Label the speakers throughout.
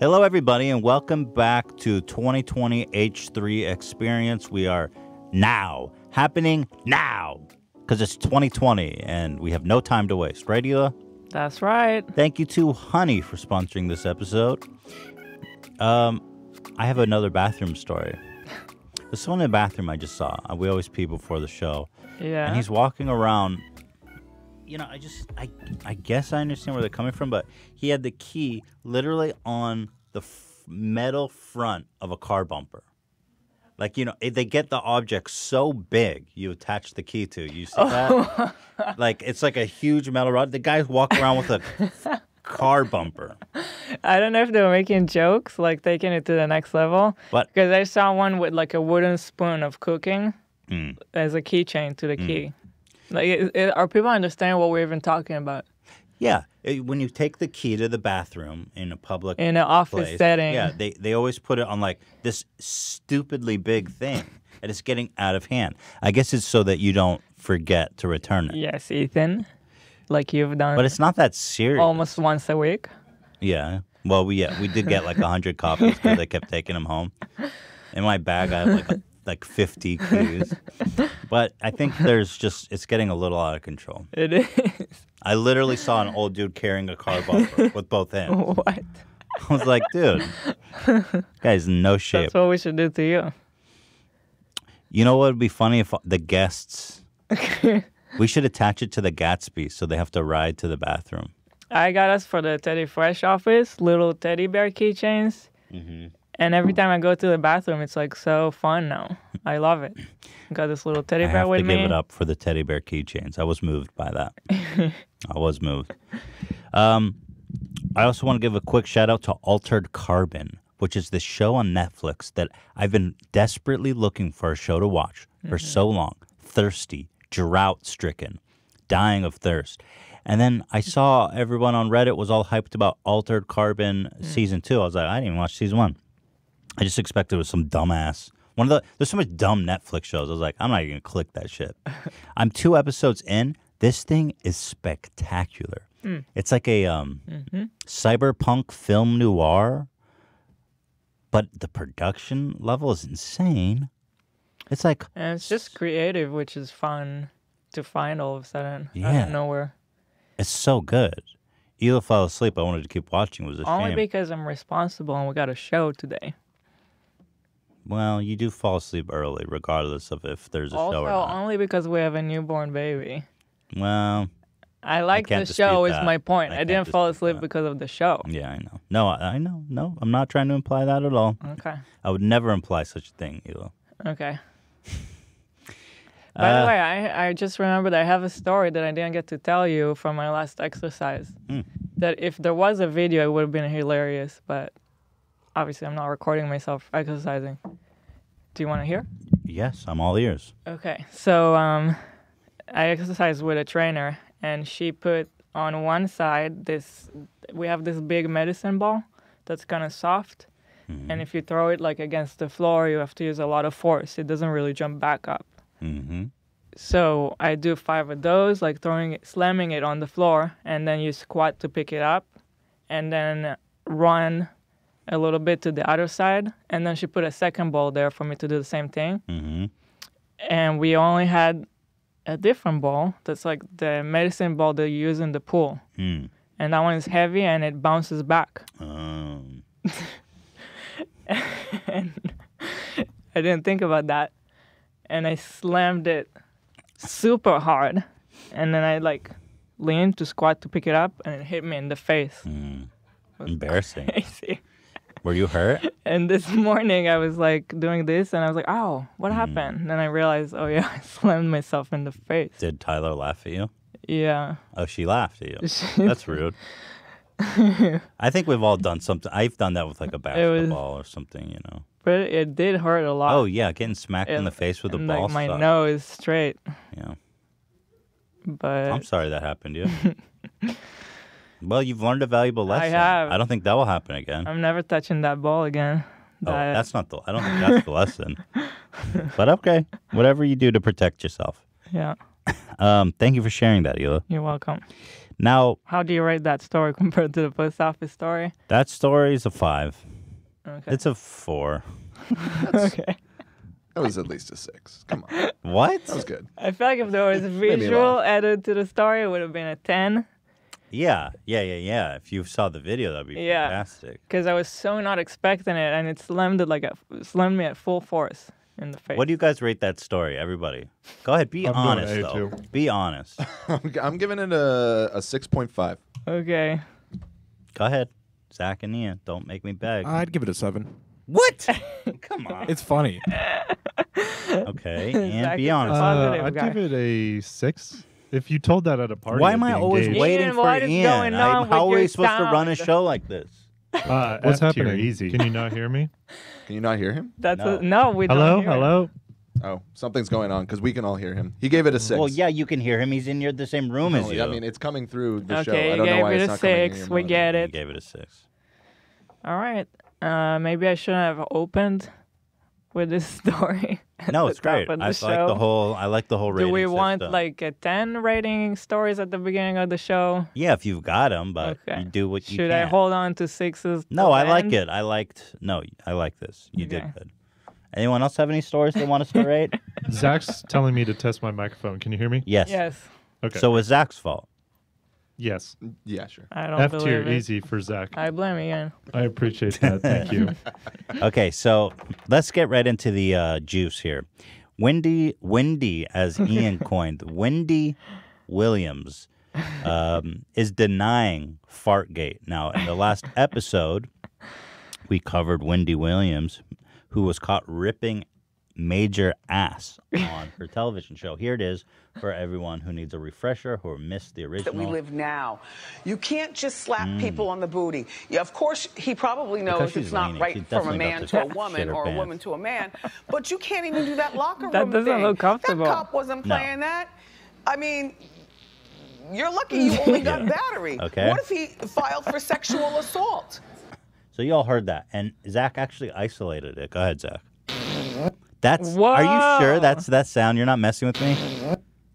Speaker 1: Hello, everybody, and welcome back to 2020 H3 Experience. We are now happening now because it's 2020 and we have no time to waste. Right, Hila?
Speaker 2: That's right.
Speaker 1: Thank you to Honey for sponsoring this episode. Um, I have another bathroom story. This one in the bathroom I just saw. We always pee before the show.
Speaker 2: Yeah.
Speaker 1: And he's walking around. You know, I just, I, I guess I understand where they're coming from, but he had the key literally on the f- metal front of a car bumper. Like, you know, they get the object so big you attach the key to. You see that? like, it's like a huge metal rod. The guy's walk around with a car bumper.
Speaker 2: I don't know if they were making jokes, like taking it to the next level.
Speaker 1: But-
Speaker 2: because I saw one with like a wooden spoon of cooking
Speaker 1: Mm.
Speaker 2: as a keychain to the key. Like, it, it, are people understand what we're even talking about
Speaker 1: Yeah. eh, When you take the key to the bathroom in a public
Speaker 2: in an office
Speaker 1: place.
Speaker 2: setting?
Speaker 1: Yeah, they, they always put it on like this stupidly big thing, and it's getting out of hand. I guess it's so that you don't forget to return it.
Speaker 2: Yes, Ethan. Like you've done
Speaker 1: But it's not that serious.
Speaker 2: almost once a week.
Speaker 1: Yeah. Well, we yeah we did get like hundred copies because I kept taking them home. In my bag, I have like a, like fifty keys. But I think there's just it's getting a little out of control.
Speaker 2: It is.
Speaker 1: I literally saw an old dude carrying a car bumper with both hands.
Speaker 2: what?
Speaker 1: I was like, dude, guy's in no shape.
Speaker 2: That's what we should do to you.
Speaker 1: You know what would be funny if the guests we should attach it to the Gatsby so they have to ride to the bathroom.
Speaker 2: I got us for the Teddy Fresh office little teddy bear keychains.
Speaker 1: Mm-hmm.
Speaker 2: And every time I go to the bathroom, it's like so fun now. I love it. Got this little teddy
Speaker 1: I
Speaker 2: bear
Speaker 1: have
Speaker 2: with
Speaker 1: to
Speaker 2: me.
Speaker 1: give it up for the teddy bear keychains. I was moved by that. I was moved. Um, I also want to give a quick shout out to Altered Carbon, which is this show on Netflix that I've been desperately looking for a show to watch for so long. Thirsty, drought stricken, dying of thirst. And then I saw everyone on Reddit was all hyped about Altered Carbon season two. I was like, I didn't even watch season one. I just expected it was some dumbass. One of the there's so much dumb Netflix shows. I was like, I'm not even gonna click that shit. I'm two episodes in. This thing is spectacular. It's like a um, cyberpunk film noir, but the production level is insane. It's like
Speaker 2: and it's just creative, which is fun to find all of a sudden out
Speaker 1: Yeah.
Speaker 2: of nowhere.
Speaker 1: it's so good. Hila fell asleep. I wanted to keep watching. It was a
Speaker 2: Only
Speaker 1: shame.
Speaker 2: because I'm responsible and we got a show today.
Speaker 1: Well, you do fall asleep early, regardless of if there's a show or not.
Speaker 2: only because we have a newborn baby.
Speaker 1: well,
Speaker 2: I like the
Speaker 1: can't
Speaker 2: show. Is
Speaker 1: that.
Speaker 2: my point.
Speaker 1: I
Speaker 2: I, didn't fall asleep
Speaker 1: that.
Speaker 2: because of the show.
Speaker 1: Yeah, I know. No, I, I know. No, I'm not trying to imply that at all.
Speaker 2: Okay.
Speaker 1: I would never imply such a thing, Elo.
Speaker 2: Okay. By
Speaker 1: Uh,
Speaker 2: the way, I, I just remembered I have a story that I didn't get to tell you from my last exercise.
Speaker 1: Hmm.
Speaker 2: That if there was a video, it would have been hilarious, but obviously I'm not recording myself exercising. Do you want to hear?
Speaker 1: Yes, I'm all ears.
Speaker 2: Okay, so um, I exercised with a trainer, and she put on one side this. We have this big medicine ball that's kind of soft, and if you throw it like against the floor, you have to use a lot of force. It doesn't really jump back up.
Speaker 1: Mm-hmm.
Speaker 2: So I do five of those, like throwing it, slamming it on the floor, and then you squat to pick it up, and then run a little bit to the other side, and then she put a second ball there for me to do the same thing
Speaker 1: Mm-hmm.
Speaker 2: and we only had a different ball that's like the medicine ball that you use in the pool
Speaker 1: Mm.
Speaker 2: and that one is heavy and it bounces back
Speaker 1: Um,
Speaker 2: and i didn't think about that and i slammed it super hard and then i like leaned to squat to pick it up and it hit me in the face
Speaker 1: mm. Embarrassing.
Speaker 2: Crazy.
Speaker 1: Were you hurt?
Speaker 2: and this morning i was like doing this and i was like oh what mm. happened and then i realized oh yeah i slammed myself in the face
Speaker 1: Did Tyler laugh at you?
Speaker 2: yeah
Speaker 1: Oh, she laughed at you. That's rude. I think we've all done something. I've done that with like a basketball or something, you know.
Speaker 2: but it did hurt a lot
Speaker 1: Oh yeah, getting smacked in the face with a
Speaker 2: and,
Speaker 1: ball.
Speaker 2: like my
Speaker 1: sucks.
Speaker 2: nose straight.
Speaker 1: Yeah,
Speaker 2: But
Speaker 1: I'm sorry that happened to you. Well, you've learned a valuable lesson.
Speaker 2: I have.
Speaker 1: I don't think that will happen again.
Speaker 2: I'm never touching that ball again.
Speaker 1: Oh,
Speaker 2: That-
Speaker 1: that's not the. I don't think that's the lesson. But okay, whatever you do to protect yourself.
Speaker 2: yeah.
Speaker 1: Um, thank you for sharing that, Hila.
Speaker 2: You're welcome.
Speaker 1: Now
Speaker 2: How do you rate that story compared to the post office story?
Speaker 1: that story is a five.
Speaker 2: Okay.
Speaker 1: It's a four.
Speaker 2: okay.
Speaker 3: That was at least a six. Come on,
Speaker 1: What?
Speaker 3: that was good.
Speaker 2: I feel like if there was
Speaker 3: me
Speaker 2: visual added to the story, it would have been a 10
Speaker 1: Yeah, yeah, yeah, yeah. If you saw the video, that'd be
Speaker 2: Yeah.
Speaker 1: fantastic.
Speaker 2: because I was so not expecting it and it slammed it like a, slammed me at full force in the face.
Speaker 1: What do you guys rate that story? Everybody, go ahead. Be
Speaker 4: I'm going
Speaker 1: honest,
Speaker 4: A
Speaker 1: though.
Speaker 4: too.
Speaker 1: Be honest.
Speaker 3: I'm, I'm giving it a, a six point five.
Speaker 2: Okay.
Speaker 1: go ahead, Zach and Ian. Don't make me beg.
Speaker 4: I'd give it a seven.
Speaker 1: what? Come on.
Speaker 4: It's funny.
Speaker 1: Okay, and
Speaker 2: Zach
Speaker 1: be honest.
Speaker 4: Uh, I'd
Speaker 2: guy.
Speaker 4: give it a six. If you told that at a party,
Speaker 1: Why am I always
Speaker 4: engaged.
Speaker 1: waiting
Speaker 2: Ian,
Speaker 1: for
Speaker 2: what is
Speaker 1: Ian?
Speaker 2: going
Speaker 1: I-
Speaker 2: on
Speaker 1: how are we
Speaker 2: your
Speaker 1: supposed to run a
Speaker 2: sound?
Speaker 1: show like this?
Speaker 4: Uh,
Speaker 5: What's
Speaker 4: F tier,
Speaker 5: happening?
Speaker 4: Easy. Can you not hear me?
Speaker 3: Can you not hear him?
Speaker 2: That's
Speaker 1: No.
Speaker 2: a, no, we
Speaker 4: hello,
Speaker 2: don't hear it.
Speaker 4: hello.
Speaker 3: Oh, something's going on because we can all hear him. He gave it a six.
Speaker 1: Well, yeah, you can hear him. He's in your, the same room as you.
Speaker 3: I mean, it's coming through the show.
Speaker 2: Okay,
Speaker 3: I
Speaker 2: you
Speaker 3: don't know
Speaker 2: gave
Speaker 3: why
Speaker 2: it
Speaker 3: it's
Speaker 2: a
Speaker 3: not coming in
Speaker 2: six.
Speaker 3: your
Speaker 2: We
Speaker 3: monitor.
Speaker 2: get
Speaker 1: You
Speaker 2: it.
Speaker 1: gave it a six.
Speaker 2: All right. Uh, maybe I shouldn't have opened with this story.
Speaker 1: No, it's great.
Speaker 2: top
Speaker 1: I
Speaker 2: the
Speaker 1: like the whole. I like the whole rating
Speaker 2: Do we want
Speaker 1: system.
Speaker 2: like a 10 rating stories at the beginning of the show?
Speaker 1: Yeah, if you've got them, but
Speaker 2: Okay.
Speaker 1: you do what you
Speaker 2: Should
Speaker 1: can.
Speaker 2: I hold on to sixes?
Speaker 1: No, I
Speaker 2: the
Speaker 1: like it. I liked. No, I like this. You
Speaker 2: Okay.
Speaker 1: did good. Anyone else have any stories they want us to rate?
Speaker 4: Zach's telling me to test my microphone. Can you hear me?
Speaker 1: Yes.
Speaker 2: Yes.
Speaker 4: Okay.
Speaker 1: So was Zach's fault.
Speaker 4: Yes.
Speaker 3: Yeah, sure.
Speaker 2: I don't
Speaker 4: F
Speaker 2: believe
Speaker 4: tier,
Speaker 2: it.
Speaker 4: easy for Zach.
Speaker 2: I blame Ian.
Speaker 4: I appreciate that. Thank you.
Speaker 1: Okay, so let's get right into the uh, juice here. Wendy, Wendy, as Ian coined, Wendy Williams um, is denying Fartgate. Now, in the last episode, we covered Wendy Williams, who was caught ripping major ass on her television show. Here it is for everyone who needs a refresher who missed the original.
Speaker 6: that
Speaker 1: original.
Speaker 6: we live now. You can't just slap people on the booty. Yeah, of course, he probably knows
Speaker 1: Mm. Because
Speaker 6: it's not
Speaker 1: leaning.
Speaker 6: right from a man
Speaker 1: got
Speaker 6: to a woman
Speaker 1: shit her
Speaker 6: or a
Speaker 1: pants.
Speaker 6: woman to a man. But you can't even do that locker room
Speaker 2: That doesn't
Speaker 6: thing.
Speaker 2: look comfortable.
Speaker 6: That cop wasn't
Speaker 1: No.
Speaker 6: playing that. I mean, you're lucky you only got battery.
Speaker 1: Okay.
Speaker 6: What if he filed for sexual assault?
Speaker 1: So you all heard that, and Zach actually isolated it. Go ahead, Zach. That's. Are you sure that's that sound? You're not messing with me.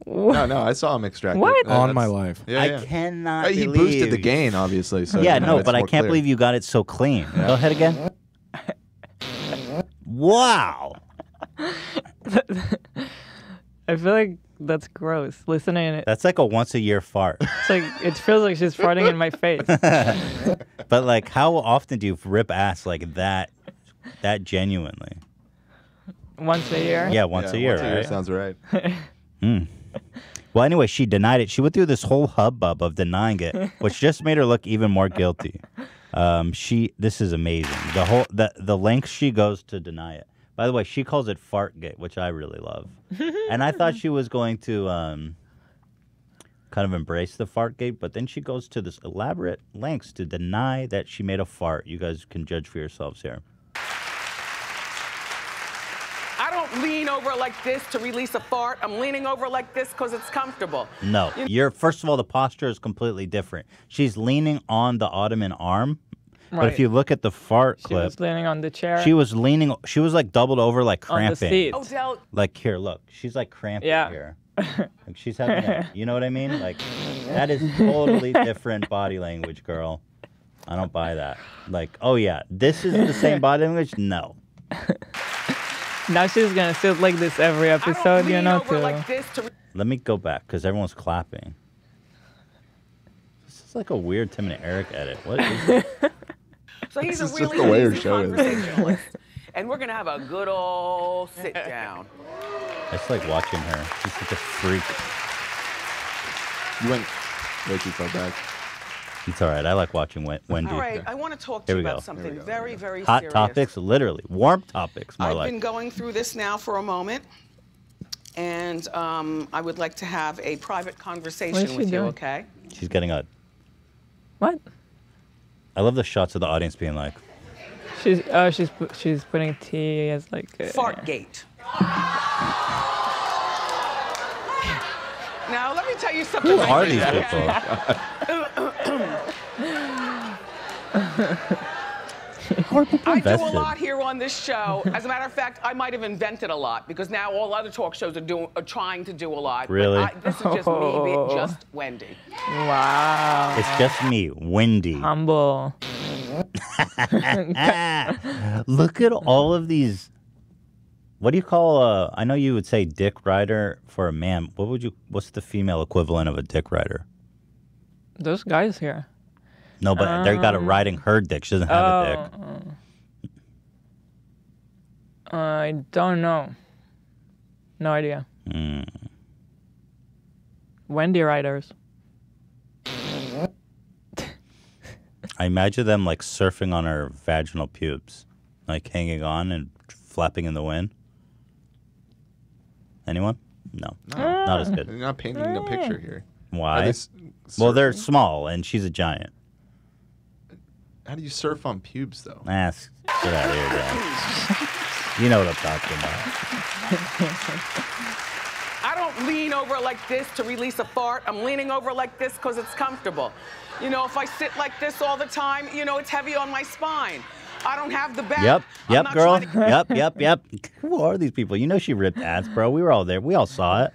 Speaker 3: No, no, I saw him extract
Speaker 2: What?
Speaker 3: it. Uh,
Speaker 4: On my
Speaker 3: that's-
Speaker 4: life.
Speaker 3: Yeah,
Speaker 1: I
Speaker 3: yeah.
Speaker 1: cannot.
Speaker 3: Uh, he
Speaker 1: believe
Speaker 3: boosted the gain, obviously. So
Speaker 1: Yeah,
Speaker 3: you know,
Speaker 1: no, but I can't
Speaker 3: clear.
Speaker 1: believe you got it so clean. Go ahead again. Wow.
Speaker 2: I feel like that's gross. Listening, it,
Speaker 1: That's like a once a year fart.
Speaker 2: it's like it feels like she's farting in my face.
Speaker 1: but like, how often do you rip ass like that? That genuinely?
Speaker 2: Once a year.
Speaker 1: Yeah, once
Speaker 3: Yeah,
Speaker 1: a year,
Speaker 3: once a year
Speaker 1: right?
Speaker 3: sounds right.
Speaker 1: Well, anyway, she denied it. She went through this whole hubbub of denying it, which just made her look even more guilty. Um, she, this is amazing. The whole, the the lengths she goes to deny it. By the way, she calls it fartgate, which I really love. and I thought she was going to um, kind of embrace the fartgate, but then she goes to this elaborate lengths to deny that she made a fart. You guys can judge for yourselves here.
Speaker 6: I don't lean over like this to release a fart. I'm leaning over like this because it's comfortable.
Speaker 1: No, you're first of all, the posture is completely different. She's leaning on the ottoman arm, but if you look at the fart
Speaker 2: She
Speaker 1: clip,
Speaker 2: was leaning on the chair.
Speaker 1: She was leaning. She was like doubled over, like
Speaker 2: on the
Speaker 1: cramping.
Speaker 2: seat.
Speaker 6: Oh, Odell,
Speaker 1: Like here, look. She's like cramping
Speaker 2: Yeah.
Speaker 1: here. Like she's having. A, you know what I mean? Like that is totally different body language, girl. I don't buy that. Like, oh yeah, this is the same body language. No.
Speaker 2: Now she's gonna sit like this every episode, you know,
Speaker 6: over
Speaker 2: to
Speaker 6: like this to
Speaker 1: Let me go back because everyone's clapping. This is like a weird Tim and Eric edit. What is it?
Speaker 6: So he's
Speaker 3: This
Speaker 6: a
Speaker 3: is just
Speaker 6: really
Speaker 3: the way your
Speaker 6: easy
Speaker 3: show is.
Speaker 6: conversationalist. and we're gonna have a good old sit down.
Speaker 1: It's like watching her. She's such a freak.
Speaker 3: You went way too far back.
Speaker 1: It's all right. I like watching Wen- Wendy.
Speaker 6: All right, I want to talk to
Speaker 1: Here
Speaker 6: you
Speaker 1: we
Speaker 6: about
Speaker 1: go.
Speaker 6: something very, very
Speaker 1: Hot
Speaker 6: serious.
Speaker 1: topics, literally warm topics, more
Speaker 6: I've
Speaker 1: like.
Speaker 6: been going through this now for a moment, and um, I would like to have a private conversation
Speaker 2: What is she
Speaker 6: with you.
Speaker 2: doing?
Speaker 6: Okay?
Speaker 1: She's getting a.
Speaker 2: what?
Speaker 1: I love the shots of the audience being like,
Speaker 2: She's oh she's pu- she's putting tea as like a,
Speaker 6: Fartgate. Now let me tell you something.
Speaker 1: "Who
Speaker 6: right
Speaker 1: are these
Speaker 6: okay?
Speaker 1: people?" How are people
Speaker 6: I do a lot here on this show. As a matter of fact, I might have invented a lot because now all other talk shows are doing are trying to do a lot. But
Speaker 1: Really?
Speaker 6: I, this is just me, just Wendy.
Speaker 2: Wow.
Speaker 1: It's just me, Wendy.
Speaker 2: Humble.
Speaker 1: Look at all of these. What do you call? Uh, I know you would say dick rider for a man. What would you? What's the female equivalent of a dick rider?
Speaker 2: Those guys here.
Speaker 1: No, but they got it riding her dick. She doesn't have a dick.
Speaker 2: Uh, I don't know. No idea.
Speaker 1: Mm.
Speaker 2: Wendy Riders.
Speaker 1: I imagine them like surfing on her vaginal pubes, like hanging on and flapping in the wind. Anyone? No, not as good.
Speaker 3: You're not painting a picture here. Are
Speaker 1: Why?
Speaker 3: they s-
Speaker 1: Well, they're small, and she's a giant.
Speaker 3: How do you surf on pubes though?
Speaker 1: Ah, Ass, get out of here, Dan. You know what I'm talking about.
Speaker 6: I don't lean over like this to release a fart. I'm leaning over like this because it's comfortable. You know, if I sit like this all the time, you know, it's heavy on my spine. I don't have the back.
Speaker 1: Yep, yep, girl.
Speaker 6: to
Speaker 1: Yep, yep, yep. Who are these people? You know she ripped ass, bro. We were all there. We all saw it.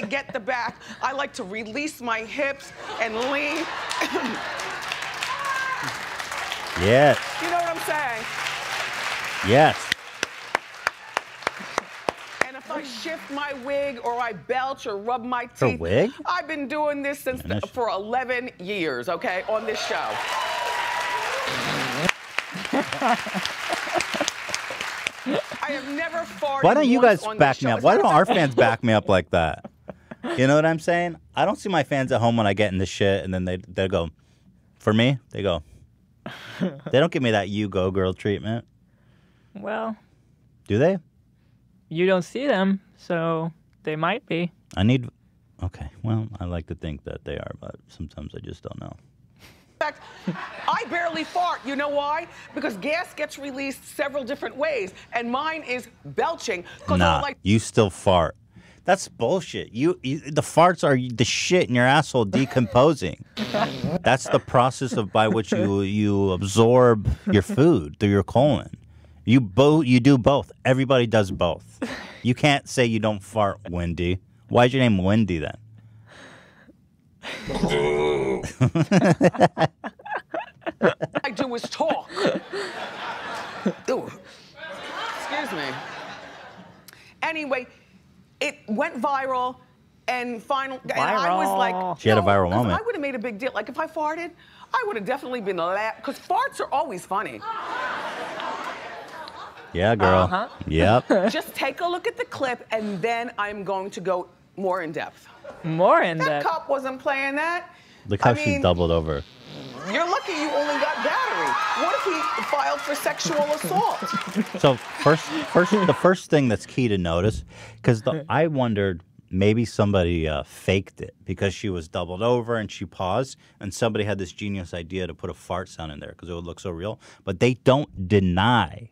Speaker 6: get the back. I like to release my hips and lean.
Speaker 1: Yes,
Speaker 6: You know what I'm saying?
Speaker 1: yes.
Speaker 6: And if I shift my wig or I belch or rub my
Speaker 1: Her
Speaker 6: teeth,
Speaker 1: wig?
Speaker 6: I've been doing this since the, for 11 years, okay, on this show. I have never farted.
Speaker 1: Why don't you guys back me up? Why don't our fans back me up like that? You know what I'm saying? I don't see my fans at home when I get in this shit, and then they they go, for me, they go. they don't give me that you go girl treatment,
Speaker 2: Well,
Speaker 1: do they?
Speaker 2: you don't see them, so they might be.
Speaker 1: I need. Okay, well, I like to think that they are, but sometimes I just don't know.
Speaker 6: Fact, I barely fart. You know why? Because gas gets released several different ways, and mine is belching. Because
Speaker 1: Nah,
Speaker 6: like
Speaker 1: you still fart. That's bullshit. You, you the farts are the shit in your asshole decomposing. That's the process of by which you you absorb your food through your colon. You both you do both. Everybody does both. You can't say you don't fart, Wendy. Why's your name Wendy then?
Speaker 6: I do is talk. Ew. Excuse me. Anyway, it went viral, and final. And I was like,
Speaker 2: Viral.
Speaker 1: She had a
Speaker 6: viral
Speaker 1: viral
Speaker 6: 'cause
Speaker 1: moment.
Speaker 6: I would have made a big deal. Like if I farted, I would have definitely been laugh because farts are always funny.
Speaker 1: Yeah, girl.
Speaker 6: Uh-huh.
Speaker 1: Yep.
Speaker 6: Just take a look at the clip, and then I'm going to go more in depth.
Speaker 2: More in
Speaker 6: That
Speaker 2: depth.
Speaker 6: cop wasn't playing that.
Speaker 1: Look how
Speaker 6: I
Speaker 1: she's
Speaker 6: mean,
Speaker 1: doubled over.
Speaker 6: You're lucky you only got battery. What if he filed for sexual assault?
Speaker 1: So first, first, the first thing that's key to notice, because I wondered maybe somebody uh, faked it because she was doubled over and she paused, and somebody had this genius idea to put a fart sound in there because it would look so real. But they don't deny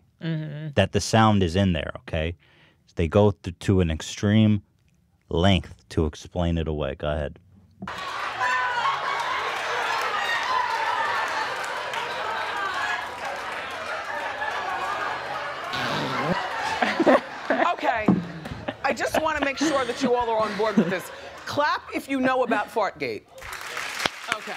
Speaker 1: that the sound is in there. Okay, they go th- to an extreme length to explain it away. Go ahead.
Speaker 6: Okay. I just want to make sure that you all are on board with this. Clap if you know about Fartgate. Okay.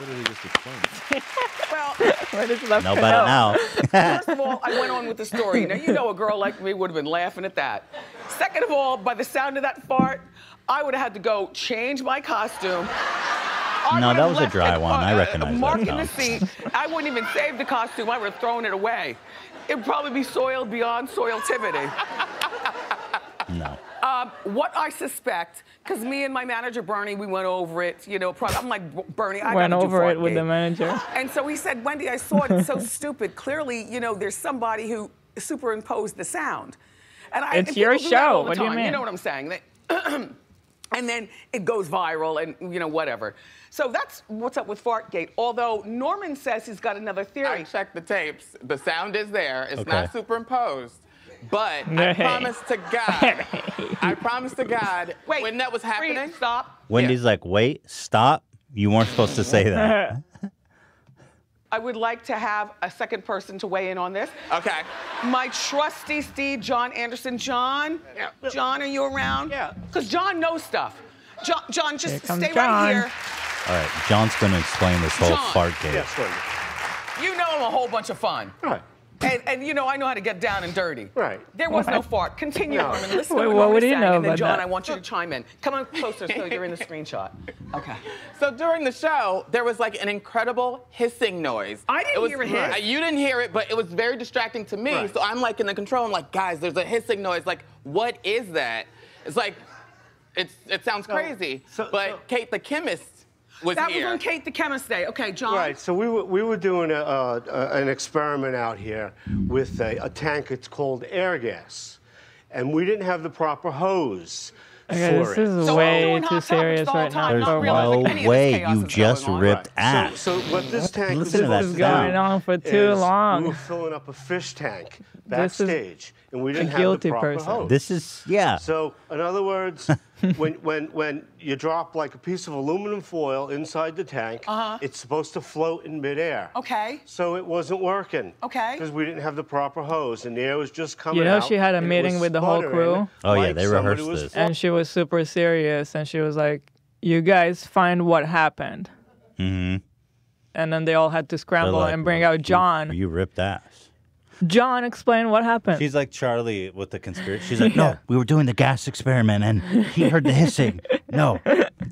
Speaker 3: Literally just explained. it.
Speaker 6: Well,
Speaker 2: What is left
Speaker 1: No better now.
Speaker 6: first of all, I went on with the story. Now, you know a girl like me would have been laughing at that. Second of all, by the sound of that fart, I would have had to go change my costume. I
Speaker 1: No, that was a dry
Speaker 6: a-
Speaker 1: one. I recognize that
Speaker 6: mark in the seat. I wouldn't even save the costume. I would have thrown it away. It would probably be soiled beyond soiltivity.
Speaker 1: No.
Speaker 6: What I suspect, because me and my manager Bernie, we went over it. You know, probably, I'm like Bernie, I
Speaker 2: Went
Speaker 6: gotta
Speaker 2: over it with the manager.
Speaker 6: And so he said, Wendy, I saw it. It's so stupid. Clearly, you know, there's somebody who superimposed the sound. And I,
Speaker 2: It's
Speaker 6: and
Speaker 2: your
Speaker 6: people do that
Speaker 2: show.
Speaker 6: all the
Speaker 2: What do you
Speaker 6: time.
Speaker 2: mean?
Speaker 6: know what I'm saying? They- and then it goes viral and, you know, whatever. So that's what's up with Fartgate. Although Norman says he's got another theory.
Speaker 5: I
Speaker 6: theory.
Speaker 5: checked the tapes. The sound is there. It's
Speaker 1: Okay.
Speaker 5: not superimposed. But I promise to God, I promise to God,
Speaker 6: Wait,
Speaker 5: when that was
Speaker 6: Free,
Speaker 5: happening,
Speaker 6: Stop.
Speaker 1: Wendy's like, wait, stop. You weren't supposed to say that.
Speaker 6: I would like to have a second person to weigh in on this.
Speaker 5: Okay.
Speaker 6: My trusty Steve, John Anderson. John,
Speaker 5: Yeah.
Speaker 6: John, are you around?
Speaker 5: Yeah.
Speaker 6: Because John knows stuff. John, John, just
Speaker 2: Here comes
Speaker 6: stay
Speaker 2: John.
Speaker 6: right here.
Speaker 1: All right, John's going to explain this whole
Speaker 6: John.
Speaker 1: fart game.
Speaker 3: Yes, Wendy.
Speaker 6: You know I'm a whole bunch of fun.
Speaker 3: Right.
Speaker 6: And, and you know I know how to get down and dirty.
Speaker 3: Right.
Speaker 6: There was no fart. Continue,
Speaker 3: No.
Speaker 6: Norman. Listen
Speaker 2: Wait,
Speaker 6: to
Speaker 2: what
Speaker 6: Norma
Speaker 2: would he
Speaker 6: sang,
Speaker 2: know
Speaker 6: And then
Speaker 2: about
Speaker 6: John,
Speaker 2: that?
Speaker 6: I want you to chime in. Come on closer so you're in the screenshot. Okay.
Speaker 5: So during the show, there was like an incredible hissing noise.
Speaker 6: I didn't
Speaker 5: it was,
Speaker 6: hear a hiss.
Speaker 5: Uh, You didn't hear it, but it was very distracting to me.
Speaker 3: Right.
Speaker 5: So I'm like in the control. I'm like, guys, there's a hissing noise. Like, what is that? It's like, it's it sounds crazy.
Speaker 3: so-
Speaker 5: but
Speaker 3: so-
Speaker 5: Kate, the chemist, was
Speaker 6: That
Speaker 5: here.
Speaker 6: was on Kate the Chemist Day. Okay, John.
Speaker 3: Right. So we were we were doing a, uh, a, an experiment out here with a, a tank. It's called air gas, and we didn't have the proper hose
Speaker 2: Okay,
Speaker 3: for
Speaker 2: this
Speaker 3: it.
Speaker 2: is
Speaker 6: So
Speaker 2: way too serious
Speaker 6: the
Speaker 2: right now.
Speaker 6: time,
Speaker 1: There's
Speaker 6: not
Speaker 1: no
Speaker 6: any of this
Speaker 1: way you just
Speaker 6: going on.
Speaker 1: ripped
Speaker 3: So,
Speaker 1: ass.
Speaker 3: so what this tank
Speaker 1: Listen to
Speaker 3: was
Speaker 2: This is going on for too
Speaker 3: is We
Speaker 2: long.
Speaker 3: were filling up a fish tank backstage, and we didn't have
Speaker 2: guilty
Speaker 3: the proper
Speaker 2: person.
Speaker 3: hose.
Speaker 1: This is, yeah.
Speaker 3: So, in other words, when, when, when you drop like a piece of aluminum foil inside the tank,
Speaker 6: Uh-huh.
Speaker 3: it's supposed to float in midair.
Speaker 6: Okay.
Speaker 3: So it wasn't working.
Speaker 6: Okay.
Speaker 3: Because we didn't have the proper hose, and the air was just coming
Speaker 2: You know
Speaker 3: out,
Speaker 2: she had a
Speaker 3: and it
Speaker 2: meeting
Speaker 3: was
Speaker 2: with the whole crew?
Speaker 1: Oh, yeah, they rehearsed
Speaker 3: was
Speaker 1: this.
Speaker 2: and she was super serious and she was like you guys find what happened
Speaker 1: Mm-hmm.
Speaker 2: and then they all had to scramble and bring out john
Speaker 1: You, ripped ass.
Speaker 2: John explain what happened
Speaker 1: She's like Charlie with the conspiracy. She's like, no, we were doing the gas experiment and he heard the hissing. No.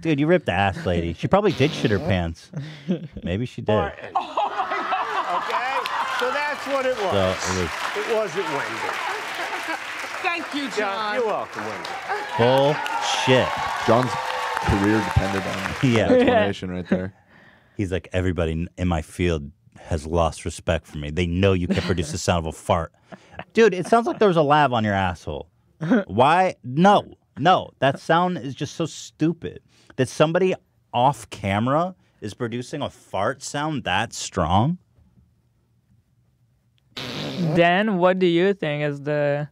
Speaker 1: Dude, you ripped the ass lady. She probably did shit her pants. Maybe she did.
Speaker 3: Martin. Oh okay? So that's what it was.
Speaker 1: So it was
Speaker 3: It wasn't Wendy.
Speaker 6: Thank you,
Speaker 3: Yeah,
Speaker 6: John.
Speaker 3: you're welcome, Wendy.
Speaker 1: bullshit.
Speaker 7: John's career depended on
Speaker 1: Yeah.
Speaker 7: that explanation right there.
Speaker 1: He's like, everybody in my field has lost respect for me. They know you can produce the sound of a fart. Dude, it sounds like there was a lav on your asshole. Why? No, no. That sound is just so stupid that somebody off camera is producing a fart sound that strong.
Speaker 2: dan what do you think as the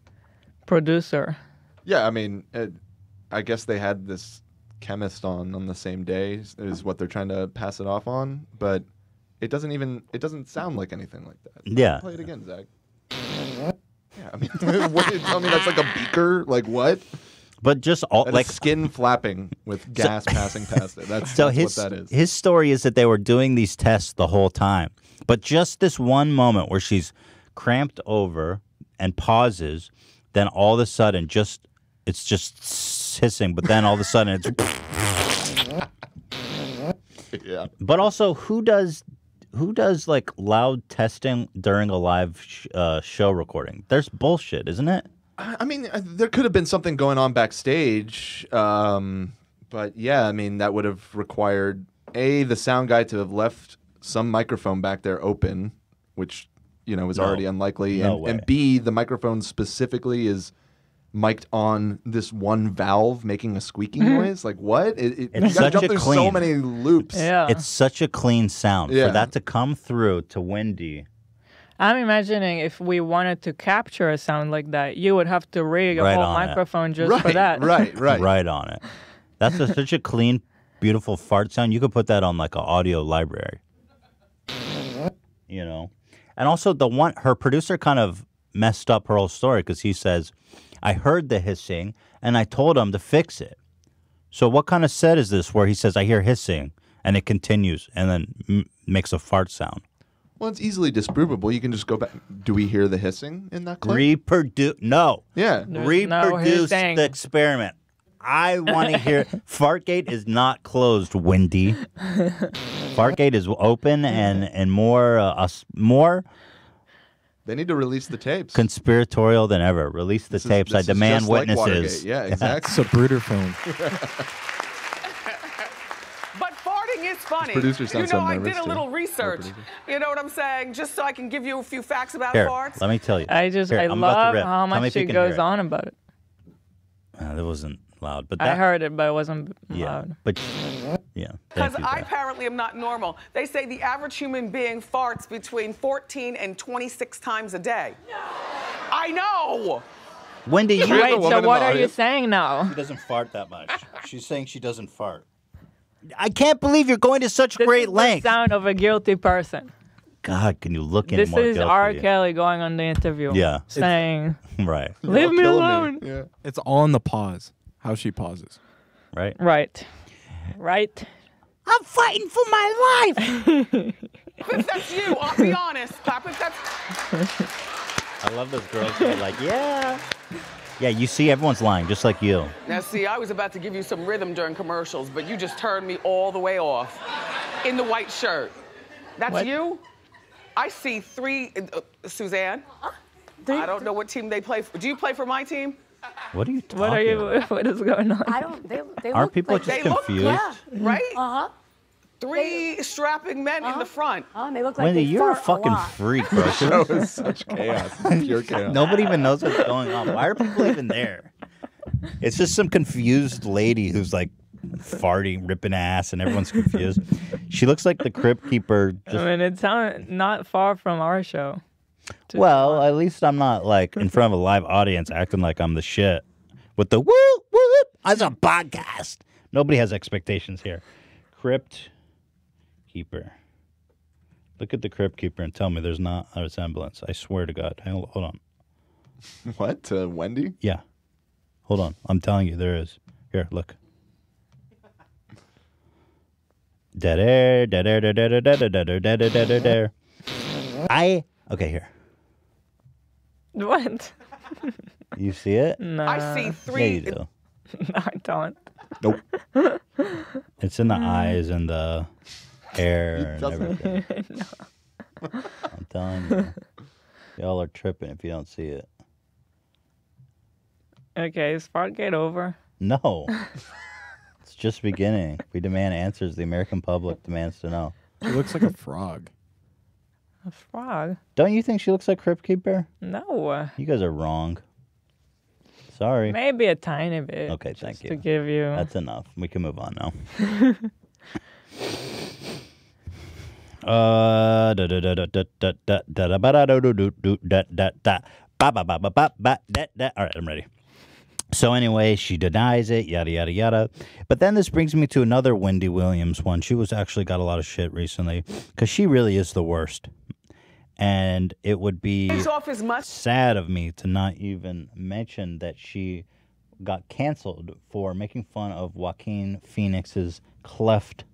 Speaker 2: producer
Speaker 7: Yeah, I mean, it, I guess they had this chemist on on the same day is- is what they're trying to pass it off on, but it doesn't even it doesn't sound like anything like that.
Speaker 1: Yeah.
Speaker 7: Play it again, Zach. Yeah, I mean, what, you tell me that's like a beaker? Like what?
Speaker 1: But just all
Speaker 7: That
Speaker 1: like
Speaker 7: skin flapping with gas passing past it. That's,
Speaker 1: so
Speaker 7: that's
Speaker 1: his
Speaker 7: what that is.
Speaker 1: his story is that they were doing these tests the whole time, but just this one moment where she's cramped over and pauses, then all of a sudden just it's just hissing, but then all of a sudden it's.
Speaker 7: yeah.
Speaker 1: But also, who does who does like loud testing during a live sh- uh, show recording? There's bullshit, isn't it?
Speaker 7: I I mean, uh, there could have been something going on backstage, um, but yeah, I mean, that would have required a the sound guy to have left some microphone back there open, which you know is
Speaker 1: No.
Speaker 7: already unlikely,
Speaker 1: No
Speaker 7: and, and b the microphone specifically is mic'd on this one valve making a squeaking mm-hmm. noise. Like what? It, it,
Speaker 1: It's
Speaker 7: you
Speaker 1: such
Speaker 7: jump
Speaker 1: a
Speaker 7: through so many loops.
Speaker 2: yeah
Speaker 1: It's such a clean sound
Speaker 7: Yeah.
Speaker 1: for that to come through to Wendy.
Speaker 2: i'm imagining if we wanted to capture a sound like that you would have to rig a
Speaker 1: Right
Speaker 2: whole
Speaker 1: on it.
Speaker 2: microphone just
Speaker 7: right,
Speaker 2: for that
Speaker 7: right, right,
Speaker 1: right on it. That's a, such a clean, beautiful fart sound. You could put that on like an audio library. You know, and also the one her producer kind of messed up her whole story because he says, "I heard the hissing and I told him to fix it." So what kind of set is this where he says, "I hear hissing" and it continues and then m- makes a fart sound?
Speaker 7: Well, it's easily disprovable. You can just go back. Do we hear the hissing in that clip?
Speaker 1: Reproduce? No.
Speaker 7: yeah.
Speaker 2: There's no
Speaker 1: reproduce
Speaker 2: hissing.
Speaker 1: the experiment. I want to hear. Fartgate is not closed, Wendy. Fartgate is open and and more uh, us more
Speaker 7: They need to release the tapes.
Speaker 1: conspiratorial than ever. Release the
Speaker 7: This is-
Speaker 1: tapes. I demand
Speaker 7: just like
Speaker 1: witnesses.
Speaker 7: Yeah, exactly.
Speaker 4: It's a Zapruder film.
Speaker 6: But farting is funny.
Speaker 7: producer
Speaker 6: you know,
Speaker 7: so
Speaker 6: I did a little
Speaker 7: Our
Speaker 6: research. You know what I'm saying? Just so I can give you a few facts about
Speaker 1: Here,
Speaker 6: farts.
Speaker 1: let me tell you.
Speaker 2: i just
Speaker 1: Here,
Speaker 2: i
Speaker 1: I'm
Speaker 2: love how much
Speaker 1: if you
Speaker 2: she goes
Speaker 1: it.
Speaker 2: on about it
Speaker 1: Uh, that wasn't loud, but
Speaker 2: i heard it but it wasn't
Speaker 1: Yeah,
Speaker 2: loud
Speaker 1: but yeah.
Speaker 6: Because I
Speaker 1: Zach.
Speaker 6: apparently am not normal. They say the average human being farts between 14 and 26 times a day. I know.
Speaker 1: Wendy, you
Speaker 7: You're
Speaker 2: Wait, so what are you saying now?
Speaker 1: She doesn't fart that much. She's saying she doesn't fart. I can't believe you're going to such
Speaker 2: This
Speaker 1: great
Speaker 2: is the
Speaker 1: lengths.
Speaker 2: sound of a guilty person.
Speaker 1: God, can you look any
Speaker 2: This
Speaker 1: more
Speaker 2: is R. Kelly going on the interview.
Speaker 1: Yeah.
Speaker 2: Saying,
Speaker 1: Right.
Speaker 2: "Leave me
Speaker 7: killing
Speaker 2: alone."
Speaker 7: Yeah.
Speaker 8: It's all in the pause. How she pauses.
Speaker 1: Right.
Speaker 2: Right. Right.
Speaker 1: I'm fighting for my life.
Speaker 6: If that's you, I'll be honest. Pop, if that's
Speaker 1: I love those girls who are like, yeah. Yeah, you see, everyone's lying, just like you.
Speaker 6: Now, see, I was about to give you some rhythm during commercials, but you just turned me all the way off. In the white shirt. That's
Speaker 2: What?
Speaker 6: you? I see three. Uh, Suzanne? I don't know what team they play for. Do you play for my team?
Speaker 1: What are you talking
Speaker 2: What are you?
Speaker 1: about?
Speaker 2: What is going on?
Speaker 9: I don't. They, they
Speaker 1: Aren't
Speaker 9: look
Speaker 1: people
Speaker 9: like,
Speaker 1: just
Speaker 6: They look-
Speaker 1: confused?
Speaker 9: Yeah.
Speaker 6: Right?
Speaker 9: Uh huh.
Speaker 6: Three strapping men in the front.
Speaker 9: Uh, they look like
Speaker 1: Wendy,
Speaker 9: they
Speaker 1: you're a fucking
Speaker 9: lot.
Speaker 1: freak, bro.
Speaker 7: Show is such chaos. It's pure chaos.
Speaker 1: Nobody even knows what's going on. Why are people even there? It's just some confused lady who's like farting, ripping ass, and everyone's confused. She looks like the crypt keeper.
Speaker 2: I mean, it's not not far from our show. To-
Speaker 1: well, at least I'm not like in front of a live audience acting like I'm the shit with the whoop whoop as a podcast. Nobody has expectations here. Crypt keeper. Look at the crypt keeper and tell me there's not a resemblance. I swear to God. Hang on- Hold on.
Speaker 7: What? Uh, Wendy?
Speaker 1: Yeah. Hold on. I'm telling you, there is. Here, look. Dead air, dead air, dead air, dead air, dead air, dead air, dead air, dead air. I okay here.
Speaker 2: what?
Speaker 1: You see it?
Speaker 2: No,
Speaker 6: I see
Speaker 1: Yeah,
Speaker 6: three.
Speaker 1: you do.
Speaker 2: no, I don't.
Speaker 7: Nope.
Speaker 1: It's in the eyes and the hair and
Speaker 7: doesn't.
Speaker 1: everything. I'm telling you. Y'all are tripping if you don't see it.
Speaker 2: Okay, is Fartgate over?
Speaker 1: No. it's just beginning. We demand answers. The American public demands to know.
Speaker 8: It looks like a frog.
Speaker 2: A frog?
Speaker 1: Don't you think she looks like Crypt Keeper?
Speaker 2: No.
Speaker 1: You guys are wrong. Sorry.
Speaker 2: Maybe a tiny bit.
Speaker 1: Okay, thank you.
Speaker 2: To give you.
Speaker 1: That's enough. We can move on now. All right, I'm ready. So anyway, she denies it, yada yada yada. But then this brings me to another Wendy Williams one. She was actually got a lot of shit recently because she really is the worst and it would be
Speaker 6: off his mustache.
Speaker 1: sad of me to not even mention that she got canceled for making fun of Joaquin Phoenix's cleft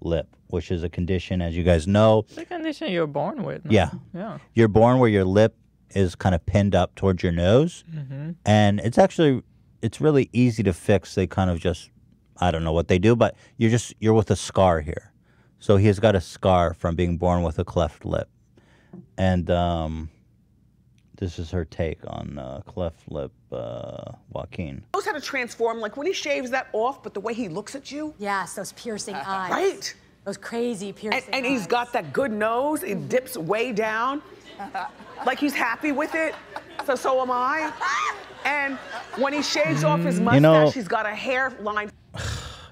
Speaker 1: lip, which is a condition, as you guys know.
Speaker 2: the condition you're born with. no?
Speaker 1: Yeah.
Speaker 2: Yeah.
Speaker 1: You're born where your lip is kind of pinned up towards your nose, mm-hmm. and it's actually it's really easy to fix. They kind of just I don't know what they do, but you're just you're with a scar here. So he's got a scar from being born with a cleft lip, and um, this is her take on uh, cleft lip uh, Joaquin.
Speaker 6: knows how to transform. Like when he shaves that off, but the way he looks at you,
Speaker 9: Yes, those piercing eyes.
Speaker 6: right?
Speaker 9: Those crazy
Speaker 6: And,
Speaker 9: piercing
Speaker 6: and he's
Speaker 9: eyes.
Speaker 6: got that good nose. It dips way down. Like he's happy with it. So so am I. And when he shaves off his mustache,
Speaker 1: You know-
Speaker 6: he's got a hairline.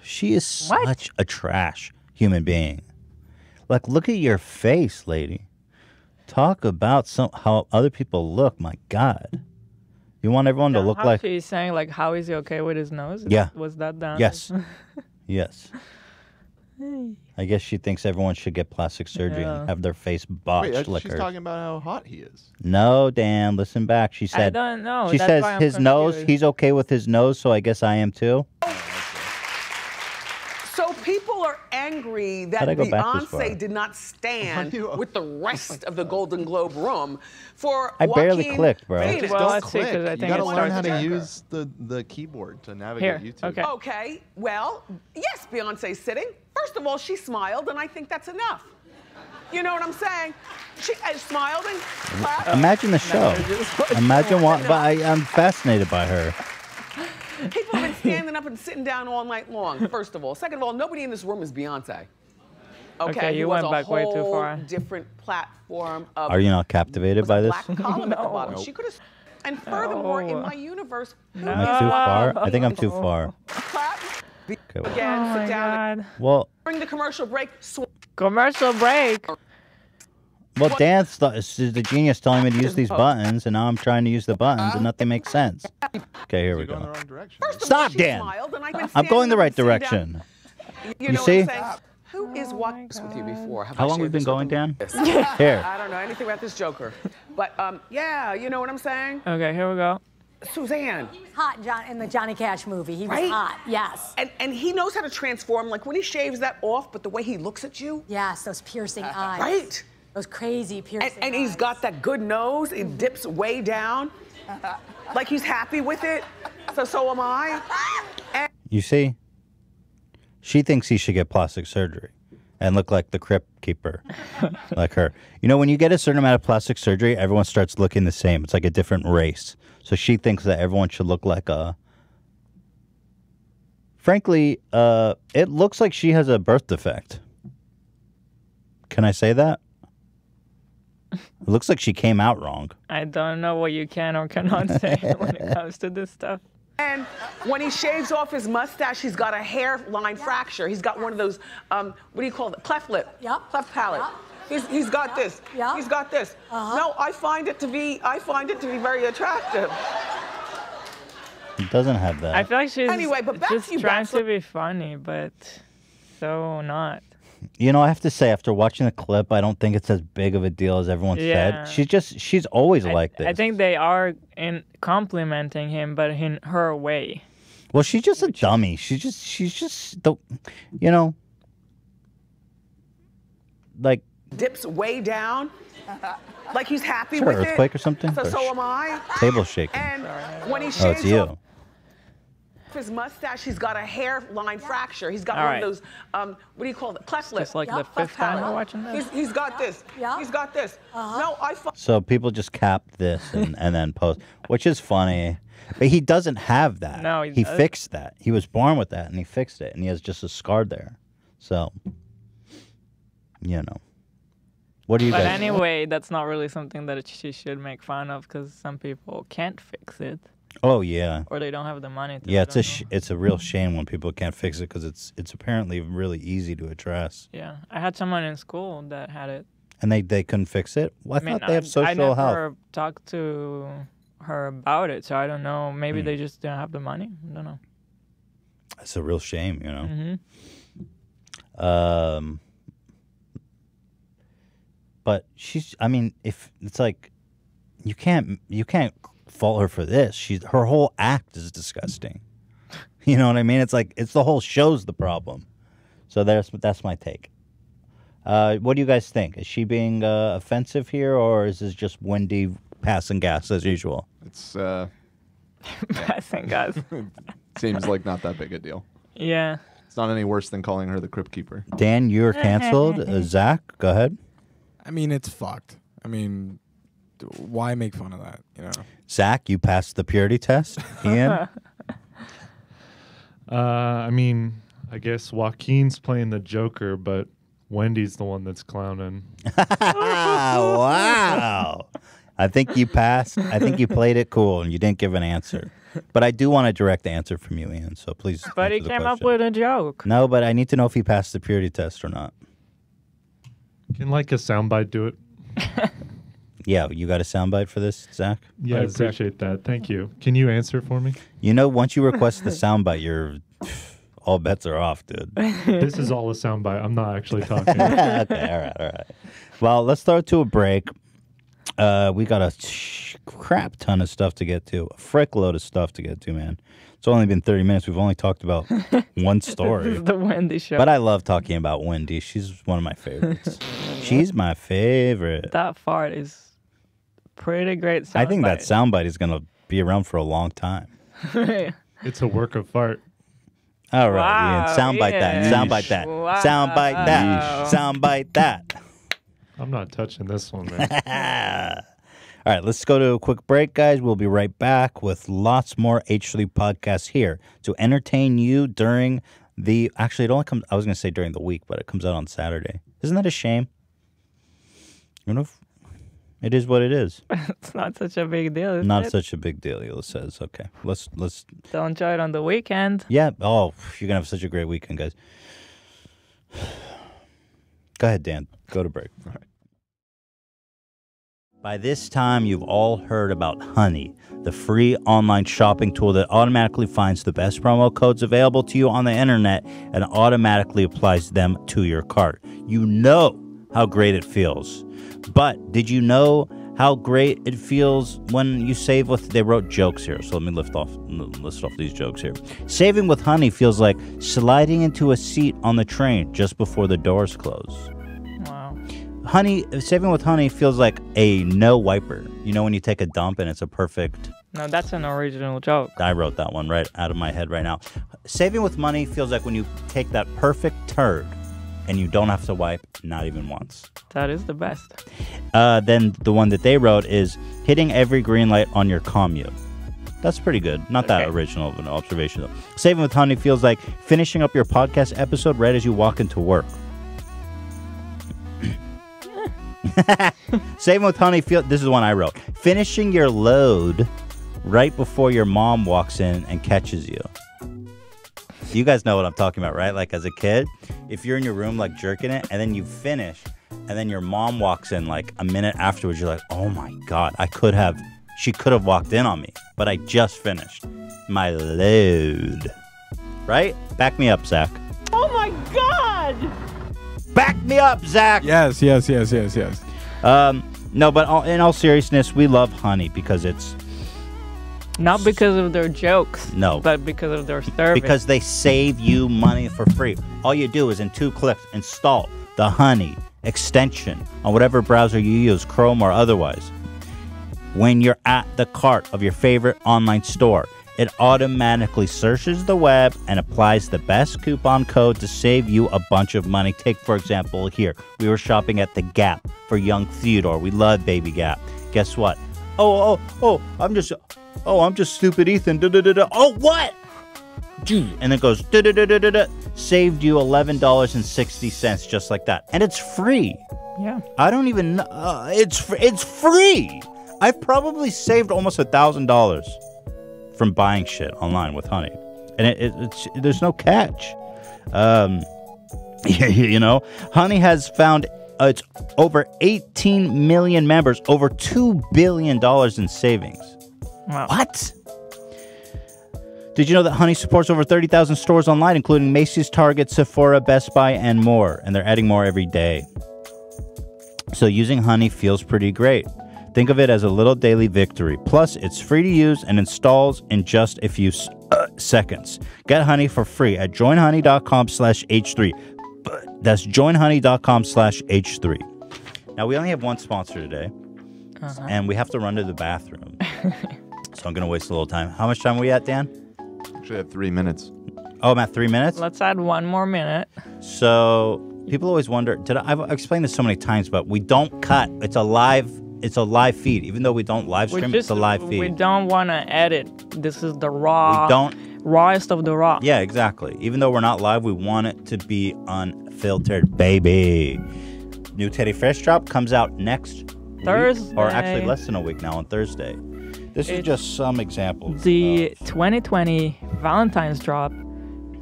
Speaker 1: She is such a trash human being. Like, look at your face, lady. Talk about some how other people look. My God, you want everyone to look
Speaker 2: how
Speaker 1: like
Speaker 2: she's saying like, how is he okay with his nose?
Speaker 1: Yeah.
Speaker 2: Was that down?
Speaker 1: yes, yes. I guess she thinks everyone should get plastic surgery
Speaker 2: Yeah.
Speaker 1: and have their face botched
Speaker 7: Wait,
Speaker 1: like
Speaker 7: she's
Speaker 1: hers.
Speaker 7: talking about how hot he is.
Speaker 1: No, Dan, listen back. She said.
Speaker 2: I don't know.
Speaker 1: She
Speaker 2: That's
Speaker 1: says
Speaker 2: why I'm
Speaker 1: his nose. He's okay with his nose, so I guess I am too.
Speaker 6: So people are angry that
Speaker 1: How'd I go back this far?
Speaker 6: Beyonce did not stand with the rest of the Golden Globe room for
Speaker 1: I barely clicked, bro.
Speaker 6: Phoenix.
Speaker 7: Just
Speaker 2: Well,
Speaker 7: don't
Speaker 2: let's see,
Speaker 7: click.
Speaker 2: 'cause I
Speaker 7: you gotta learn how to
Speaker 2: darker.
Speaker 7: use the, the keyboard to navigate
Speaker 2: Here,
Speaker 7: YouTube.
Speaker 2: okay.
Speaker 6: Okay, well, yes, Beyonce's sitting. First of all, she smiled, and I think that's enough. You know what I'm saying? She uh, smiled and clapped.
Speaker 1: Imagine the show. Imagine what. But I, I'm fascinated by her.
Speaker 6: People have been standing up and sitting down all night long, first of all. Second of all, nobody in this room is Beyonce. Okay,
Speaker 2: Okay, you went back way too far.
Speaker 6: different platform of
Speaker 1: Are you not captivated by this?
Speaker 6: black column at the bottom.
Speaker 2: No.
Speaker 6: She could have. And furthermore, in my universe, who
Speaker 1: Am I too far? I think I'm too far.
Speaker 6: clap
Speaker 1: Okay, well-
Speaker 6: again,
Speaker 2: Oh
Speaker 6: sit down.
Speaker 2: God.
Speaker 1: Well,
Speaker 6: During the commercial break,
Speaker 2: Commercial break.
Speaker 1: Well, Dan's th- is the genius telling me to use these buttons, and now I'm trying to use the buttons, and nothing makes sense. Okay, here we
Speaker 7: You're going
Speaker 1: go.
Speaker 7: the wrong direction.
Speaker 6: first of all,
Speaker 1: Stop, Dan.
Speaker 6: I've been
Speaker 1: I'm going the right
Speaker 6: up and sitting
Speaker 1: direction.
Speaker 6: You,
Speaker 1: You see?
Speaker 6: What I'm saying? Who is watching this with you before? Have
Speaker 1: How
Speaker 6: I
Speaker 1: long
Speaker 6: shared
Speaker 1: we've been going. Dan? Here.
Speaker 6: I don't know anything about this Joker, but um, yeah, you know what I'm saying.
Speaker 2: Okay, here we go.
Speaker 6: Suzanne.
Speaker 9: He was hot John in the Johnny Cash movie. He was
Speaker 6: Right?
Speaker 9: hot. Yes.
Speaker 6: And and he knows how to transform. Like when he shaves that off, but the way he looks at you.
Speaker 9: Yes, those piercing eyes.
Speaker 6: Right.
Speaker 9: Those crazy
Speaker 6: And,
Speaker 9: piercing
Speaker 6: and he's
Speaker 9: eyes.
Speaker 6: got that good nose. It dips way down. Like he's happy with it. So so am I. And
Speaker 1: You see, she thinks he should get plastic surgery and look like the crypt keeper, like her. You know, when you get a certain amount of plastic surgery, everyone starts looking the same. It's like a different race. So she thinks that everyone should look like a. Frankly, uh, it looks like she has a birth defect. Can I say that? It looks like she came out wrong.
Speaker 2: I don't know what you can or cannot say when it comes to this stuff.
Speaker 6: And when he shaves off his mustache, he's got a hairline fracture. He's got one of those, um, what do you call it? Cleft lip.
Speaker 9: Yep.
Speaker 6: Cleft palate.
Speaker 9: Yep.
Speaker 6: He's, he's got this.
Speaker 9: Yep.
Speaker 6: He's got this.
Speaker 9: Uh-huh.
Speaker 6: No, I find it to be, I find it to be very attractive.
Speaker 1: It doesn't have that.
Speaker 2: I feel like she's
Speaker 6: Anyway, but back
Speaker 2: just
Speaker 6: to you,
Speaker 2: trying
Speaker 6: Bachelor.
Speaker 2: to be funny, but so not.
Speaker 1: You know, I have to say, after watching the clip, I don't think it's as big of a deal as everyone
Speaker 2: Yeah.
Speaker 1: said. She's just, she's always
Speaker 2: I,
Speaker 1: like this.
Speaker 2: I think they are in complimenting him, but in her way.
Speaker 1: well, she's just a dummy. She's just, she's just the, you know, like
Speaker 6: Dips way down. Like he's happy
Speaker 1: Is
Speaker 6: with
Speaker 1: an
Speaker 6: it.
Speaker 1: earthquake or something?
Speaker 6: So,
Speaker 1: Or
Speaker 6: so am I.
Speaker 1: table shaking.
Speaker 6: And when he
Speaker 1: Oh, it's you.
Speaker 6: Off his mustache, he's got a hairline fracture. He's got
Speaker 2: All
Speaker 6: one
Speaker 2: right.
Speaker 6: of those, um, what do you call it? Cleft lip.
Speaker 2: Just like
Speaker 9: Yep.
Speaker 2: the fifth time we're watching this.
Speaker 6: He's, he's got this.
Speaker 9: Yeah.
Speaker 6: He's got this. No, I
Speaker 1: So people just cap this and, and then post, which is funny. But he doesn't have that.
Speaker 2: No, he
Speaker 1: he
Speaker 2: doesn't.
Speaker 1: fixed that. He was born with that, and he fixed it, and he has just a scar there. So, you know, what do you
Speaker 2: But
Speaker 1: guys?
Speaker 2: anyway, that's not really something that she should make fun of because some people can't fix it
Speaker 1: Oh yeah,
Speaker 2: or they don't have the money to.
Speaker 1: yeah. It's a sh- it's a real shame when people can't fix it because it's it's apparently really easy to address,
Speaker 2: yeah. I had someone in school that had it.
Speaker 1: and they they couldn't fix it. Well, I,
Speaker 2: I mean,
Speaker 1: thought they have
Speaker 2: I,
Speaker 1: social
Speaker 2: I never
Speaker 1: health.
Speaker 2: talked to her about it, so I don't know. Maybe
Speaker 1: Hmm.
Speaker 2: they just didn't have the money. I don't know.
Speaker 1: It's a real shame, you know.
Speaker 2: hmm
Speaker 1: Um, but she's. I mean, if it's like, you can't you can't fault her for this. She's her whole act is disgusting. You know what I mean? It's like it's the whole show's the problem. So that's that's my take. Uh, what do you guys think? Is she being uh, offensive here, or is this just Wendy passing gas as usual?
Speaker 7: It's uh,
Speaker 2: Passing gas.
Speaker 7: seems like not that big a deal.
Speaker 2: yeah.
Speaker 7: It's not any worse than calling her the crypt keeper.
Speaker 1: Dan, you're canceled. Uh, Zach, go ahead.
Speaker 8: I mean, it's fucked. I mean, d- why make fun of that? You know.
Speaker 1: Zach, you passed the purity test. Ian,
Speaker 4: Uh, I mean, I guess Joaquin's playing the Joker, but Wendy's the one that's clowning.
Speaker 1: wow. I think you passed. I think you played it cool and you didn't give an answer. But I do want a direct answer from you, Ian. So please.
Speaker 2: But he
Speaker 1: answer the
Speaker 2: came up with a joke.
Speaker 1: No, but I need to know if he passed the purity test or not.
Speaker 4: Can like a soundbite do it?
Speaker 1: Yeah, you got a soundbite for this, Zach?
Speaker 4: Yeah, I appreciate that. Thank you. Can you answer for me?
Speaker 1: You know, once you request the soundbite, you're all bets are off, dude.
Speaker 4: this is all a soundbite. I'm not actually talking.
Speaker 1: okay, all right, all right. Well, let's throw it to a break. Uh, we got a sh- crap ton of stuff to get to, a frick load of stuff to get to, man. It's only been 30 minutes. We've only talked about one
Speaker 2: This
Speaker 1: story.
Speaker 2: is the Wendy show.
Speaker 1: But I love talking about Wendy. She's one of my favorites. She's my favorite.
Speaker 2: that fart is pretty great. Sound.
Speaker 1: I think that
Speaker 2: soundbite.
Speaker 1: soundbite is going to be around for a long time.
Speaker 4: it's a work of fart.
Speaker 1: All right,
Speaker 2: Wow,
Speaker 1: Ian. Soundbite that.
Speaker 2: yeah.
Speaker 1: Soundbite that. Soundbite that. Soundbite that.
Speaker 4: I'm not touching this one, man.
Speaker 1: All right, let's go to a quick break, guys. We'll be right back with lots more H3 podcasts here to entertain you during the. Actually, it only comes. I was going to say during the week, but it comes out on Saturday. Isn't that a shame? You know, it is what it is.
Speaker 2: it's not such a big deal. Is
Speaker 1: Not
Speaker 2: it?
Speaker 1: such a big deal. It says okay. Let's let's.
Speaker 2: They'll enjoy it on the weekend.
Speaker 1: Yeah. Oh, you're gonna have such a great weekend, guys. Go ahead, Dan. Go to break. By this time, you've all heard about Honey, the free online shopping tool that automatically finds the best promo codes available to you on the internet and automatically applies them to your cart. You know how great it feels. But did you know how great it feels when you save with they wrote jokes here so let me lift off list off these jokes here saving with honey feels like sliding into a seat on the train just before the doors close
Speaker 2: Wow.
Speaker 1: honey saving with honey feels like a no wiper you know when you take a dump and it's a perfect
Speaker 2: No, that's an original joke.
Speaker 1: i wrote that one right out of my head right now saving with money feels like when you take that perfect turd and you don't have to wipe not even once
Speaker 2: That is the best.
Speaker 1: uh, then the one that they wrote is hitting every green light on your commute. That's pretty good. Not that original of an observation, though. Saving with Honey feels like finishing up your podcast episode right as you walk into work. Saving with Honey feel this is one I wrote. Finishing your load right before your mom walks in and catches you. You guys know what I'm talking about, right? Like as a kid, if you're in your room like jerking it and then you finish and then your mom walks in like a minute afterwards, you're like, "Oh my god, I could have she could have walked in on me, but I just finished my load." Right? Back me up, Zach.
Speaker 2: Oh my god!
Speaker 1: Back me up, Zach.
Speaker 8: Yes, yes, yes, yes, yes.
Speaker 1: Um, no, but all, in all seriousness, we love honey because it's
Speaker 2: Not because of their jokes.
Speaker 1: No.
Speaker 2: But because of their service.
Speaker 1: because they save you money for free. All you do is in two clicks install the Honey extension on whatever browser you use, Chrome or otherwise. When you're at the cart of your favorite online store, it automatically searches the web and applies the best coupon code to save you a bunch of money. Take, for example, here, we were shopping at the Gap for young Theodore. We love Baby Gap. Guess what? Oh, oh, oh, oh I'm just, oh, I'm just stupid Ethan. Da, da, da, da. Oh, what? Gee. And it goes, da, da, da, da, da, da. saved you $11.60 just like that. And it's free.
Speaker 2: Yeah.
Speaker 1: I don't even know. Uh, it's, fr- it's free. I've probably saved almost a $1,000 from buying shit online with honey. And it, it, it's, there's no catch. Um, you know, Honey has found uh, it's over 18 million members, over $2 billion in savings.
Speaker 2: Wow.
Speaker 1: What? Did you know that Honey supports over 30,000 stores online, including Macy's, Target, Sephora, Best Buy, and more? And they're adding more every day. So using Honey feels pretty great. Think of it as a little daily victory. Plus, it's free to use and installs in just a few uh, seconds. Get Honey for free at joinhoney.com slash H3. That's joinhoney.com slash H3. Now, we only have one sponsor today,
Speaker 2: Uh-huh.
Speaker 1: and we have to run to the bathroom. so I'm going to waste a little time. How much time are we at, Dan?
Speaker 7: Actually, have three minutes.
Speaker 1: Oh, I'm at three minutes?
Speaker 2: Let's add one more minute.
Speaker 1: So people always wonder. Did I, I've explained this so many times, but we don't cut. It's a live. It's a live feed. Even though we don't live stream,
Speaker 2: just
Speaker 1: it's a live feed.
Speaker 2: we don't want to edit. This is the raw.
Speaker 1: We don't-
Speaker 2: rawest of the raw.
Speaker 1: Yeah, exactly. Even though we're not live, we want it to be unfiltered, baby. New Teddy Fresh drop comes out next week, or actually less than a week now on Thursday. This is just some examples.
Speaker 2: The 2020 Valentine's drop,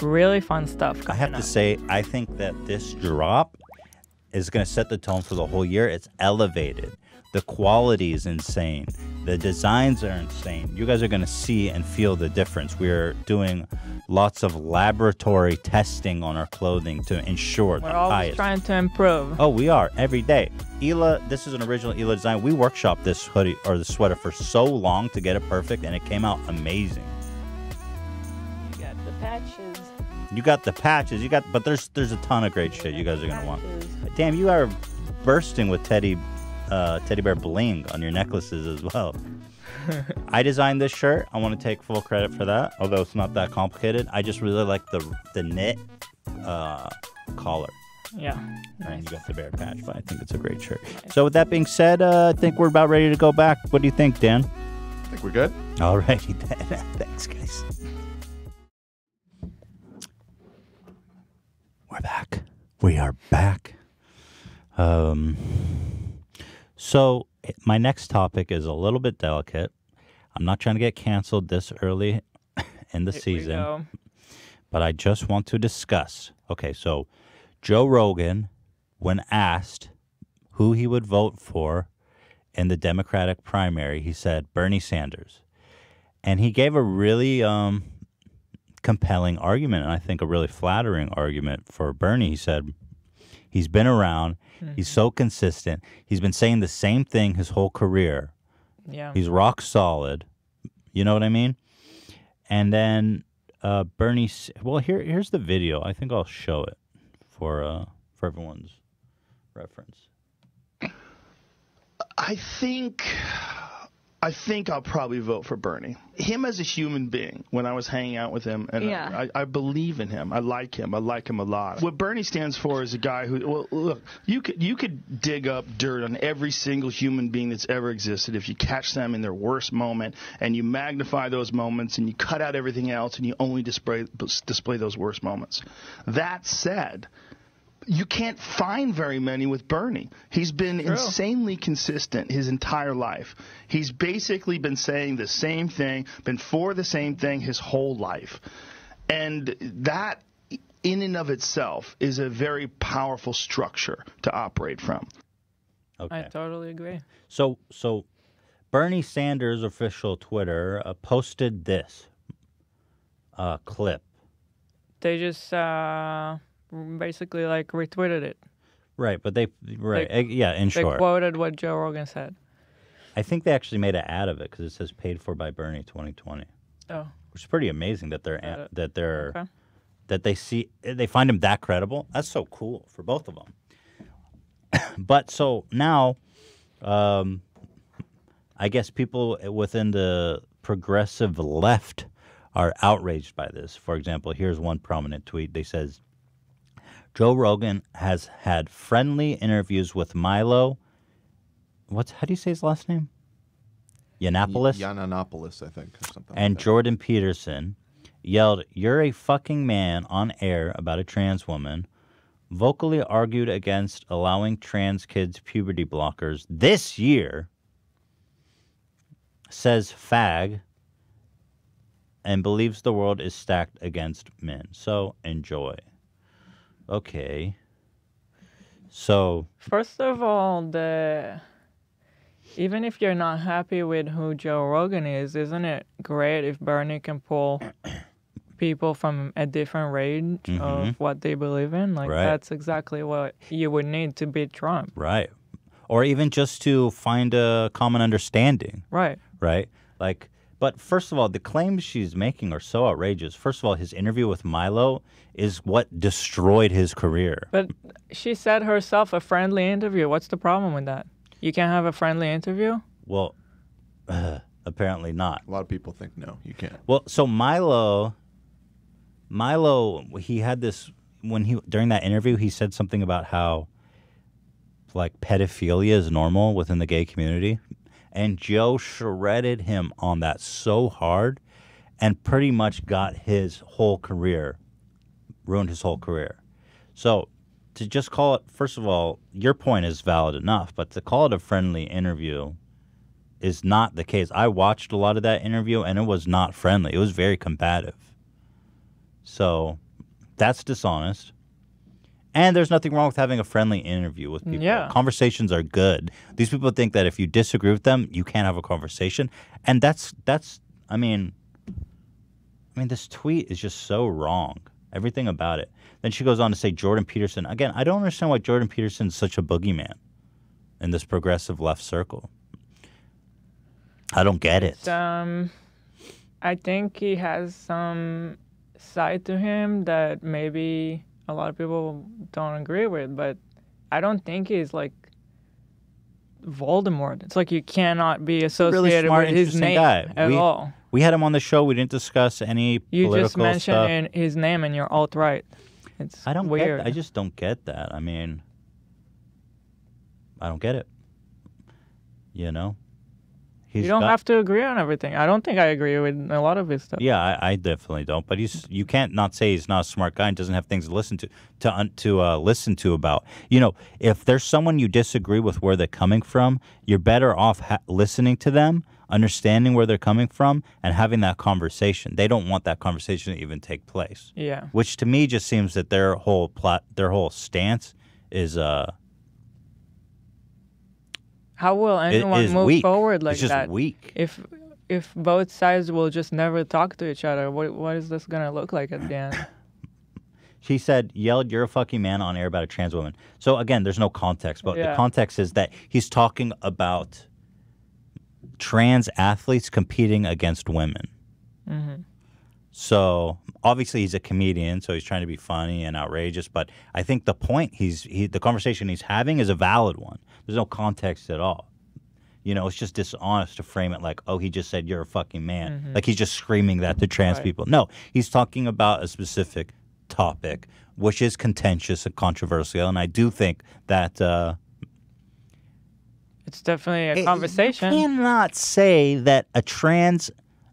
Speaker 2: really fun stuff.
Speaker 1: I have to say, I think that this drop is going to set the tone for the whole year. It's elevated. The quality is insane. The designs are insane. You guys are going to see and feel the difference. We're doing lots of laboratory testing on our clothing to ensure
Speaker 2: We're
Speaker 1: the
Speaker 2: always
Speaker 1: highest.
Speaker 2: trying to improve.
Speaker 1: Oh, we are every day. Hila, this is an original Hila design. We workshopped this hoodie or the sweater for so long to get it perfect, and it came out amazing.
Speaker 2: You got the patches.
Speaker 1: You got the patches. You got, but there's there's a ton of great shit you guys are gonna want. Damn, you are bursting with teddy, uh, teddy bear bling on your necklaces as well. I designed this shirt. I want to take full credit for that, although it's not that complicated. I just really like the the knit uh, collar.
Speaker 2: Yeah.
Speaker 1: And you got the bear patch, but I think it's a great shirt. So with that being said, uh, I think we're about ready to go back. What do you think, Dan?
Speaker 7: I think we're good.
Speaker 1: All righty then. Thanks, guys. We're back. We are back. Um, so my next topic is a little bit delicate. I'm not trying to get canceled this early in the
Speaker 2: Here we
Speaker 1: season,
Speaker 2: go.
Speaker 1: but I just want to discuss. Okay, so Joe Rogan, when asked who he would vote for in the Democratic primary. He said Bernie Sanders, and he gave a really um, compelling argument, and I think a really flattering argument for Bernie. He said he's been around, he's so consistent, he's been saying the same thing his whole career.
Speaker 2: Yeah.
Speaker 1: He's rock solid. You know what I mean? And then uh, Bernie. Well, here here's the video. I think I'll show it for uh, for everyone's reference.
Speaker 10: I think I think I'll probably vote for Bernie. Him as a human being, when I was hanging out with him, and
Speaker 11: Yeah.
Speaker 10: I, I believe in him. I like him. I like him a lot. What Bernie stands for is a guy who, well, look, you could you could dig up dirt on every single human being that's ever existed if you catch them in their worst moment, and you magnify those moments, and you cut out everything else, and you only display display those worst moments. That said you can't find very many with Bernie. He's been insanely consistent his entire life. He's basically been saying the same thing, been for the same thing his whole life. And that in and of itself is a very powerful structure to operate from.
Speaker 2: I totally agree.
Speaker 1: So so Bernie Sanders official Twitter uh, posted this uh, clip.
Speaker 2: They just uh, basically like retweeted it.
Speaker 1: Right, but they right
Speaker 2: They-
Speaker 1: uh, yeah. In short.
Speaker 2: they
Speaker 1: short,
Speaker 2: quoted what Joe Rogan said.
Speaker 1: I think they actually made an ad of it because it says "paid for by Bernie 2020,"
Speaker 2: Oh.
Speaker 1: which is pretty amazing that they're that they're
Speaker 2: Okay.
Speaker 1: that they see they find him that credible. That's so cool for both of them. but so now, um, I guess people within the progressive left are outraged by this. For example, here's one prominent tweet. They says Joe Rogan has had friendly interviews with Milo. What's how do you say his last name? Yiannopoulos
Speaker 7: Yiannopoulos, I think, or something.
Speaker 1: and Jordan Peterson yelled, You're a fucking man on air about a trans woman, vocally argued against allowing trans kids puberty blockers this year, says fag, and believes the world is stacked against men. So enjoy. Okay. So,
Speaker 2: First of all, the even if you're not happy with who Joe Rogan is, isn't it great if Bernie can pull people from a different range
Speaker 1: Mhm.
Speaker 2: of what they believe in? Like
Speaker 1: Right.
Speaker 2: that's exactly what you would need to beat Trump.
Speaker 1: right. Or even just to find a common understanding.
Speaker 2: Right.
Speaker 1: right? Like, but first of all, the claims she's making are so outrageous. First of all, his interview with Milo is what destroyed his career.
Speaker 2: But she said herself a friendly interview. What's the problem with that? You can't have a friendly interview?
Speaker 1: Well, apparently not.
Speaker 7: A lot of people think no, you can't.
Speaker 1: Well, so Milo, Milo, he had this when he during that interview, he said something about how like pedophilia is normal within the gay community, and Joe shredded him on that so hard, and pretty much got his whole career, ruined his whole career. So to just call it, first of all, your point is valid enough, but to call it a friendly interview is not the case. I watched a lot of that interview and it was not friendly. It was very combative. So that's dishonest. And there's nothing wrong with having a friendly interview with people.
Speaker 2: Yeah.
Speaker 1: Conversations are good. These people think that if you disagree with them, you can't have a conversation. And that's that's I mean I mean this tweet is just so wrong. Everything about it. Then she goes on to say Jordan Peterson. Again, I don't understand why Jordan Peterson's such a boogeyman in this progressive left circle. I don't get it.
Speaker 2: Um, I think he has some side to him that maybe a lot of people don't agree with, but I don't think he's like Voldemort. It's like you cannot be associated
Speaker 1: really smart,
Speaker 2: with his name
Speaker 1: guy.
Speaker 2: at
Speaker 1: we,
Speaker 2: all.
Speaker 1: We had him on the show. We didn't discuss any
Speaker 2: You just mentioned his name and you're alt right. It's
Speaker 1: I don't
Speaker 2: weird.
Speaker 1: Get, I just don't get that. I mean, I don't get it. You know, He's
Speaker 2: you don't
Speaker 1: got-
Speaker 2: have to agree on everything. I don't think I agree with a lot of his stuff.
Speaker 1: Yeah, I, I definitely don't. But he's you can't not say he's not a smart guy and doesn't have things to listen to to un, to uh, listen to about. You know, if there's someone you disagree with where they're coming from, you're better off ha- listening to them, understanding where they're coming from, and having that conversation. They don't want that conversation to even take place.
Speaker 2: Yeah.
Speaker 1: Which to me just seems that their whole plot, their whole stance is uh
Speaker 2: How will anyone move
Speaker 1: weak.
Speaker 2: forward like
Speaker 1: it's just
Speaker 2: that?
Speaker 1: weak.
Speaker 2: If if both sides will just never talk to each other, what what is this gonna look like at the end?
Speaker 1: She said, yelled, you're a fucking man on air about a trans woman. So again, there's no context, but the context is that he's talking about trans athletes competing against women.
Speaker 2: hmm
Speaker 1: So obviously he's a comedian, so he's trying to be funny and outrageous. But I think the point he's he, the conversation he's having is a valid one. There's no context at all. You know, it's just dishonest to frame it like, oh, he just said you're a fucking man.
Speaker 2: Mhm.
Speaker 1: Like he's just screaming that to trans
Speaker 2: Right.
Speaker 1: people. No, he's talking about a specific topic, which is contentious and controversial. And I do think that uh,
Speaker 2: It's definitely a
Speaker 1: It-
Speaker 2: conversation.
Speaker 1: You cannot say that a trans,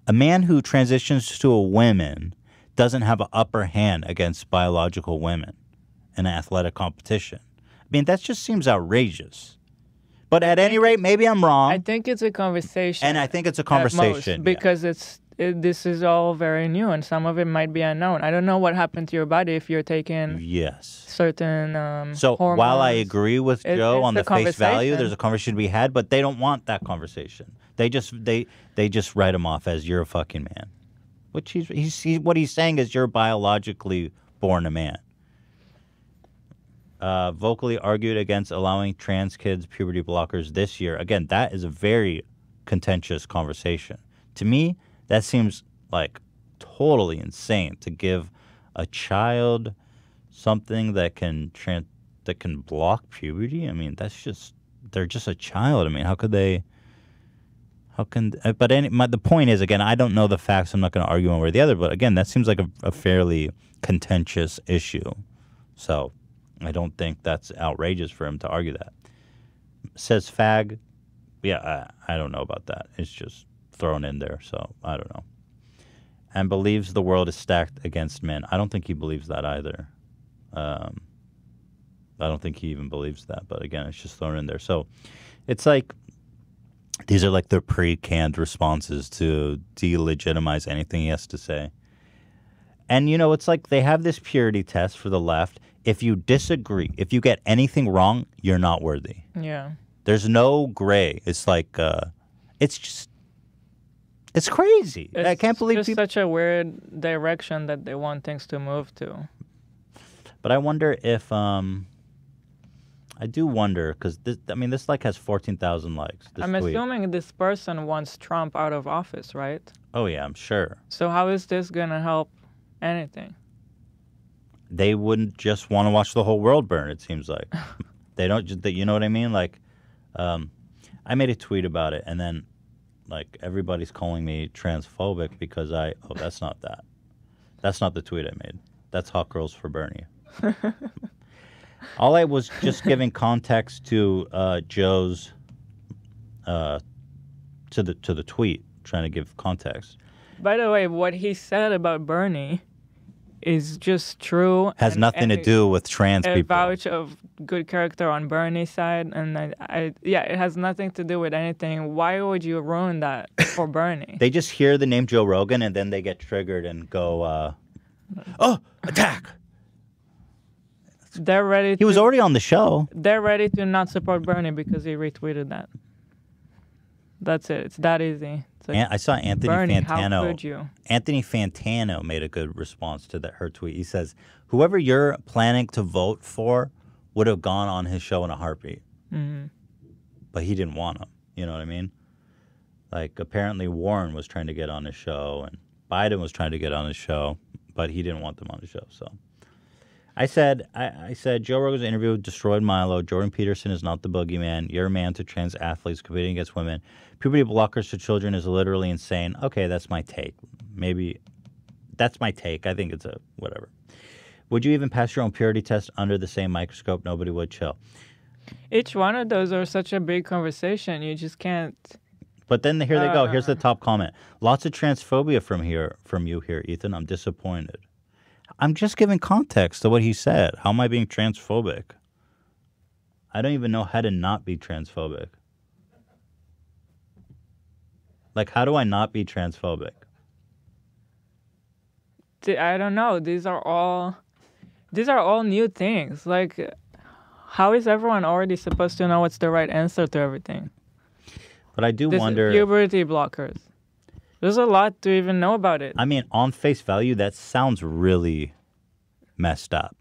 Speaker 1: a man who transitions to a woman, doesn't have an upper hand against biological women in athletic competition. I mean, that just seems outrageous. But at any rate, maybe I'm wrong.
Speaker 2: I think it's a conversation.
Speaker 1: and I think it's a
Speaker 2: at most,
Speaker 1: conversation. yeah.
Speaker 2: because it's it, this is all very new and some of it might be unknown. I don't know what happened to your body if you're taking
Speaker 1: Yes.
Speaker 2: certain um
Speaker 1: So while I agree with
Speaker 2: It-
Speaker 1: Joe on the face value, there's a conversation to be had, but they don't want that conversation. They just they they just write him off as you're a fucking man, which he's he's he, what he's saying is you're biologically born a man. Uh, vocally argued against allowing trans kids puberty blockers this year. Again, that is a very contentious conversation. To me, that seems like totally insane to give a child something that can tran that can block puberty. I mean, that's just they're just a child. I mean, how could they? How can? uh, But any, my, the point is, again, I don't know the facts. I'm not going to argue one way or the other. But again, that seems like a, a fairly contentious issue. So, I don't think that's outrageous for him to argue that. Says fag. Yeah, I, I don't know about that. It's just thrown in there. So I don't know. And believes the world is stacked against men. I don't think he believes that either. Um, I don't think he even believes that. But again, it's just thrown in there. So it's like these are like the pre-canned responses to delegitimize anything he has to say. And you know, it's like they have this purity test for the left. If you disagree, if you get anything wrong, you're not worthy.
Speaker 2: Yeah.
Speaker 1: There's no gray. It's like uh it's just it's crazy. I can't believe
Speaker 2: just
Speaker 1: people
Speaker 2: such a weird direction that they want things to move to.
Speaker 1: But I wonder if um I do wonder cuz this I mean this like has 14,000 likes this
Speaker 2: I'm
Speaker 1: tweet.
Speaker 2: assuming this person wants Trump out of office, right?
Speaker 1: Oh yeah, I'm sure.
Speaker 2: So how is this gonna help anything?
Speaker 1: They wouldn't just want to watch the whole world burn it seems like. they don't just you know what I mean like um I made a tweet about it and then like everybody's calling me transphobic because I oh that's not that. That's not the tweet I made. That's hot girls for Bernie. All I was just giving context to uh, Joe's uh, to the to the tweet, trying to give context.
Speaker 2: By the way, what he said about Bernie is just true.
Speaker 1: Has
Speaker 2: and-
Speaker 1: nothing to do with trans
Speaker 2: a
Speaker 1: people.
Speaker 2: vouch of good character on Bernie's side, and I, I, yeah, it has nothing to do with anything. Why would you ruin that for Bernie?
Speaker 1: They just hear the name Joe Rogan and then they get triggered and go, uh, "Oh, attack!"
Speaker 2: They're ready.
Speaker 1: He was already on the show.
Speaker 2: They're ready to not support Bernie because he retweeted that. That's it. It's that easy. Like,
Speaker 1: An- I saw Anthony
Speaker 2: Bernie,
Speaker 1: Fantano.
Speaker 2: How could you?
Speaker 1: Anthony Fantano made a good response to that her tweet. He says, "Whoever you're planning to vote for would have gone on his show in a heartbeat,
Speaker 2: Mhm.
Speaker 1: but he didn't want him. You know what I mean? Like apparently Warren was trying to get on his show and Biden was trying to get on his show, but he didn't want them on the show. So I said, I, I said, Joe Rogan's interview destroyed Milo. Jordan Peterson is not the boogeyman. You're a man to trans athletes competing against women. Puberty blockers to children is literally insane. Okay, that's my take. Maybe that's my take. I think it's a whatever. Would you even pass your own purity test under the same microscope? Nobody would chill.
Speaker 2: Each one of those are such a big conversation. You just can't.
Speaker 1: But then here they go. Here's the
Speaker 2: Uh.
Speaker 1: top comment. Lots of transphobia from here from you here, Ethan. I'm disappointed. I'm just giving context to what he said. How am I being transphobic? I don't even know how to not be transphobic. Like, how do I not be transphobic?
Speaker 2: I don't know. These are all. These are all new things. Like, how is everyone already supposed to know what's the right answer to everything?
Speaker 1: But I do
Speaker 2: This-
Speaker 1: wonder.
Speaker 2: puberty blockers. There's a lot to even know about it.
Speaker 1: I mean, on face value, that sounds really messed up.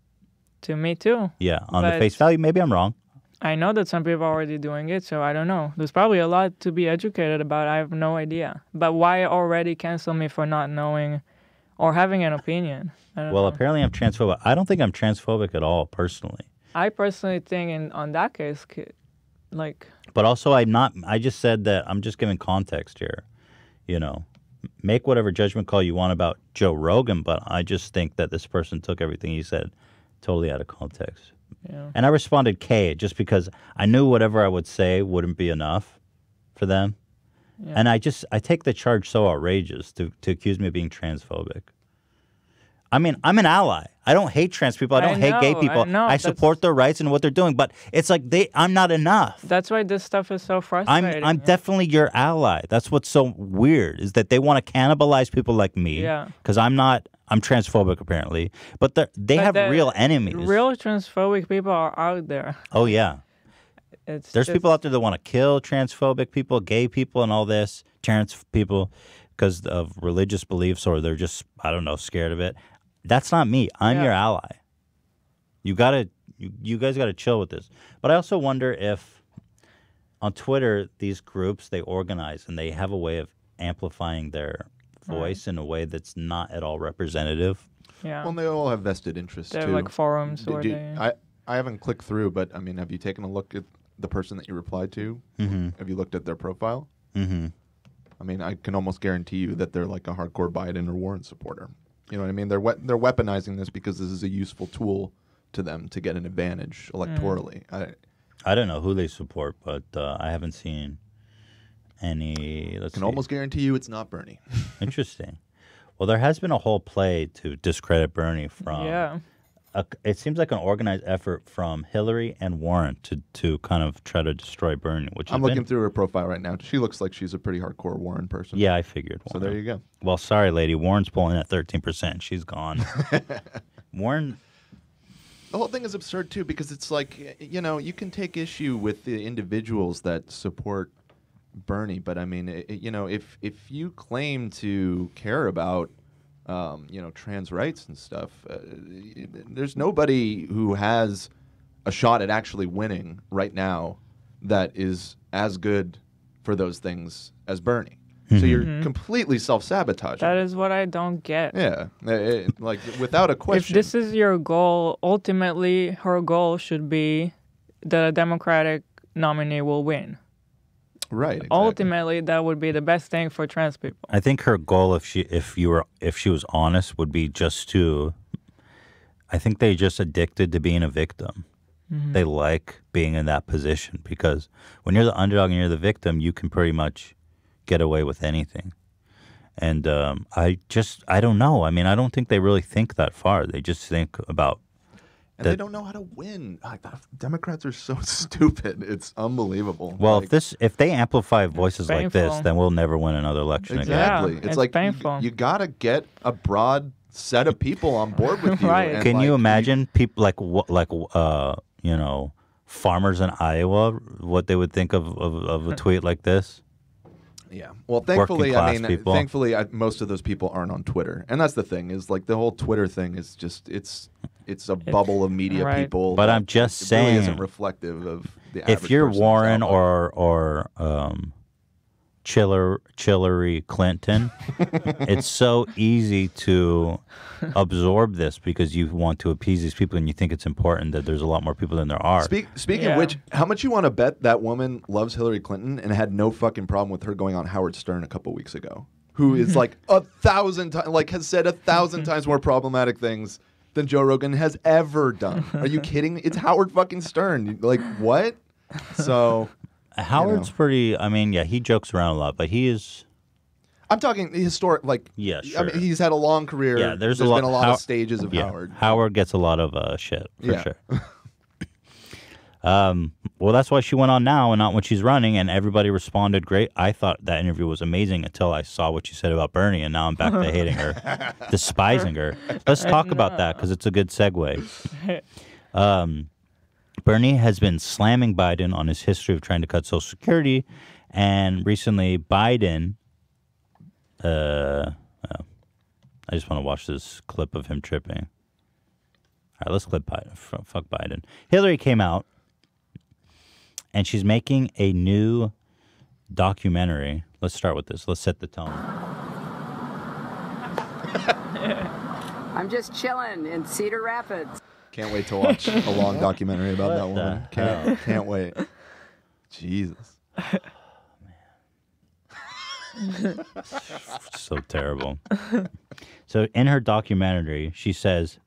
Speaker 2: to me too.
Speaker 1: Yeah, on the face value, maybe I'm wrong.
Speaker 2: I know that some people are already doing it, so I don't know. There's probably a lot to be educated about. I have no idea. But why already cancel me for not knowing or having an opinion?
Speaker 1: Well,
Speaker 2: know.
Speaker 1: apparently I'm transphobic. I don't think I'm transphobic at all, personally.
Speaker 2: I personally think in on that case, like
Speaker 1: But also, I'm not. I just said that I'm just giving context here. You know, make whatever judgment call you want about Joe Rogan, but I just think that this person took everything he said totally out of context.
Speaker 2: Yeah.
Speaker 1: And I responded K just because I knew whatever I would say wouldn't be enough for them.
Speaker 2: Yeah.
Speaker 1: And I just I take the charge so outrageous to to accuse me of being transphobic. I mean, I'm an ally. I don't hate trans people. I
Speaker 2: I
Speaker 1: don't hate gay
Speaker 2: people. I know, that's-
Speaker 1: support their rights and what they're doing, but it's like they I'm not enough.
Speaker 2: that's why this stuff is so frustrating.
Speaker 1: I'm. I'm definitely your ally. That's what's so weird is that they want to cannibalize people like me.
Speaker 2: Yeah.
Speaker 1: Because I'm not. I'm transphobic apparently, but they
Speaker 2: But
Speaker 1: have
Speaker 2: the
Speaker 1: real enemies.
Speaker 2: Real transphobic people are out there.
Speaker 1: oh yeah.
Speaker 2: It's
Speaker 1: There's
Speaker 2: just-
Speaker 1: people out there that want to kill transphobic people, gay people, and all this trans people because of religious beliefs or they're just I don't know scared of it. That's not me. I'm
Speaker 2: Yeah.
Speaker 1: your ally. You gotta you, you guys gotta chill with this. But I also wonder if on Twitter these groups they organize and they have a way of amplifying their voice in a way that's not at all representative.
Speaker 2: Yeah.
Speaker 7: Well, they all have vested interests
Speaker 2: They have,
Speaker 7: too.
Speaker 2: like, forums
Speaker 7: Do-
Speaker 2: where
Speaker 7: I I haven't clicked through, but I mean, have you taken a look at the person that you replied to?
Speaker 1: Mhm.
Speaker 7: Have you looked at their profile?
Speaker 1: Mm-hmm.
Speaker 7: I mean, I can almost guarantee you that they're like a hardcore Biden or Warren supporter. You know what I mean? They're we- they're weaponizing this because this is a useful tool to them to get an advantage electorally. I,
Speaker 1: I don't know who they support, but uh, I haven't seen any. Let's
Speaker 7: can
Speaker 1: see.
Speaker 7: almost guarantee you it's not Bernie.
Speaker 1: Interesting. Well, there has been a whole play to discredit Bernie from.
Speaker 2: Yeah.
Speaker 1: A, it seems like an organized effort from Hillary and Warren to to kind of try to destroy Bernie. Which
Speaker 7: I'm looking
Speaker 1: been-
Speaker 7: through her profile right now. She looks like she's a pretty hardcore Warren person.
Speaker 1: Yeah, I figured.
Speaker 7: So there you go.
Speaker 1: Well, sorry, lady. Warren's polling at thirteen percent. She's gone. Warren.
Speaker 7: The whole thing is absurd too because it's like you know you can take issue with the individuals that support Bernie, but I mean i- i- you know if if you claim to care about um, you know trans rights and stuff, uh, there's nobody who has a shot at actually winning right now that is as good for those things as Bernie. So you're
Speaker 2: Mhm.
Speaker 7: completely self-sabotaging.
Speaker 2: That is what I don't get.
Speaker 7: yeah, uh, it- like without a question.
Speaker 2: If this is your goal, ultimately her goal should be that a Democratic nominee will win.
Speaker 7: Right. exactly.
Speaker 2: Ultimately, that would be the best thing for trans people.
Speaker 1: I think her goal, if she if you were if she was honest, would be just to. I think they just addicted to being a victim.
Speaker 2: Mhm.
Speaker 1: They like being in that position because when you're the underdog and you're the victim, you can pretty much get away with anything. And um, I just I don't know. I mean, I don't think they really think that far. They just think about
Speaker 7: and they don't know how to win. Like, the Democrats are so stupid. It's unbelievable.
Speaker 1: Well,
Speaker 7: Like,
Speaker 1: if this if they amplify voices like this, then we'll never win another election again.
Speaker 7: exactly,
Speaker 2: Yeah,
Speaker 7: it's,
Speaker 2: it's
Speaker 7: like you-
Speaker 2: painful.
Speaker 7: You, gotta get a broad set of people on board with you.
Speaker 2: Right.
Speaker 7: and,
Speaker 1: Can
Speaker 7: like,
Speaker 1: you imagine people like wha- like uh you know farmers in Iowa what they would think of of, of a tweet like this?
Speaker 7: Yeah. Well, thankfully, I mean,
Speaker 1: people.
Speaker 7: thankfully, I, most of those people aren't on Twitter, and that's the thing is like the whole Twitter thing is just it's it's a bubble of media
Speaker 2: right.
Speaker 7: people.
Speaker 1: But I'm just
Speaker 7: it really isn't
Speaker 1: saying,
Speaker 7: reflective of the.
Speaker 1: If you're Warren or or um Chiller Chillery Clinton, it's so easy to absorb this because you want to appease these people and you think it's important that there's a lot more people than there are.
Speaker 7: Speak, speaking
Speaker 2: Yeah.
Speaker 7: of which, how much you want to bet that woman loves Hillary Clinton and had no fucking problem with her going on Howard Stern a couple weeks ago? Who is like a thousand times, like has said a thousand times more problematic things than Joe Rogan has ever done. Are you kidding? me? It's Howard fucking Stern. Like what? So
Speaker 1: Howard's pretty. I mean, yeah, he jokes around a lot, but he is.
Speaker 7: I'm talking historic. Like
Speaker 1: Yeah,
Speaker 7: I mean,
Speaker 1: sure.
Speaker 7: he's had a long career.
Speaker 1: Yeah, there's,
Speaker 7: been
Speaker 1: a lot.
Speaker 7: a lot
Speaker 1: How-
Speaker 7: of stages of
Speaker 1: yeah,
Speaker 7: Howard.
Speaker 1: Howard gets a lot of uh, shit for
Speaker 7: Yeah.
Speaker 1: sure. um, well, that's why she went on now and not when she's running, and everybody responded great. I thought that interview was amazing until I saw what she said about Bernie, and now I'm back to hating her, despising her. Let's talk about that because it's a good segue. Um, Bernie has been slamming Biden on his history of trying to cut Social Security And recently, Biden. Uh, oh, I just want to watch this clip of him tripping. All right, let's clip Biden. Fuck Biden. Hillary came out, and she's making a new documentary. Let's start with this. Let's set the tone.
Speaker 11: I'm just chilling in Cedar Rapids.
Speaker 7: Can't wait to watch a long documentary about
Speaker 1: What
Speaker 7: that woman.
Speaker 1: the
Speaker 7: Can't, can't wait. Jesus.
Speaker 1: so terrible. so in her documentary, she says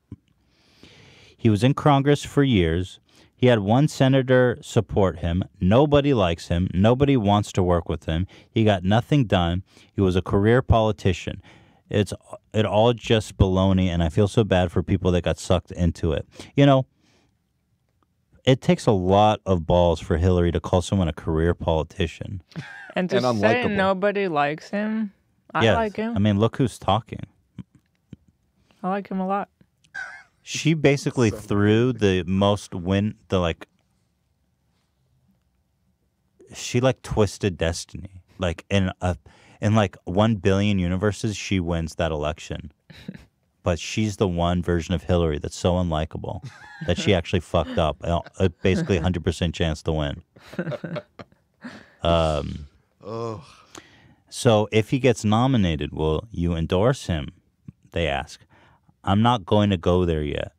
Speaker 1: he was in Congress for years. He had one senator support him. Nobody likes him. Nobody wants to work with him. He got nothing done. He was a career politician. It's it all just baloney, and I feel so bad for people that got sucked into it. You know, it takes a lot of balls for Hillary to call someone a career politician.
Speaker 2: And to
Speaker 1: And
Speaker 2: say
Speaker 1: unlikable.
Speaker 2: nobody likes him, I
Speaker 1: Yes.
Speaker 2: like him.
Speaker 1: I mean, look who's talking.
Speaker 2: I like him a lot.
Speaker 1: She basically threw the most win the like she like twisted destiny. Like in a in like 1 billion universes she wins that election. But she's the one version of Hillary that's so unlikable that she actually fucked up. Uh, uh, Basically 100% chance to win. Um
Speaker 7: Ugh.
Speaker 1: so if he gets nominated, will you endorse him? They ask. I'm not going to go there yet.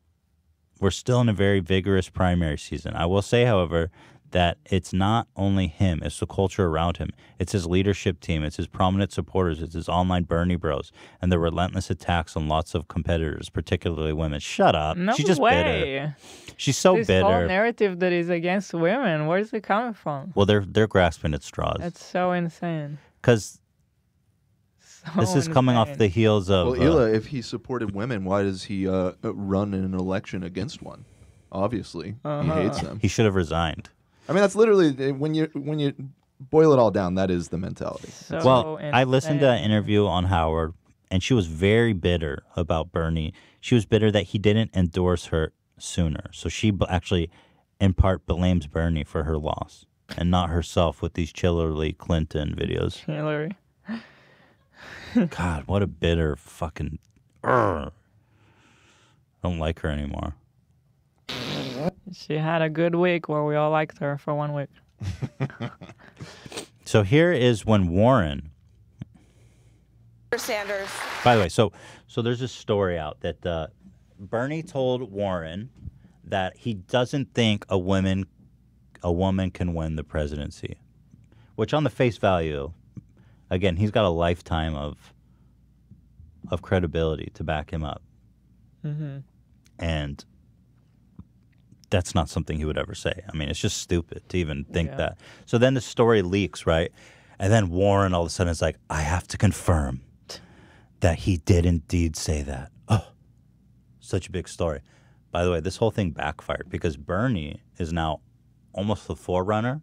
Speaker 1: We're still in a very vigorous primary season. I will say, however, that it's not only him, it's the culture around him. It's his leadership team, it's his prominent supporters, it's his online Bernie bros, and the relentless attacks on lots of competitors, particularly women. Shut up.
Speaker 2: No
Speaker 1: She's just
Speaker 2: way.
Speaker 1: bitter. She's so bitter.
Speaker 2: this whole
Speaker 1: bitter.
Speaker 2: narrative that is against women, where's it coming from?
Speaker 1: well, they're they're grasping at straws.
Speaker 2: That's so insane.
Speaker 1: Because this
Speaker 2: So
Speaker 1: is coming off the heels of
Speaker 7: Well,
Speaker 1: uh,
Speaker 7: if he supported women, why does he uh, run in an election against one? Obviously, he hates them.
Speaker 1: He should have resigned.
Speaker 7: I mean, that's literally when you when you boil it all down. That is the mentality.
Speaker 1: well, I listened to an interview on Howard, and she was very bitter about Bernie. She was bitter that he didn't endorse her sooner. So she actually, in part, blames Bernie for her loss and not herself with these Hillary Clinton videos.
Speaker 2: Hillary.
Speaker 1: God, what a bitter fucking. Urgh. I don't like her anymore.
Speaker 2: She had a good week where we all liked her for one week.
Speaker 1: So here is when Warren
Speaker 12: Sanders.
Speaker 1: By the way, so so there's a story out that uh, Bernie told Warren that he doesn't think a woman a woman can win the presidency, which on the face value, again, he's got a lifetime of of credibility to back him up,
Speaker 2: Mm-hmm.
Speaker 1: and that's not something he would ever say. I mean, it's just stupid to even think
Speaker 2: Yeah.
Speaker 1: that. So then the story leaks, right? And then Warren all of a sudden is like, I have to confirm that he did indeed say that. Oh, such a big story. By the way, this whole thing backfired because Bernie is now almost the forerunner,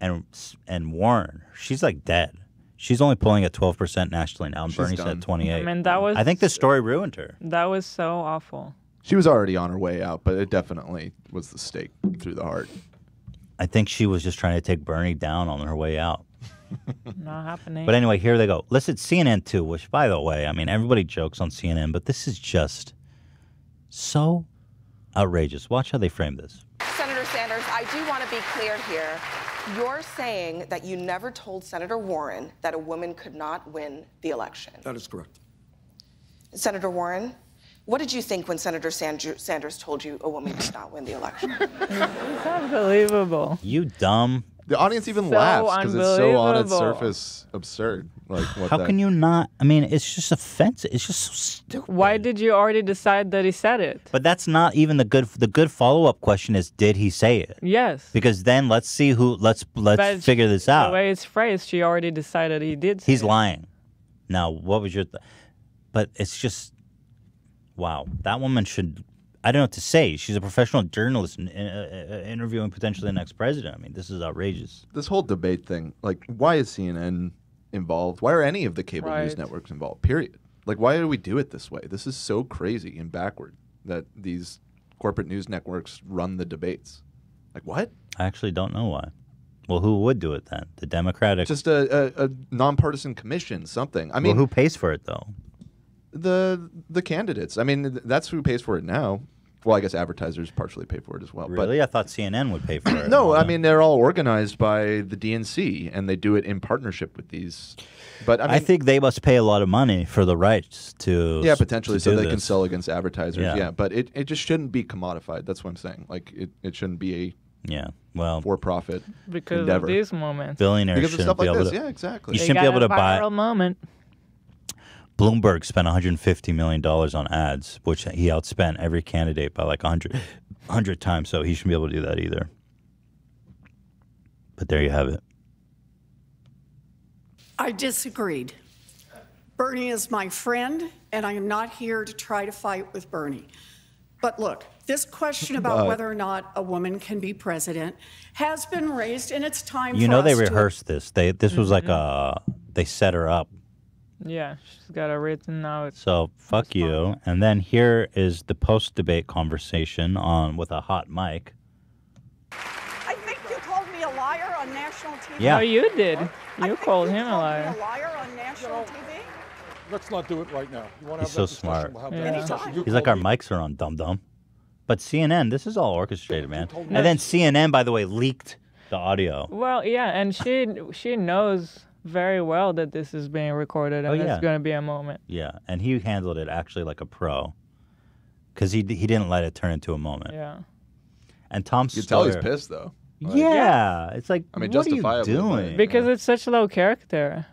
Speaker 1: and and Warren, she's like dead. She's only pulling at twelve percent nationally now, and
Speaker 7: She's
Speaker 1: Bernie's
Speaker 7: done.
Speaker 1: at twenty eight.
Speaker 2: I mean, that was-
Speaker 1: I think this story ruined her.
Speaker 2: That was so awful.
Speaker 7: She was already on her way out, but it definitely was the stake through the heart.
Speaker 1: I think she was just trying to take Bernie down on her way out.
Speaker 2: Not happening.
Speaker 1: But anyway, here they go. Listen, CNN too. Which, by the way, I mean everybody jokes on CNN, but this is just so outrageous. Watch how they frame this.
Speaker 12: Senator Sanders, I do want to be clear here. You're saying that you never told Senator Warren that a woman could not win the election.
Speaker 13: That is correct.
Speaker 12: Senator Warren, what did you think when Senator Sandr- Sanders told you a woman could not win the election?
Speaker 2: It's unbelievable.
Speaker 1: You dumb.
Speaker 7: The audience even
Speaker 2: So
Speaker 7: laughs because it's so on its surface absurd. Like what
Speaker 1: How
Speaker 7: the-
Speaker 1: can you not? I mean, it's just offensive. It's just so stupid.
Speaker 2: Why did you already decide that he said it?
Speaker 1: But that's not even the good. The good follow up question is, did he say it?
Speaker 2: Yes.
Speaker 1: Because then let's see who. Let's let's
Speaker 2: But
Speaker 1: figure this out.
Speaker 2: The way it's phrased, she already decided he did. say
Speaker 1: He's
Speaker 2: it.
Speaker 1: lying. Now, what was your? Th- but it's just, wow. That woman should. I don't know what to say. She's a professional journalist in, in, uh, uh, interviewing potentially the next president. I mean, this is outrageous.
Speaker 7: this whole debate thing, like, why is CNN involved? Why are any of the cable news networks involved? Period. Like, why do we do it this way? This is so crazy and backward that these corporate news networks run the debates. Like, what?
Speaker 1: I actually don't know why. Well, who would do it then? The Democratic.
Speaker 7: Just a, a, a nonpartisan commission, something. I mean,
Speaker 1: well, who pays for it though?
Speaker 7: The the candidates. I mean, th- that's who pays for it now. Well, I guess advertisers partially pay for it as well.
Speaker 1: Really? I thought CNN would pay for it.
Speaker 7: no, I mean they're all organized by the DNC, and they do it in partnership with these. But I
Speaker 1: I, think they must pay a lot of money for the rights to.
Speaker 7: yeah, potentially,
Speaker 1: to
Speaker 7: so
Speaker 1: do
Speaker 7: they can sell against advertisers.
Speaker 1: Yeah.
Speaker 7: Yeah. but it, it just shouldn't be commodified. That's what I'm saying. Like it, it shouldn't be a
Speaker 1: yeah well
Speaker 7: for profit
Speaker 2: Because
Speaker 7: endeavor.
Speaker 2: of these moments.
Speaker 1: Billionaires
Speaker 7: Because of
Speaker 1: shouldn't
Speaker 7: stuff
Speaker 1: be
Speaker 7: like
Speaker 1: able
Speaker 7: this.
Speaker 1: to.
Speaker 7: Yeah, exactly.
Speaker 1: You
Speaker 2: They
Speaker 1: shouldn't be able
Speaker 2: a
Speaker 1: to buy.
Speaker 2: viral moment.
Speaker 1: Bloomberg spent 150 million dollars on ads, which he outspent every candidate by like 100, 100 times. So he shouldn't be able to do that either. But there you have it.
Speaker 13: I disagreed. Bernie is my friend, and I am not here to try to fight with Bernie. But look, this question about
Speaker 1: But-
Speaker 13: whether or not a woman can be president has been raised, and it's time
Speaker 1: You
Speaker 13: for
Speaker 1: know they
Speaker 13: us to-
Speaker 1: rehearsed this. They this was like
Speaker 2: Mm-hmm.
Speaker 1: a they set her up.
Speaker 2: Yeah, she's got it written out.
Speaker 1: So fuck you. And then here is the post debate conversation on with a hot mic.
Speaker 13: I think you called me a liar on national TV.
Speaker 1: Yeah.
Speaker 2: Oh, you did. You called him a
Speaker 13: called me
Speaker 2: liar.
Speaker 13: a liar on national TV.
Speaker 14: Let's not do it right now. You want to
Speaker 1: He's so smart.
Speaker 14: We'll
Speaker 2: Yeah.
Speaker 1: He's like our
Speaker 14: me.
Speaker 1: mics are on, dum dum. But CNN, this is all orchestrated, man. And then CNN, by the way, leaked the audio.
Speaker 2: Well, yeah, and she she knows very well that this is being recorded and
Speaker 1: Oh, yeah.
Speaker 2: it's going to be a moment.
Speaker 1: Yeah, and he handled it actually like a pro, because he he didn't let it turn into a moment.
Speaker 2: Yeah.
Speaker 1: And Tom
Speaker 7: You can tell he's pissed though. Like-
Speaker 1: Yeah, it's like
Speaker 7: I mean,
Speaker 1: what are you
Speaker 7: justifiably,
Speaker 1: doing?
Speaker 2: Because it's such low character.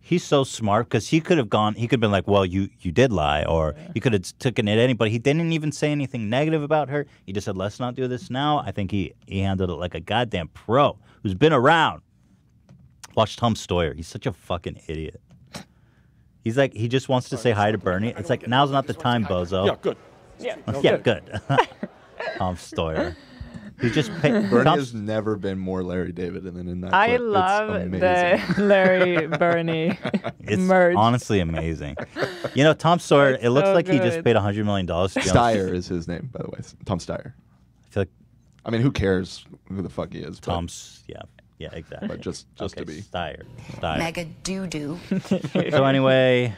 Speaker 1: He's so smart because he could have gone. He could have been like, "Well, you you did lie," or he could have taken it anybody. He didn't even say anything negative about her. He just said, "Let's not do this now." I think he he handled it like a goddamn pro who's been around. Watch Tom Stoyer. He's such a fucking idiot. He's like he just wants to say hi to Bernie. It's like now's not the time, bozo.
Speaker 14: Yeah, good.
Speaker 2: Yeah.
Speaker 1: yeah, good. Tom Stoyer. He just pay,
Speaker 7: Bernie
Speaker 1: Tom-
Speaker 7: has never been more Larry David than in that.
Speaker 2: I
Speaker 7: clip. It's
Speaker 2: love
Speaker 7: amazing.
Speaker 2: the Larry Bernie
Speaker 1: It's
Speaker 2: merge.
Speaker 1: honestly amazing. You know, Tom Sawyer.
Speaker 2: It's
Speaker 1: it looks
Speaker 2: so
Speaker 1: like he just
Speaker 2: good.
Speaker 1: paid hundred million dollars. to
Speaker 7: Steyer is his name, by the way. Tom Steyer.
Speaker 1: I feel like
Speaker 7: I mean, who cares who the fuck he is? but-
Speaker 1: Tom's. Yeah, yeah, exactly.
Speaker 7: But just just
Speaker 1: okay,
Speaker 7: to be
Speaker 1: Steyer. Steyer.
Speaker 9: Mega doo doo.
Speaker 1: So anyway,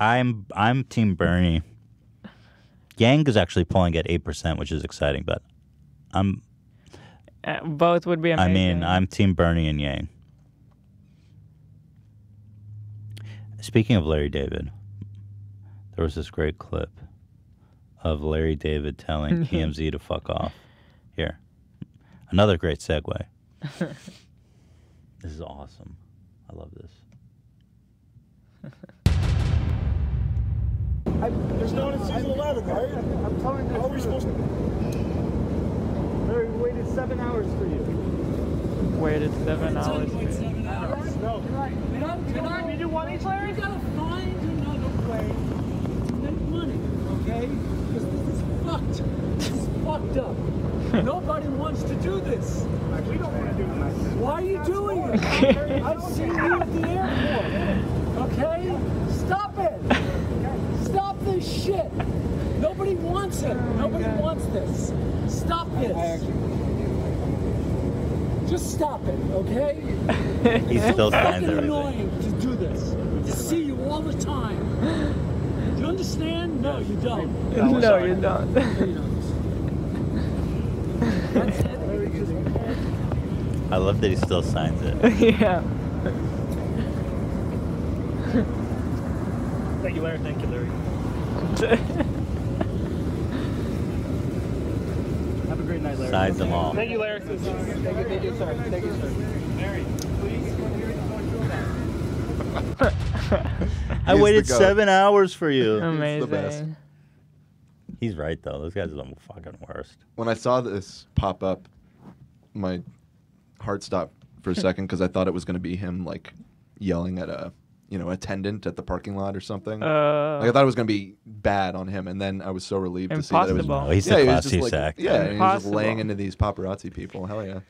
Speaker 1: I'm I'm Team Bernie. Yang is actually pulling at eight percent, which is exciting. But I'm.
Speaker 2: Uh, both would be amazing.
Speaker 1: I mean, I'm Team Bernie and Yang. Speaking of Larry David, there was this great clip of Larry David telling TMZ to fuck off. Here, another great segue. This is awesome. I love this.
Speaker 15: There's no one in season 11, right? I'm telling you. How are we supposed to? Larry waited seven hours for you.
Speaker 2: Waited seven hours.
Speaker 15: No. Can I? Did you want each Larry? You gotta find another way to make money, okay? Because fucked. This is fucked up. Nobody wants to do this. We don't want to do this. Why are you doing it? I've seen you at the airport. Okay? Stop it. Stop this shit. Nobody wants it. Nobody wants this. Stop this. Just stop it, okay?
Speaker 1: He still
Speaker 15: so
Speaker 1: signs
Speaker 15: fucking
Speaker 1: everything.
Speaker 15: annoying to do this. To see you all the time. Do you understand? No, you don't.
Speaker 2: No, you don't.
Speaker 15: That's it.
Speaker 1: I love that he still signs it.
Speaker 2: yeah.
Speaker 15: Thank you, Larry. Thank you, Larry. Have a great night, Larry.
Speaker 1: Sides them all.
Speaker 15: Thank you, Larry. Thank you, thank you, sir. Thank you, sir. Mary, please.
Speaker 1: I waited seven hours for you.
Speaker 2: Amazing.
Speaker 7: best.
Speaker 1: He's right though. Those guys are the fucking worst.
Speaker 7: when I saw this pop up, my heart stopped for a second because I thought it was going to be him like yelling at a you know attendant at the parking lot or something.
Speaker 2: Uh,
Speaker 7: like I thought it was going to be bad on him, and then I was so relieved to see that it was.
Speaker 2: Impossible.
Speaker 1: Oh, he's
Speaker 7: yeah,
Speaker 1: the
Speaker 7: he was
Speaker 1: class
Speaker 7: just like,
Speaker 1: sack.
Speaker 7: yeah, and he was just
Speaker 2: Impossible.
Speaker 7: laying into these paparazzi people. Hell yeah.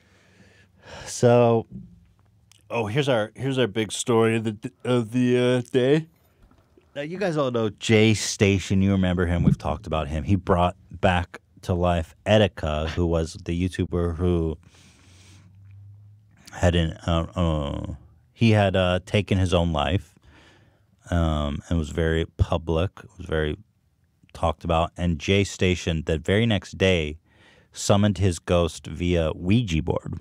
Speaker 1: So, oh, here's our here's our big story of the of the uh, day. Now, you guys all know Jaystation. You remember him? We've talked about him. He brought back to life Etika, who was the YouTuber who had in, uh, uh, he had uh, taken his own life um, and was very public, was very talked about. And Jaystation that very next day summoned his ghost via Ouija board,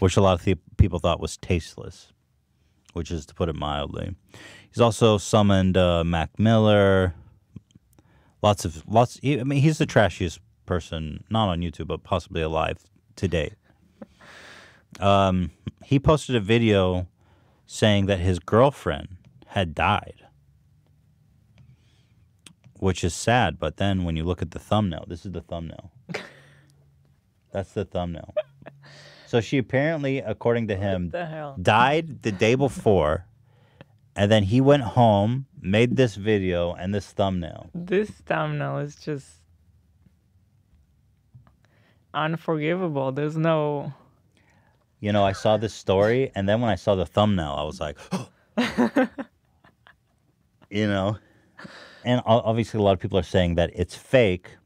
Speaker 1: which a lot of the people thought was tasteless, which is to put it mildly. He's also summoned uh, Mac Miller. Lots of lots. I mean, he's the trashiest person, not on YouTube, but possibly alive to date. Um, he posted a video saying that his girlfriend had died, which is sad. But then when you look at the thumbnail, this is the thumbnail. That's the thumbnail. So she apparently, according to him,
Speaker 2: the
Speaker 1: died the day before, and then he went home, made this video and this thumbnail.
Speaker 2: This thumbnail is just unforgivable. There's no.
Speaker 1: You know, I saw this story, and then when I saw the thumbnail, I was like, you know, and obviously a lot of people are saying that it's fake.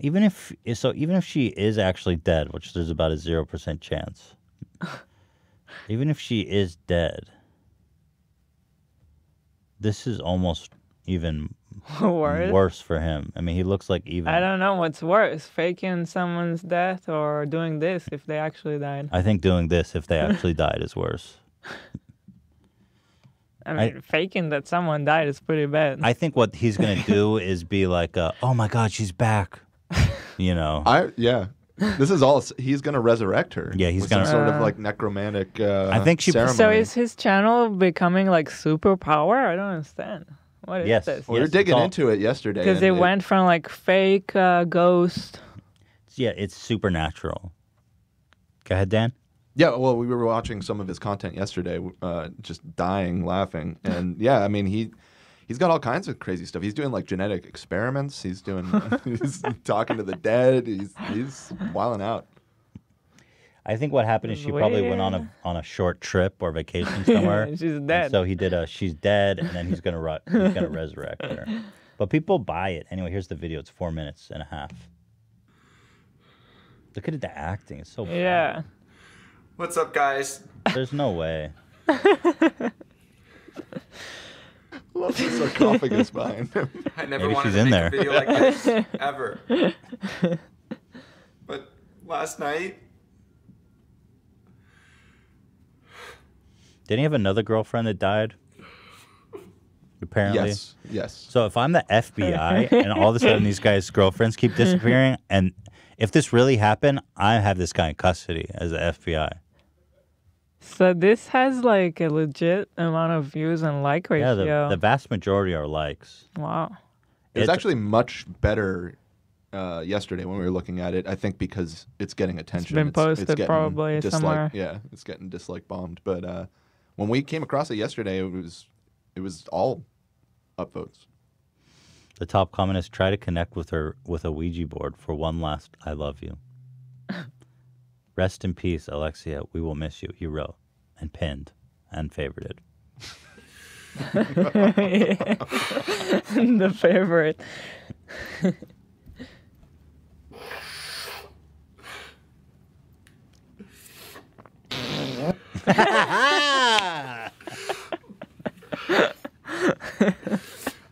Speaker 1: Even if so, even if she is actually dead, which there's about a zero percent chance. even if she is dead, this is almost even
Speaker 2: Worse?
Speaker 1: worse for him. I mean, he looks like even.
Speaker 2: I don't know what's worse, faking someone's death or doing this if they actually died.
Speaker 1: I think doing this if they actually died is worse.
Speaker 2: I mean, faking that someone died is pretty bad.
Speaker 1: I think what he's gonna do is be like, uh, "Oh my God, she's back," you know.
Speaker 7: I yeah. This is all. He's gonna resurrect her.
Speaker 1: Yeah, he's gonna-
Speaker 7: sort of
Speaker 2: Uh,
Speaker 7: like necromantic. Uh,
Speaker 1: I think she-
Speaker 7: ceremony.
Speaker 2: So is his channel becoming like superpower? I don't understand. What is
Speaker 7: Yes.
Speaker 2: this?
Speaker 7: We were Yes, digging all- into it yesterday,
Speaker 2: Because
Speaker 7: and
Speaker 2: it,
Speaker 7: it-
Speaker 2: went from like fake uh, ghost.
Speaker 1: Yeah, it's supernatural. Go ahead, Dan.
Speaker 7: Yeah, well, we were watching some of his content yesterday, uh, just dying laughing, and yeah, I mean he he's got all kinds of crazy stuff. He's doing like genetic experiments. He's doing he's talking to the dead. He's he's wilding out.
Speaker 1: I think what happened is she probably went on a on a short trip or vacation somewhere.
Speaker 2: She's
Speaker 1: and
Speaker 2: dead.
Speaker 1: so he did a she's dead, and then he's gonna ru- he's gonna resurrect her. But people buy it anyway. Here's the video. It's four minutes and a half. Look at the acting. It's so bad.
Speaker 2: Yeah.
Speaker 16: What's up, guys?
Speaker 1: There's no way.
Speaker 7: Love the sarcophagus behind him.
Speaker 16: I never
Speaker 1: Maybe
Speaker 16: wanted
Speaker 1: she's
Speaker 16: to
Speaker 1: in
Speaker 16: make
Speaker 1: there.
Speaker 16: a video like this ever. But last night,
Speaker 1: Didn't he have another girlfriend that died? Apparently.
Speaker 7: Yes, yes.
Speaker 1: So if I'm the FBI and all of a sudden these guys' girlfriends keep disappearing, and if this really happened, I have this guy in custody as the FBI.
Speaker 2: So this has like a legit amount of views and like
Speaker 1: Yeah,
Speaker 2: ratio.
Speaker 1: the, the vast majority are likes.
Speaker 2: wow.
Speaker 7: It was
Speaker 1: It's-
Speaker 7: actually much better uh, yesterday when we were looking at it. I think because it's getting attention.
Speaker 2: It's been posted
Speaker 7: getting
Speaker 2: probably
Speaker 7: dislike-
Speaker 2: somewhere.
Speaker 7: Yeah, it's getting dislike bombed. But uh, when we came across it yesterday, it was it was all upvotes.
Speaker 1: The top comment is try to connect with her with a Ouija board for one last I love you. Rest in peace, Alexia. We will miss you. He wrote and pinned and favorited.
Speaker 2: the favorite.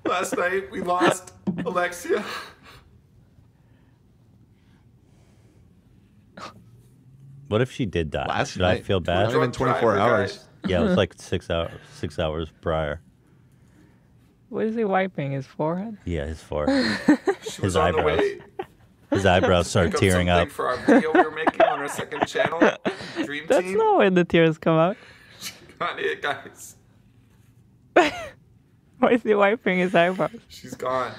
Speaker 16: last night we lost Alexia.
Speaker 1: What if she did die?
Speaker 7: Last
Speaker 1: Should I feel bad?
Speaker 7: Not even 24 hours.
Speaker 1: Yeah, it was like six hours. Six hours prior.
Speaker 2: What is he wiping? His forehead?
Speaker 1: Yeah, his forehead, his
Speaker 16: was on the
Speaker 1: eyebrows, his eyebrows started
Speaker 16: Pick up
Speaker 1: tearing up.
Speaker 16: for our video we were making on our second channel, Dream
Speaker 2: That's
Speaker 16: Team.
Speaker 2: not where the tears come out.
Speaker 16: Got it, guys.
Speaker 2: Why is he wiping his eyebrows?
Speaker 16: She's gone.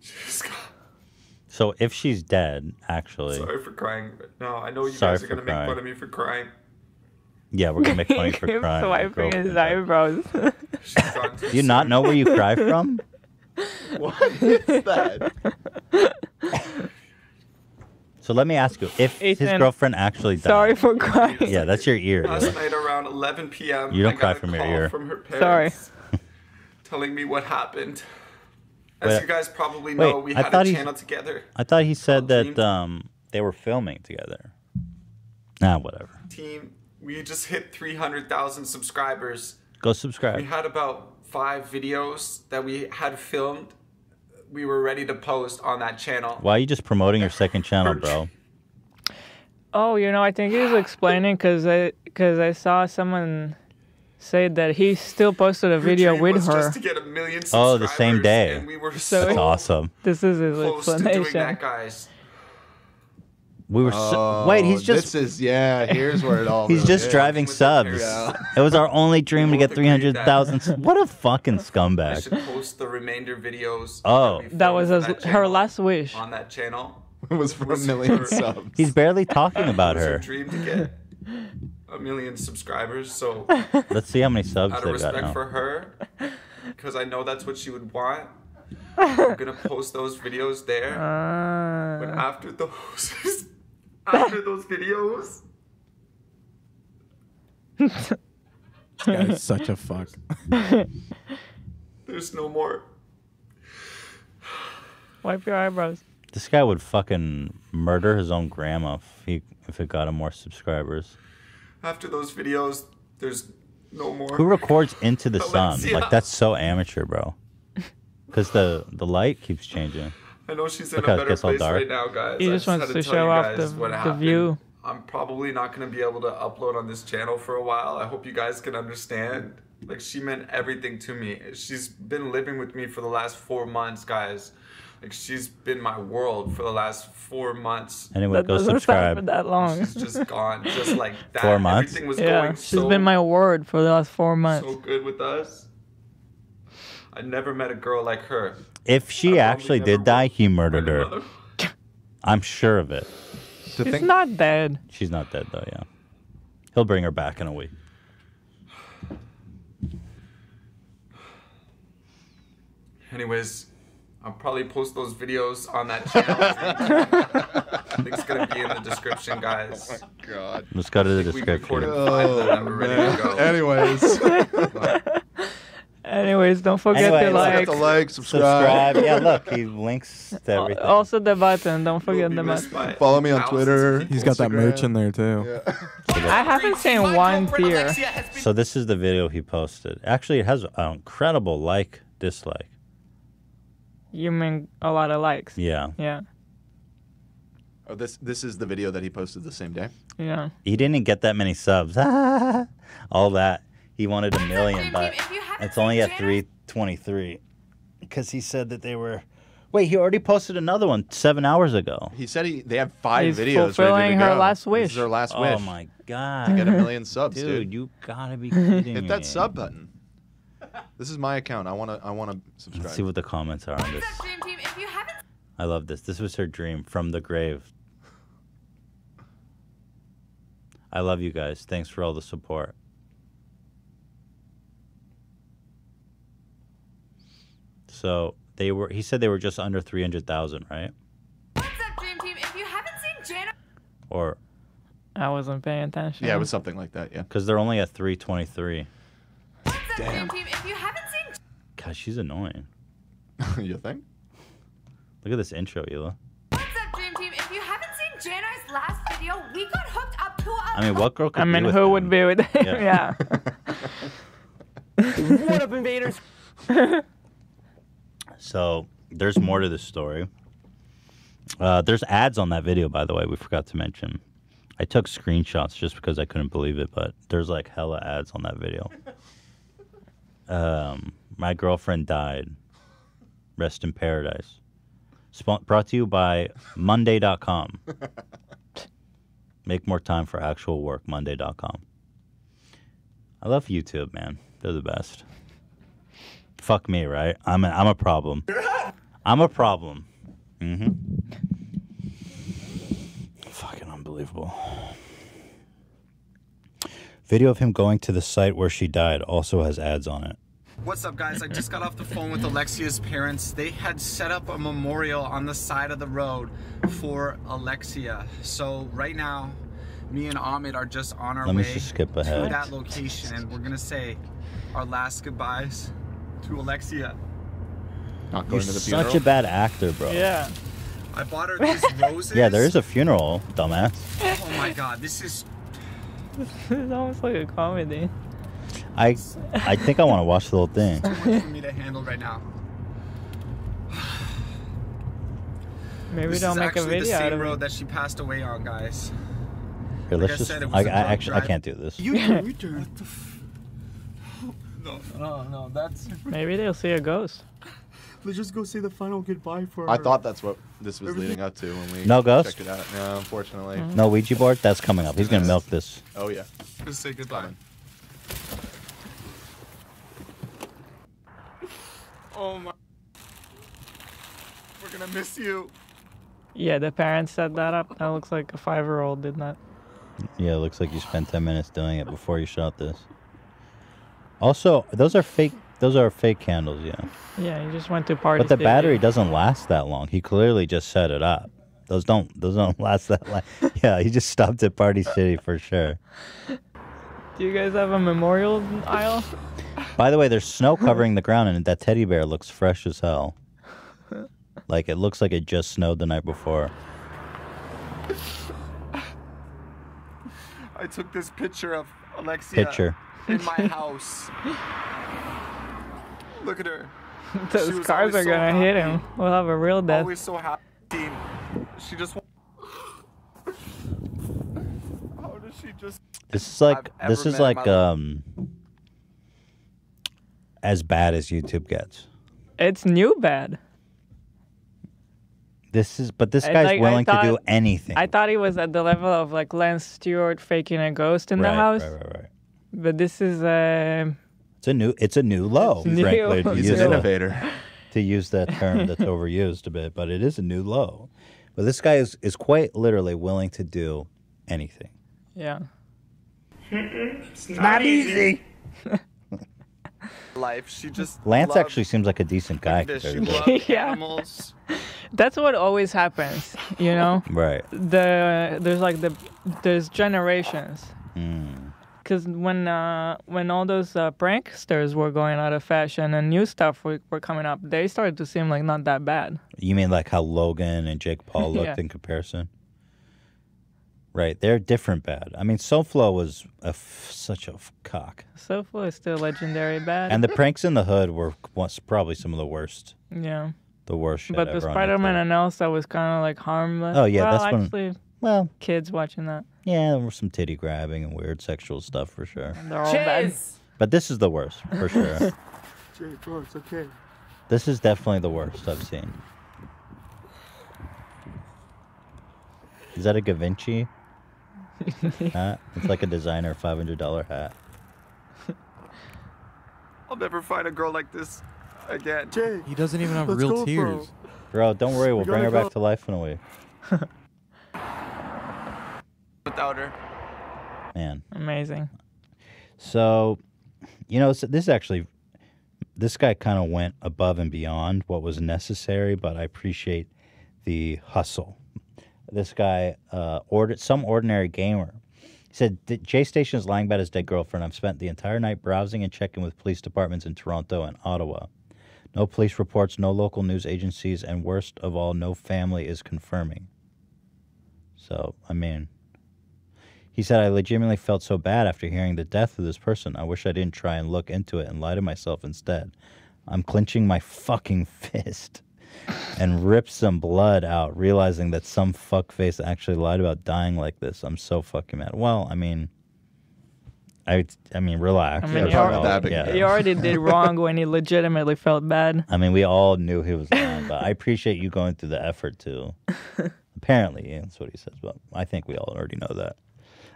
Speaker 16: She's gone.
Speaker 1: So if she's dead, actually,
Speaker 16: Sorry for crying. But no, I know you
Speaker 1: Sorry
Speaker 16: guys are gonna make fun of me for crying.
Speaker 1: yeah, we're gonna make fun of you for
Speaker 2: Keeps
Speaker 1: crying. Your
Speaker 2: wiping his
Speaker 1: girlfriend died.
Speaker 2: eyebrows.
Speaker 1: Do you not know where you cry from?
Speaker 7: What is that?
Speaker 1: So let me ask you: If his girlfriend actually died,
Speaker 2: Sorry for crying.
Speaker 1: yeah, that's your ear.
Speaker 16: Last
Speaker 1: yeah.
Speaker 16: night around 11 p.m.
Speaker 1: You don't
Speaker 16: I
Speaker 1: cry
Speaker 16: got a
Speaker 1: from your ear.
Speaker 16: From her
Speaker 2: Sorry.
Speaker 16: telling me what happened. As
Speaker 1: Wait,
Speaker 16: you guys probably
Speaker 1: wait,
Speaker 16: know, we
Speaker 1: I
Speaker 16: had
Speaker 1: thought
Speaker 16: a
Speaker 1: he-
Speaker 16: channel together.
Speaker 1: I thought he said that um, they were filming together. Nah, whatever.
Speaker 16: team. We just hit 300,000 subscribers.
Speaker 1: Go subscribe.
Speaker 16: We had about five videos that we had filmed. We were ready to post on that channel.
Speaker 1: Why are you just promoting your second channel, bro?
Speaker 2: Oh, you know, I think he was explaining because I because I saw someone say that he still posted a video
Speaker 16: dream
Speaker 2: with
Speaker 16: was
Speaker 2: her.
Speaker 16: just to get a million
Speaker 1: Oh, the same day.
Speaker 16: and we were
Speaker 1: That's
Speaker 16: so
Speaker 1: awesome.
Speaker 2: This is his
Speaker 16: close to doing
Speaker 2: explanation.
Speaker 16: that, guys.
Speaker 1: We were so, oh, wait. He's
Speaker 7: Oh,
Speaker 1: just
Speaker 7: This is yeah. Here's where it all.
Speaker 1: he's just
Speaker 7: is.
Speaker 1: driving subs.
Speaker 7: Yeah.
Speaker 1: It was our only dream to get three hundred thousand. What a fucking scumbag!
Speaker 16: I should post the remainder videos.
Speaker 1: Oh,
Speaker 2: That was his,
Speaker 16: that
Speaker 2: her last wish.
Speaker 16: on that channel.
Speaker 7: It was for a
Speaker 16: Was
Speaker 7: million
Speaker 16: for-
Speaker 7: subs.
Speaker 1: he's barely talking about
Speaker 16: It was
Speaker 1: her.
Speaker 16: A dream to get a million subscribers. So
Speaker 1: Let's see how many subs
Speaker 16: out
Speaker 1: they
Speaker 16: of
Speaker 1: got
Speaker 16: respect
Speaker 1: now.
Speaker 16: for her, because I know that's what she would want. I'm gonna post those videos there.
Speaker 2: Uh,
Speaker 16: But after those, after those videos,
Speaker 8: This guy's such a fuck.
Speaker 16: there's no more.
Speaker 2: wipe your eyebrows.
Speaker 1: This guy would fucking murder his own grandma if he if it got him more subscribers.
Speaker 16: After those videos, there's no more.
Speaker 1: Who records into the sun? Like that's so amateur, bro. Because the the light keeps changing.
Speaker 16: I know she's in
Speaker 1: Look
Speaker 16: a better place
Speaker 1: dark.
Speaker 16: right now, guys.
Speaker 2: He
Speaker 16: I
Speaker 2: just wants
Speaker 16: had
Speaker 2: to show off the-
Speaker 16: what
Speaker 2: the
Speaker 16: happened.
Speaker 2: view.
Speaker 16: I'm probably not going to be able to upload on this channel for a while. I hope you guys can understand. Like, she meant everything to me. She's been living with me for the last four months, guys. Like, she's been my world for the last four months.
Speaker 1: Anyway,
Speaker 2: That
Speaker 1: go
Speaker 2: doesn't
Speaker 1: subscribe.
Speaker 2: for that long.
Speaker 16: She's just gone, just like that.
Speaker 1: Four months?
Speaker 16: Everything was
Speaker 2: yeah,
Speaker 16: going
Speaker 2: she's
Speaker 16: so,
Speaker 2: been my word for the last four months.
Speaker 16: so good with us. I never met a girl like her.
Speaker 1: If she actually did die, he murdered her. I'm sure of it.
Speaker 2: She's
Speaker 7: think,
Speaker 2: not dead.
Speaker 1: She's not dead though. Yeah, he'll bring her back in a week.
Speaker 16: Anyways, I'll probably post those videos on that channel. Link's gonna be in the description, guys.
Speaker 7: Oh God.
Speaker 1: Let's go to the description.
Speaker 16: five oh, of ready to go.
Speaker 7: Anyways,
Speaker 2: Anyways, don't forget
Speaker 1: Anyway,
Speaker 2: to like.
Speaker 7: the like, subscribe.
Speaker 1: Subscribe. Yeah, look, he links to everything.
Speaker 2: Also the button. Don't
Speaker 16: We'll
Speaker 2: forget the button.
Speaker 7: Follow me on Twitter.
Speaker 16: people.
Speaker 8: He's got that merch in there too.
Speaker 2: I haven't seen one tier.
Speaker 1: So this is the video he posted. Actually, it has an incredible like dislike.
Speaker 2: You mean a lot of likes?
Speaker 1: Yeah,
Speaker 2: Yeah.
Speaker 7: Oh, this this is the video that he posted the same day.
Speaker 2: Yeah.
Speaker 1: he didn't get that many subs. All that he wanted a million, but it's only at three twenty three. Because he said that they were. Wait, he already posted another one seven hours ago.
Speaker 7: He said he they have five
Speaker 2: He's
Speaker 7: videos. ready
Speaker 2: fulfilling
Speaker 7: to
Speaker 2: her
Speaker 7: go.
Speaker 2: last
Speaker 7: This
Speaker 2: wish.
Speaker 7: is her last
Speaker 1: Oh
Speaker 7: wish.
Speaker 1: my
Speaker 7: To
Speaker 1: god,
Speaker 7: get a million subs,
Speaker 1: dude,
Speaker 7: dude.
Speaker 1: you gotta be kidding
Speaker 7: Hit
Speaker 1: me.
Speaker 7: that sub button. This is my account. I wanna I wanna
Speaker 1: Let's see what the comments are on this. I love this. This was her dream from the grave. I love you guys. Thanks for all the support. So they were. He said they were just under three hundred thousand, right? What's up, Dream Team? If you haven't seen Jan, Or
Speaker 2: I wasn't paying attention.
Speaker 7: yeah, it was something like that. Yeah.
Speaker 1: because they're only at three twenty three.
Speaker 7: Damn.
Speaker 1: God, she's annoying.
Speaker 7: you think?
Speaker 1: Look at this intro, Hila. I mean, what girl could
Speaker 2: I
Speaker 1: be
Speaker 2: mean,
Speaker 1: with
Speaker 2: who
Speaker 1: him?
Speaker 2: would be with?
Speaker 1: Yeah.
Speaker 2: yeah.
Speaker 11: what up, invaders?
Speaker 1: So there's more to this story. Uh, there's ads on that video, by the way. We forgot to mention. I took screenshots just because I couldn't believe it, but there's like hella ads on that video. Um, my girlfriend died. Rest in paradise. Spo- brought to you by Monday.com. Make more time for actual work. Monday.com. I love YouTube, man. They're the best. Fuck me, right? I'm a, I'm a problem. I'm a problem. Mm-hmm. Fucking unbelievable. Video of him going to the site where she died also has ads on it.
Speaker 17: What's up, guys? I just got off the phone with Alexia's parents. They had set up a memorial on the side of the road for Alexia. So right now, me and Ahmed are just on our
Speaker 1: Let me
Speaker 17: way
Speaker 1: just skip
Speaker 17: to that location, and we're gonna say our last goodbyes to Alexia.
Speaker 7: Not
Speaker 1: You're
Speaker 7: going to the funeral.
Speaker 1: such a bad actor, bro.
Speaker 2: Yeah.
Speaker 17: I bought her these roses.
Speaker 1: Yeah, there is a funeral, dumbass.
Speaker 17: Oh my god, this is.
Speaker 2: it's almost like a comedy.
Speaker 1: I I think I want to watch the whole thing.
Speaker 17: too much for me to handle right now.
Speaker 2: Maybe
Speaker 17: this
Speaker 2: don't make a video
Speaker 17: the
Speaker 2: out
Speaker 17: same
Speaker 2: of it.
Speaker 17: road that she passed away on, guys.
Speaker 1: Here,
Speaker 17: Like
Speaker 1: let's
Speaker 17: I
Speaker 1: just.
Speaker 17: said, it
Speaker 1: I,
Speaker 17: was a
Speaker 1: I
Speaker 17: drunk
Speaker 1: actually I can't do this.
Speaker 17: You turn, you turn. What the f-
Speaker 10: No, no, no, that's.
Speaker 2: Maybe they'll see a ghost.
Speaker 10: Let's just go say the final goodbye for
Speaker 7: I
Speaker 10: her.
Speaker 7: thought that's what this was
Speaker 10: Everything-
Speaker 7: leading up to when we
Speaker 1: No ghost?
Speaker 7: checked it out. No, unfortunately.
Speaker 2: Mm-hmm.
Speaker 1: No Ouija board. That's coming up. He's gonna milk this.
Speaker 7: Oh yeah.
Speaker 17: Just say goodbye.
Speaker 10: Oh my. We're gonna miss you.
Speaker 2: Yeah, the parents set that up. That looks like a five-year-old did that.
Speaker 1: Yeah, it looks like you spent ten minutes doing it before you shot this. Also, those are fake. Those are fake candles. Yeah.
Speaker 2: Yeah, he just went to party.
Speaker 1: But the
Speaker 2: City.
Speaker 1: battery doesn't last that long. He clearly just set it up. Those don't. Those don't last that long. Yeah, he just stopped at Party City for sure.
Speaker 2: Do you guys have a memorial aisle?
Speaker 1: By the way, there's snow covering the ground, and that teddy bear looks fresh as hell. Like it looks like it just snowed the night before.
Speaker 17: I took this picture of Alexia
Speaker 1: Picture.
Speaker 17: in my house. Look at her.
Speaker 2: Those
Speaker 17: was
Speaker 2: cars are
Speaker 17: so
Speaker 2: gonna hit him. We'll have a real death.
Speaker 17: Always so happy. She just. How does she just?
Speaker 1: This is like
Speaker 17: I've
Speaker 1: this is like um as bad as YouTube gets.
Speaker 2: It's new bad.
Speaker 1: This is but this
Speaker 2: I-
Speaker 1: guy's
Speaker 2: like, I
Speaker 1: willing to do
Speaker 2: thought-
Speaker 1: anything.
Speaker 2: I thought he was at the level of like Lance Stewart faking a ghost in
Speaker 1: Right,
Speaker 2: the house.
Speaker 1: right, right, right.
Speaker 2: But this is uh,
Speaker 1: It's a new it's a new low,
Speaker 2: It's new.
Speaker 1: frankly. To
Speaker 2: He's
Speaker 1: use
Speaker 2: an
Speaker 1: that-
Speaker 7: innovator.
Speaker 1: to use that term that's overused a bit, but it is a new low. But this guy is, is quite literally willing to do anything.
Speaker 2: yeah.
Speaker 17: It's
Speaker 1: not easy.
Speaker 17: Life. She just.
Speaker 1: Lance
Speaker 17: loved
Speaker 1: actually seems like a decent guy
Speaker 17: this.
Speaker 1: compared
Speaker 17: She
Speaker 1: to
Speaker 17: loved.
Speaker 2: Yeah.
Speaker 17: animals.
Speaker 2: That's what always happens, you know.
Speaker 1: Right.
Speaker 2: The there's like the there's generations.
Speaker 1: Mm.
Speaker 2: Because when uh, when all those uh, pranksters were going out of fashion and new stuff were, were coming up, they started to seem like not that bad.
Speaker 1: You mean like how Logan and Jake Paul looked
Speaker 2: Yeah.
Speaker 1: in comparison? Right, they're different bad. I mean, SoFlo was a f- such a f- cock,
Speaker 2: SoFlo is still legendary bad.
Speaker 1: and the pranks in the hood were once probably some of the worst,
Speaker 2: yeah.
Speaker 1: the worst shit
Speaker 2: But the Spider-Man and Elsa was kind of like harmless.
Speaker 1: Oh, yeah,
Speaker 2: well,
Speaker 1: that's when-
Speaker 2: actually,
Speaker 1: well,
Speaker 2: kids watching that.
Speaker 1: Yeah, there was some titty grabbing and weird sexual stuff for sure.
Speaker 2: They're all bad.
Speaker 1: But this is the worst for sure.
Speaker 10: Jay, bro, it's okay.
Speaker 1: this is definitely the worst I've seen. Is that a Givenchy hat? It's like a designer five hundred dollar hat.
Speaker 17: I'll never find a girl like this again.
Speaker 10: Jay.
Speaker 8: He doesn't even have real
Speaker 10: go,
Speaker 8: tears.
Speaker 1: Bro, don't worry, we'll
Speaker 10: We
Speaker 1: bring her
Speaker 10: gotta
Speaker 1: back to life in a week.
Speaker 17: Without her.
Speaker 1: Man.
Speaker 2: Amazing.
Speaker 1: So, you know, so this actually, this guy kind of went above and beyond what was necessary, but I appreciate the hustle. This guy uh, ordered some ordinary gamer. He said, "D- Jaystation is lying about his dead girlfriend. I've spent the entire night browsing and checking with police departments in Toronto and Ottawa. No police reports, no local news agencies, and worst of all, no family is confirming. So, I mean, he said, I legitimately felt so bad after hearing the death of this person. I wish I didn't try and look into it and lie to myself instead. I'm clenching my fucking fist and ripped some blood out, realizing that some fuckface actually lied about dying like this. I'm so fucking mad. Well, I mean, I, I mean, relax.
Speaker 2: I mean, you, already,
Speaker 1: yeah.
Speaker 2: you already did wrong when he legitimately felt bad.
Speaker 1: I mean, we all knew he was lying, but I appreciate you going through the effort to. Apparently, that's what he says, but I think we all already know that.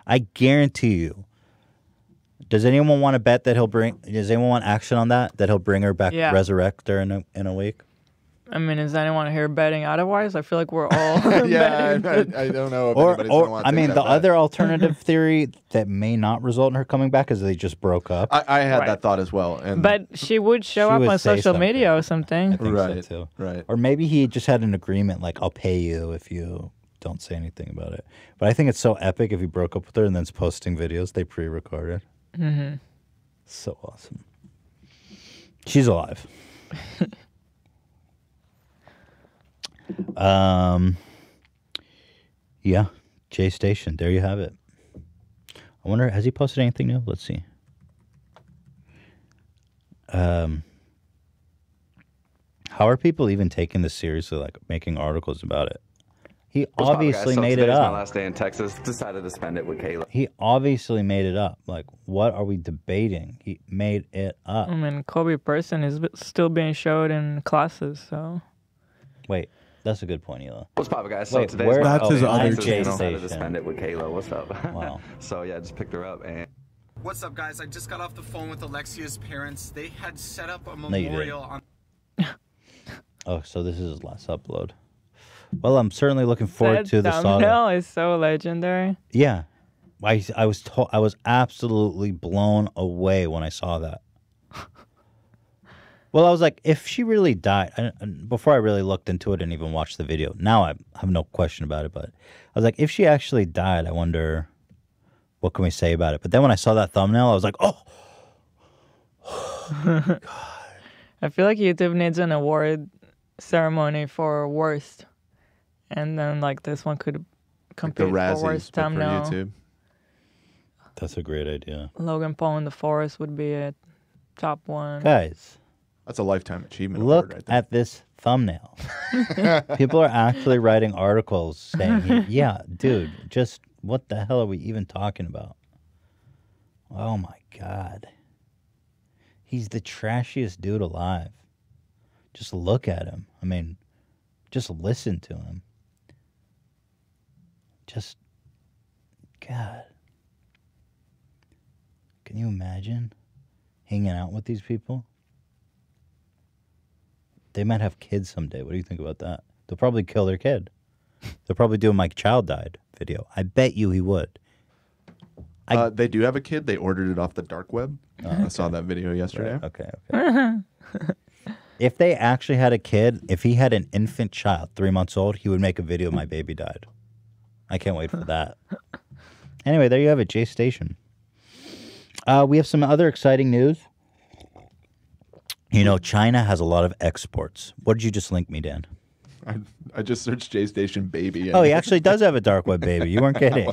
Speaker 1: I guarantee you. Does anyone want to bet that he'll bring? Does anyone want action on that? That he'll bring her back,
Speaker 2: Yeah.
Speaker 1: resurrect her in a in a week?
Speaker 2: I mean, is anyone here betting otherwise? I feel like we're all
Speaker 7: yeah,
Speaker 2: betting.
Speaker 7: I, I don't know if
Speaker 1: Or,
Speaker 7: anybody's gonna
Speaker 1: or
Speaker 7: want
Speaker 1: I
Speaker 7: to
Speaker 1: mean, the other alternative theory that may not result in her coming back is they just broke up.
Speaker 7: I, I had
Speaker 2: Right.
Speaker 7: that thought as well, and
Speaker 2: But she would show
Speaker 1: She
Speaker 2: up
Speaker 1: would
Speaker 2: on
Speaker 1: say
Speaker 2: social
Speaker 1: something.
Speaker 2: media or something.
Speaker 1: I think
Speaker 7: Right,
Speaker 1: so too.
Speaker 7: right.
Speaker 1: Or maybe he just had an agreement, like I'll pay you if you don't say anything about it. But I think it's so epic if he broke up with her and then's posting videos they pre-recorded.
Speaker 2: hmm
Speaker 1: So awesome. She's alive. Um, yeah, Jaystation. There you have it. I wonder, has he posted anything new? Let's see. Um, how are people even taking this seriously? Like making articles about it? He
Speaker 18: What's
Speaker 1: obviously?
Speaker 18: So
Speaker 1: made it
Speaker 18: today's my
Speaker 1: up.
Speaker 18: last day in Texas. Decided to spend it with Kayla.
Speaker 1: He obviously made it up. Like, what are we debating? He made it up.
Speaker 2: I mean, Kobe person is still being showed in classes, so.
Speaker 1: Wait, that's a good point, Hila.
Speaker 18: What's poppin', guys? So
Speaker 1: Wait,
Speaker 18: today's
Speaker 1: where-
Speaker 18: my
Speaker 1: oh,
Speaker 18: last day in
Speaker 1: on
Speaker 18: Texas.
Speaker 1: J
Speaker 18: Decided to
Speaker 1: Station.
Speaker 18: spend it with Kayla. What's up?
Speaker 1: Wow.
Speaker 18: so yeah, I just picked her up and.
Speaker 17: What's up, guys? I just got off the phone with Alexia's parents. They had set up a
Speaker 1: you didn't.
Speaker 17: memorial on.
Speaker 1: Oh, so this is his last upload. Well, I'm certainly looking forward
Speaker 2: that
Speaker 1: to the saga.
Speaker 2: thumbnail is so legendary.
Speaker 1: Yeah, I I was told I was absolutely blown away when I saw that. well, I was like, if she really died, I, and before I really looked into it and even watched the video, now I have no question about it. But I was like, if she actually died, I wonder what can we say about it. But then when I saw that thumbnail, I was like, oh, God.
Speaker 2: I feel like YouTube needs an award ceremony for worst, and then like this one could
Speaker 7: The
Speaker 2: compete for
Speaker 7: Razzies,
Speaker 2: worst
Speaker 7: but for
Speaker 2: thumbnail.
Speaker 7: YouTube.
Speaker 1: that's a great idea,
Speaker 2: Logan Paul in the forest would be a top one.
Speaker 1: guys.
Speaker 7: That's a lifetime achievement.
Speaker 1: Look
Speaker 7: award right there.
Speaker 1: at this thumbnail. People are actually writing articles saying, "Yeah, dude, just what the hell are we even talking about?" Oh my god. He's the trashiest dude alive. Just look at him. I mean, just listen to him. Just god. Can you imagine hanging out with these people? They might have kids someday. What do you think about that? They'll probably kill their kid. They'll probably do a Mike Child died video. I bet you he would.
Speaker 7: uh, they do have a kid. They ordered it off the dark web.
Speaker 1: Oh,
Speaker 7: I saw that video yesterday.
Speaker 1: Okay, okay. If they actually had a kid, if he had an infant child, three months old, he would make a video. My baby died. I can't wait for that. Anyway, there you have it, Jaystation. Uh, we have some other exciting news. You know, China has a lot of exports. What did you just link me, Dan?
Speaker 7: I, I just searched Jaystation baby.
Speaker 1: Oh, he actually does have a dark web baby. You weren't kidding.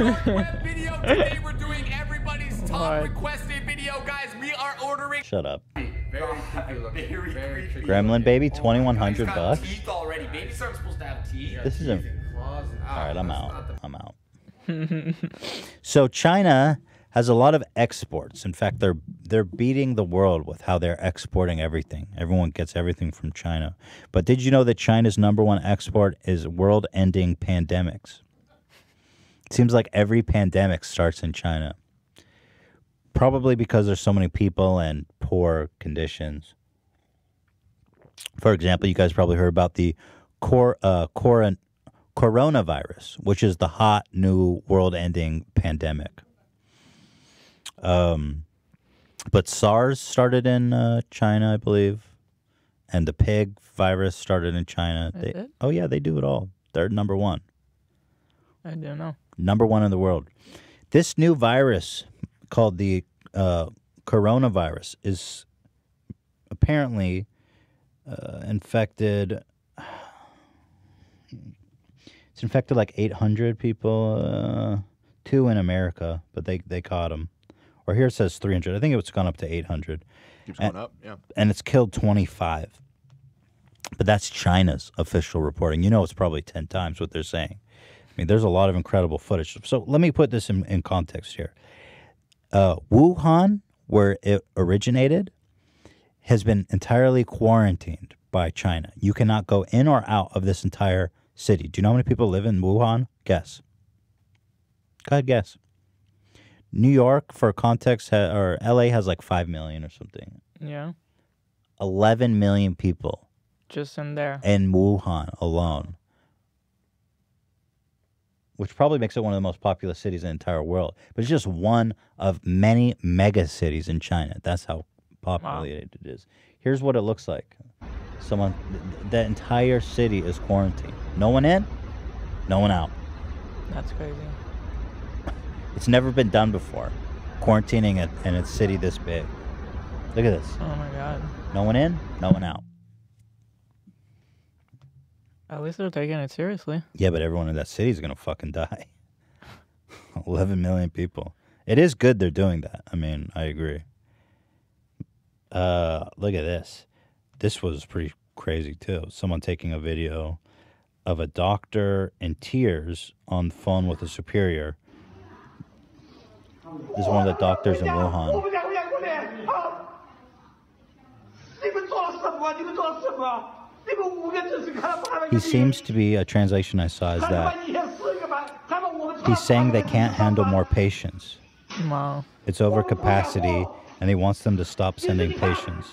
Speaker 5: video today. We're doing everybody's top requested video, guys. We are ordering.
Speaker 1: Shut up.
Speaker 5: Very creepy. Very creepy.
Speaker 1: Gremlin oh baby, twenty one hundred bucks.
Speaker 5: Teeth already. Babies aren't supposed to have teeth.
Speaker 1: This isn't. All right, ah, I'm out. I'm out. So China has a lot of exports. In fact, they're they're beating the world with how they're exporting everything. Everyone gets everything from China. But did you know that China's number one export is world-ending pandemics? It seems like every pandemic starts in China. Probably because there's so many people and poor conditions. For example, you guys probably heard about the cor- uh, coron- coronavirus, which is the hot new world-ending pandemic. Um, but SARS started in uh, China, I believe, and the pig virus started in China. They,
Speaker 2: it?
Speaker 1: oh yeah, they do it all. They're number one,
Speaker 2: I don't know.
Speaker 1: number one in the world. This new virus called the uh, coronavirus is apparently uh, infected. It's infected like 800 people, uh, two in America, but they, they caught them. Or here it says 300. I think it's gone up to 800.
Speaker 7: Keeps
Speaker 1: And-
Speaker 7: going up, yeah.
Speaker 1: And it's killed 25. But that's China's official reporting. You know, it's probably 10 times what they're saying. I mean, there's a lot of incredible footage. So let me put this in, in context here. Uh, Wuhan, where it originated, has been entirely quarantined by China. You cannot go in or out of this entire city. Do you know how many people live in Wuhan? Guess. Go ahead, guess. New York, for context, ha- or LA has like 5 million or something.
Speaker 2: Yeah,
Speaker 1: 11 million people
Speaker 2: just in there.
Speaker 1: in Wuhan alone, which probably makes it one of the most populous cities in the entire world. But it's just one of many mega cities in China. That's how populated it is. Here's what it looks like. Someone, th- the entire city is quarantined. No one in, no one out.
Speaker 2: That's crazy.
Speaker 1: It's never been done before. Quarantining it in a city this big. Look at this.
Speaker 2: Oh my god.
Speaker 1: No one in, no one out.
Speaker 2: At least they're taking it seriously.
Speaker 1: Yeah, but everyone in that city is gonna fucking die. Eleven million people. It is good they're doing that. I mean, I agree. Uh, look at this. This was pretty crazy too. Someone taking a video of a doctor in tears on the phone with a superior. This is one of the doctors in Wuhan. He seems to be a translation I saw is that he's saying they can't handle more patients.
Speaker 2: Wow.
Speaker 1: It's over capacity, and he wants them to stop sending patients.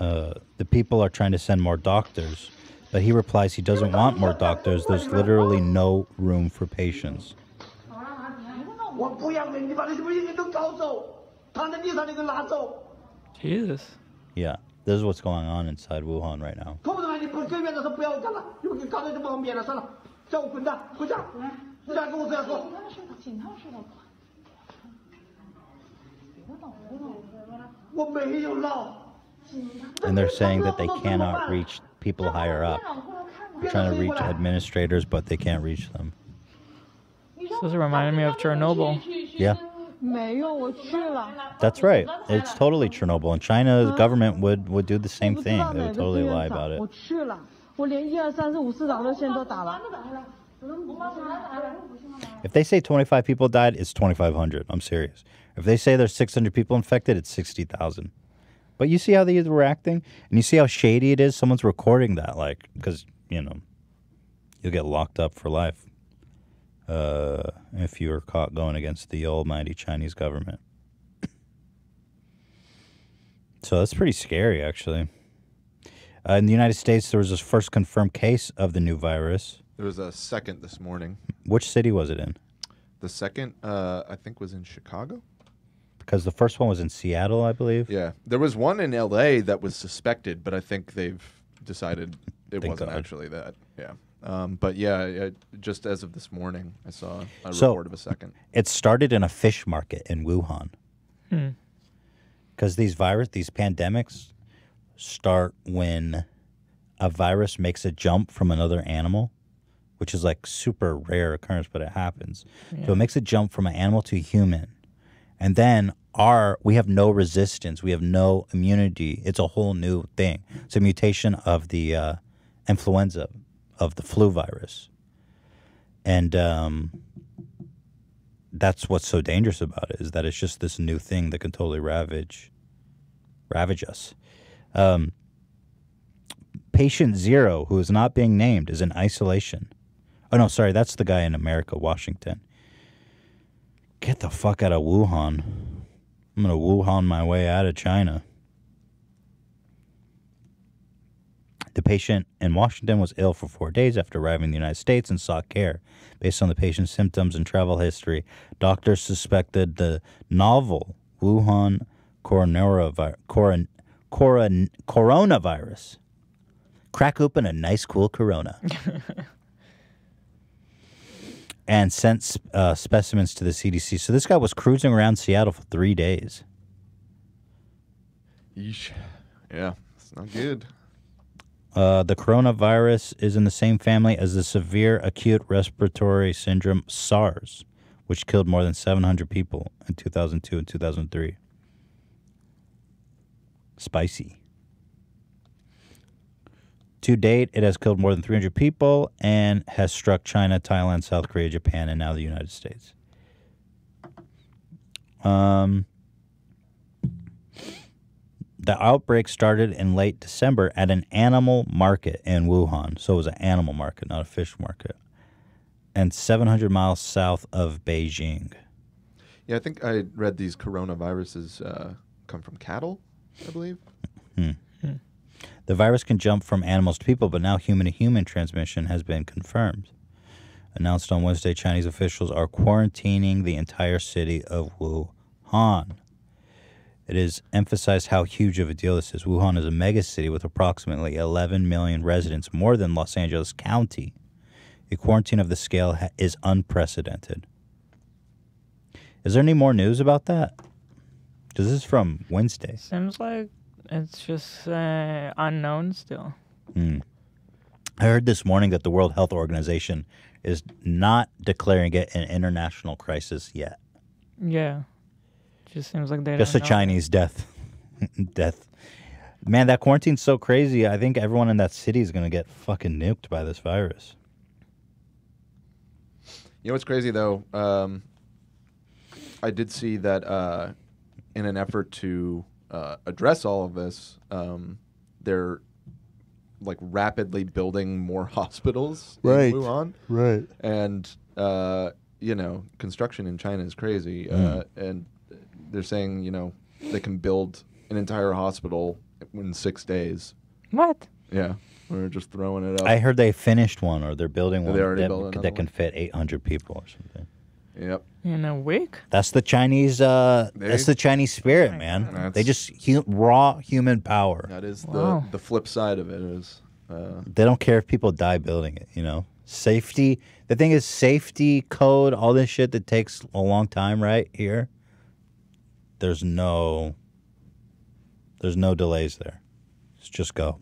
Speaker 1: Uh, the people are trying to send more doctors, but he replies he doesn't want more doctors. There's literally no room for patients.
Speaker 2: Jesus.
Speaker 1: Yeah. This is what's going on inside Wuhan right now. And they're saying that they cannot reach people higher up. They're trying to reach administrators, but they can't reach them.
Speaker 2: This is reminding me of Chernobyl.
Speaker 1: Yeah. That's right. It's totally Chernobyl, and China's government would, would do the same thing. They would totally lie about it. If they say 25 people died, it's 2,500. I'm serious. If they say there's 600 people infected, it's 60,000. But you see how these were acting? And you see how shady it is? Someone's recording that, like, because, you know, you'll get locked up for life uh, if you're caught going against the almighty Chinese government. so that's pretty scary, actually. Uh, in the United States, there was this first confirmed case of the new virus.
Speaker 7: There was a second this morning.
Speaker 1: Which city was it in?
Speaker 7: The second, uh, I think, was in Chicago.
Speaker 1: Because the first one was in Seattle, I believe.
Speaker 7: Yeah, there was one in L.A. that was suspected, but I think they've decided it
Speaker 1: Thank
Speaker 7: wasn't
Speaker 1: God.
Speaker 7: actually that. Yeah, um, but yeah, yeah, just as of this morning, I saw a
Speaker 1: So-
Speaker 7: report of a second.
Speaker 1: It started in a fish market in Wuhan.
Speaker 2: Hmm.
Speaker 1: Because these virus, these pandemics, start when a virus makes a jump from another animal, which is like super rare occurrence, but it happens. So it makes a jump from an animal to a human, and then our we have no resistance, we have no immunity. It's a whole new thing. It's a mutation of the uh, influenza, of the flu virus, and um, that's what's so dangerous about it is that it's just this new thing that can totally ravage ravage us. Um, patient zero, who is not being named, is in isolation. Oh no, sorry, that's the guy in America, Washington. Get the fuck out of Wuhan. I'm gonna Wuhan my way out of China. The patient in Washington was ill for four days after arriving in the United States and sought care. Based on the patient's symptoms and travel history, doctors suspected the novel Wuhan coronavirus, coron, coron, coronavirus. Crack open a nice, cool Corona. and sent uh, specimens to the CDC. So this guy was cruising around Seattle for three days.
Speaker 7: Yeesh. Yeah, it's not good.
Speaker 1: Uh, the coronavirus is in the same family as the severe acute respiratory syndrome SARS, which killed more than 700 people in 2002 and 2003. Spicy. To date, it has killed more than 300 people and has struck China, Thailand, South Korea, Japan, and now the United States. Um, the outbreak started in late December at an animal market in Wuhan. So it was an animal market, not a fish market. And 700 miles south of Beijing.
Speaker 7: Yeah, I think I read these coronaviruses uh, come from cattle, I believe.
Speaker 1: Hmm. The virus can jump from animals to people, but now human to human transmission has been confirmed. Announced on Wednesday, Chinese officials are quarantining the entire city of Wuhan. It is emphasized how huge of a deal this is. Wuhan is a megacity with approximately 11 million residents, more than Los Angeles County. A quarantine of the scale ha- is unprecedented. Is there any more news about that? Because this is from Wednesday.
Speaker 2: Seems like it's just uh, unknown still.
Speaker 1: Hmm. I heard this morning that the World Health Organization is not declaring it an international crisis yet.
Speaker 2: Yeah. Just seems like they
Speaker 1: Just a
Speaker 2: know.
Speaker 1: Chinese death. death. Man, that quarantine's so crazy. I think everyone in that city is going to get fucking nuked by this virus.
Speaker 7: You know what's crazy though? Um, I did see that uh, in an effort to uh, address all of this, um, they're like rapidly building more hospitals
Speaker 1: Right.
Speaker 7: in Wuhan.
Speaker 1: Right.
Speaker 7: And uh, you know, construction in China is crazy, uh,
Speaker 1: Mm.
Speaker 7: and they're saying you know they can build an entire hospital in six days.
Speaker 2: What?
Speaker 7: Yeah, we're just throwing it up.
Speaker 1: I heard they finished one or they're building
Speaker 7: They
Speaker 1: one
Speaker 7: already
Speaker 1: that,
Speaker 7: built another
Speaker 1: that can fit 800 people or something.
Speaker 7: Yep.
Speaker 2: In a week?
Speaker 1: That's the Chinese. Uh,
Speaker 7: They-
Speaker 1: that's the Chinese spirit, man. They just hu- raw human power.
Speaker 7: That is
Speaker 1: Wow.
Speaker 7: the the flip side of it is. Uh,
Speaker 1: They don't care if people die building it. You know, safety. The thing is, safety code, all this shit that takes a long time, right here. There's no. There's no delays there. Let's just go.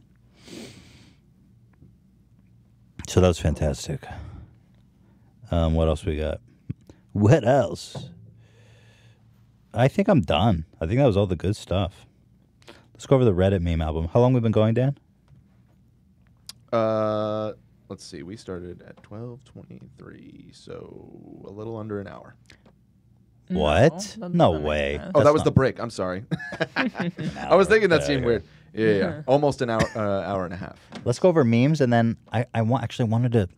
Speaker 1: So that was fantastic. Um, what else we got? What else? I think I'm done. I think that was all the good stuff. Let's go over the Reddit meme album. How long we been going, Dan?
Speaker 7: Uh, let's see. We started at twelve twenty three, so a little under an hour.
Speaker 1: What? No, way.
Speaker 7: Oh,
Speaker 1: That's
Speaker 7: that was
Speaker 1: not-
Speaker 7: the break. I'm sorry. I was thinking that seemed weird. Yeah, yeah, yeah. Almost an hour, uh, hour and a half.
Speaker 1: Let's go over memes, and then I, I want, actually wanted to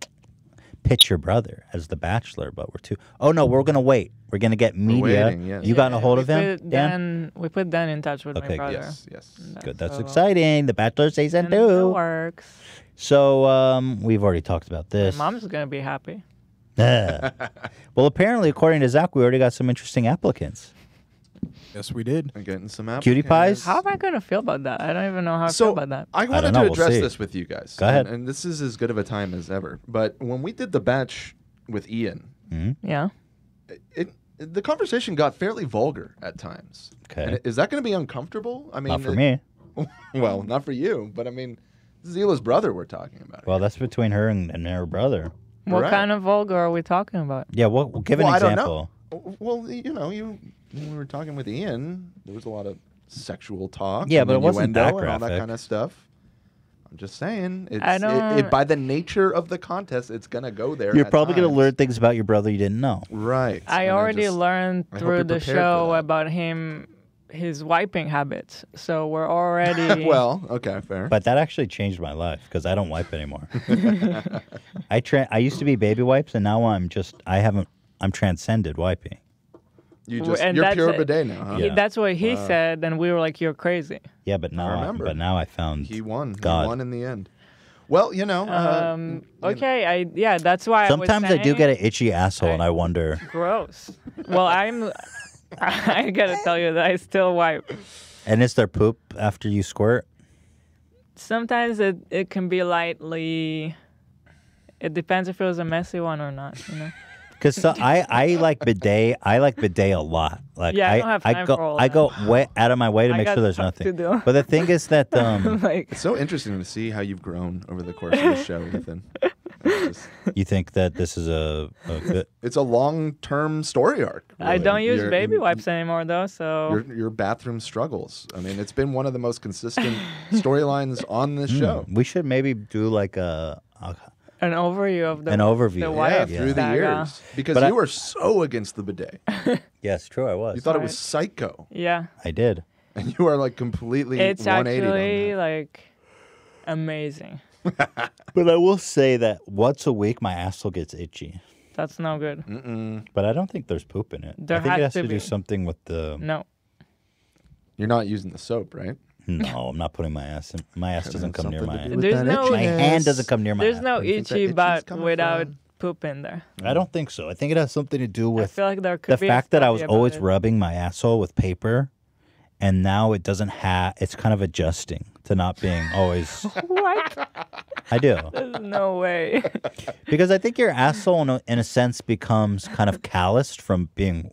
Speaker 1: pitch your brother as the Bachelor, but we're too. Oh no, we're gonna wait. We're gonna get media.
Speaker 7: waiting, yes.
Speaker 1: You gotten a hold of
Speaker 2: we
Speaker 1: him,
Speaker 2: put
Speaker 1: Dan?
Speaker 2: Dan, we put Dan in touch with
Speaker 1: Okay,
Speaker 2: my brother.
Speaker 7: Yes, yes.
Speaker 1: Good. That's
Speaker 2: so-
Speaker 1: exciting. The Bachelor season
Speaker 2: And it
Speaker 1: two.
Speaker 2: works.
Speaker 1: So um, we've already talked about this.
Speaker 2: My mom's gonna be happy.
Speaker 1: Yeah. well, apparently, according to Zach, we already got some interesting applicants.
Speaker 8: Yes, we did.
Speaker 7: I'm getting some
Speaker 1: Cutie pies?
Speaker 2: How am I gonna feel about that? I don't even know how I
Speaker 7: So
Speaker 2: feel about that.
Speaker 7: I wanted
Speaker 1: know,
Speaker 7: to
Speaker 1: we'll
Speaker 7: address
Speaker 1: see.
Speaker 7: this with you guys.
Speaker 1: Go ahead.
Speaker 7: And, and this is as good of a time as ever. But when we did the batch with Ian,
Speaker 1: Mm-hmm.
Speaker 2: Yeah.
Speaker 7: it, it the conversation got fairly vulgar at times.
Speaker 1: Okay.
Speaker 7: And is that going to be uncomfortable? I mean,
Speaker 1: Not for
Speaker 7: it-
Speaker 1: me.
Speaker 7: well, not for you, but I mean, this is Hila's brother we're talking about.
Speaker 1: Well, that's between her and, and her brother.
Speaker 2: What
Speaker 7: Right.
Speaker 2: kind of vulgar are we talking about?
Speaker 1: Yeah. Well, give an
Speaker 7: well,
Speaker 1: example.
Speaker 7: I don't know. Well, you know, you when we were talking with Ian, there was a lot of sexual talk.
Speaker 1: Yeah, but it wasn't that
Speaker 7: innuendo and all that kind of stuff. I'm just saying, it's,
Speaker 2: I
Speaker 7: it,
Speaker 2: don't-
Speaker 7: it, by the nature of the contest, it's gonna go there.
Speaker 1: You're
Speaker 7: at
Speaker 1: probably gonna learn things about your brother you didn't know.
Speaker 7: Right.
Speaker 2: I
Speaker 7: and
Speaker 2: already
Speaker 7: just-
Speaker 2: learned through
Speaker 7: you're
Speaker 2: the show about him, his wiping habits. So we're already.
Speaker 7: well, okay, fair.
Speaker 1: But that actually changed my life because I don't wipe anymore. I tra- I used to be baby wipes, and now I'm just I haven't I'm transcended wiping.
Speaker 7: You just
Speaker 2: and
Speaker 7: you're
Speaker 2: that's
Speaker 7: pure
Speaker 2: it.
Speaker 7: bidet now, huh?
Speaker 2: He- That's what he
Speaker 7: Wow.
Speaker 2: said, and we were like, "You're crazy."
Speaker 1: Yeah, but now I
Speaker 7: remember.
Speaker 1: but now I found
Speaker 7: He won.
Speaker 1: God.
Speaker 7: He won in the end. Well, you know. Uh,
Speaker 2: Um, okay, I yeah, that's why.
Speaker 1: Sometimes
Speaker 2: I,
Speaker 1: I, do get an itchy asshole, and I wonder.
Speaker 2: Gross. Well, I'm. I gotta tell you that I still wipe.
Speaker 1: And is there poop after you squirt?
Speaker 2: Sometimes it it can be lightly. It depends if it was a messy one or not. You know.
Speaker 1: Because so, I I like bidet. I like bidet a lot. Like
Speaker 2: Yeah, I
Speaker 1: I
Speaker 2: don't have
Speaker 1: I go
Speaker 2: for all
Speaker 1: I go way out of my way to
Speaker 2: I
Speaker 1: make sure there's
Speaker 2: stuff to
Speaker 1: nothing.
Speaker 2: do.
Speaker 1: But the thing is that um,
Speaker 2: like
Speaker 7: It's so interesting to see how you've grown over the course of the show, Ethan. It's, just-
Speaker 1: you think that this is a, a good.
Speaker 7: it's a long-term story arc.
Speaker 2: I don't use
Speaker 7: Your-
Speaker 2: baby wipes anymore though, so
Speaker 7: Your, your bathroom struggles. I mean, it's been one of the most consistent storylines on this show.
Speaker 1: Hmm, We should maybe do like a, a
Speaker 2: an overview of the
Speaker 1: An overview,
Speaker 2: The
Speaker 1: yeah,
Speaker 7: Yeah, through the
Speaker 2: saga.
Speaker 7: years, because
Speaker 1: But I-
Speaker 7: you were so against the bidet.
Speaker 1: yes, true. I was.
Speaker 7: You thought it was psycho,
Speaker 2: Yeah,
Speaker 1: I did.
Speaker 7: and you are like completely
Speaker 2: it's
Speaker 7: 180 on that.
Speaker 2: actually like amazing.
Speaker 1: But I will say that once a week my asshole gets itchy.
Speaker 2: That's no good.
Speaker 7: Mm-mm.
Speaker 1: But I don't think there's poop in it.
Speaker 2: There
Speaker 1: I think
Speaker 2: has
Speaker 1: it has
Speaker 2: to
Speaker 1: to,
Speaker 2: be.
Speaker 1: do something with the.
Speaker 2: No,
Speaker 7: You're not using the soap, right?
Speaker 1: No, I'm not putting my ass in. My ass doesn't come near my.
Speaker 7: to
Speaker 2: there's no.
Speaker 1: My hand doesn't come near my.
Speaker 2: There's
Speaker 1: ass.
Speaker 2: no
Speaker 7: Where do you think that
Speaker 2: itchy butt without
Speaker 7: from?
Speaker 2: poop in there.
Speaker 1: I don't think so. I think it has something to do with
Speaker 2: I feel like there could
Speaker 1: the
Speaker 2: be a
Speaker 1: fact that I was always
Speaker 2: it.
Speaker 1: rubbing my asshole with paper, and now it doesn't have. It's kind of adjusting to not being always.
Speaker 2: what?
Speaker 1: I do
Speaker 2: There's no way.
Speaker 1: because I think your asshole, in a, in a sense, becomes kind of calloused from being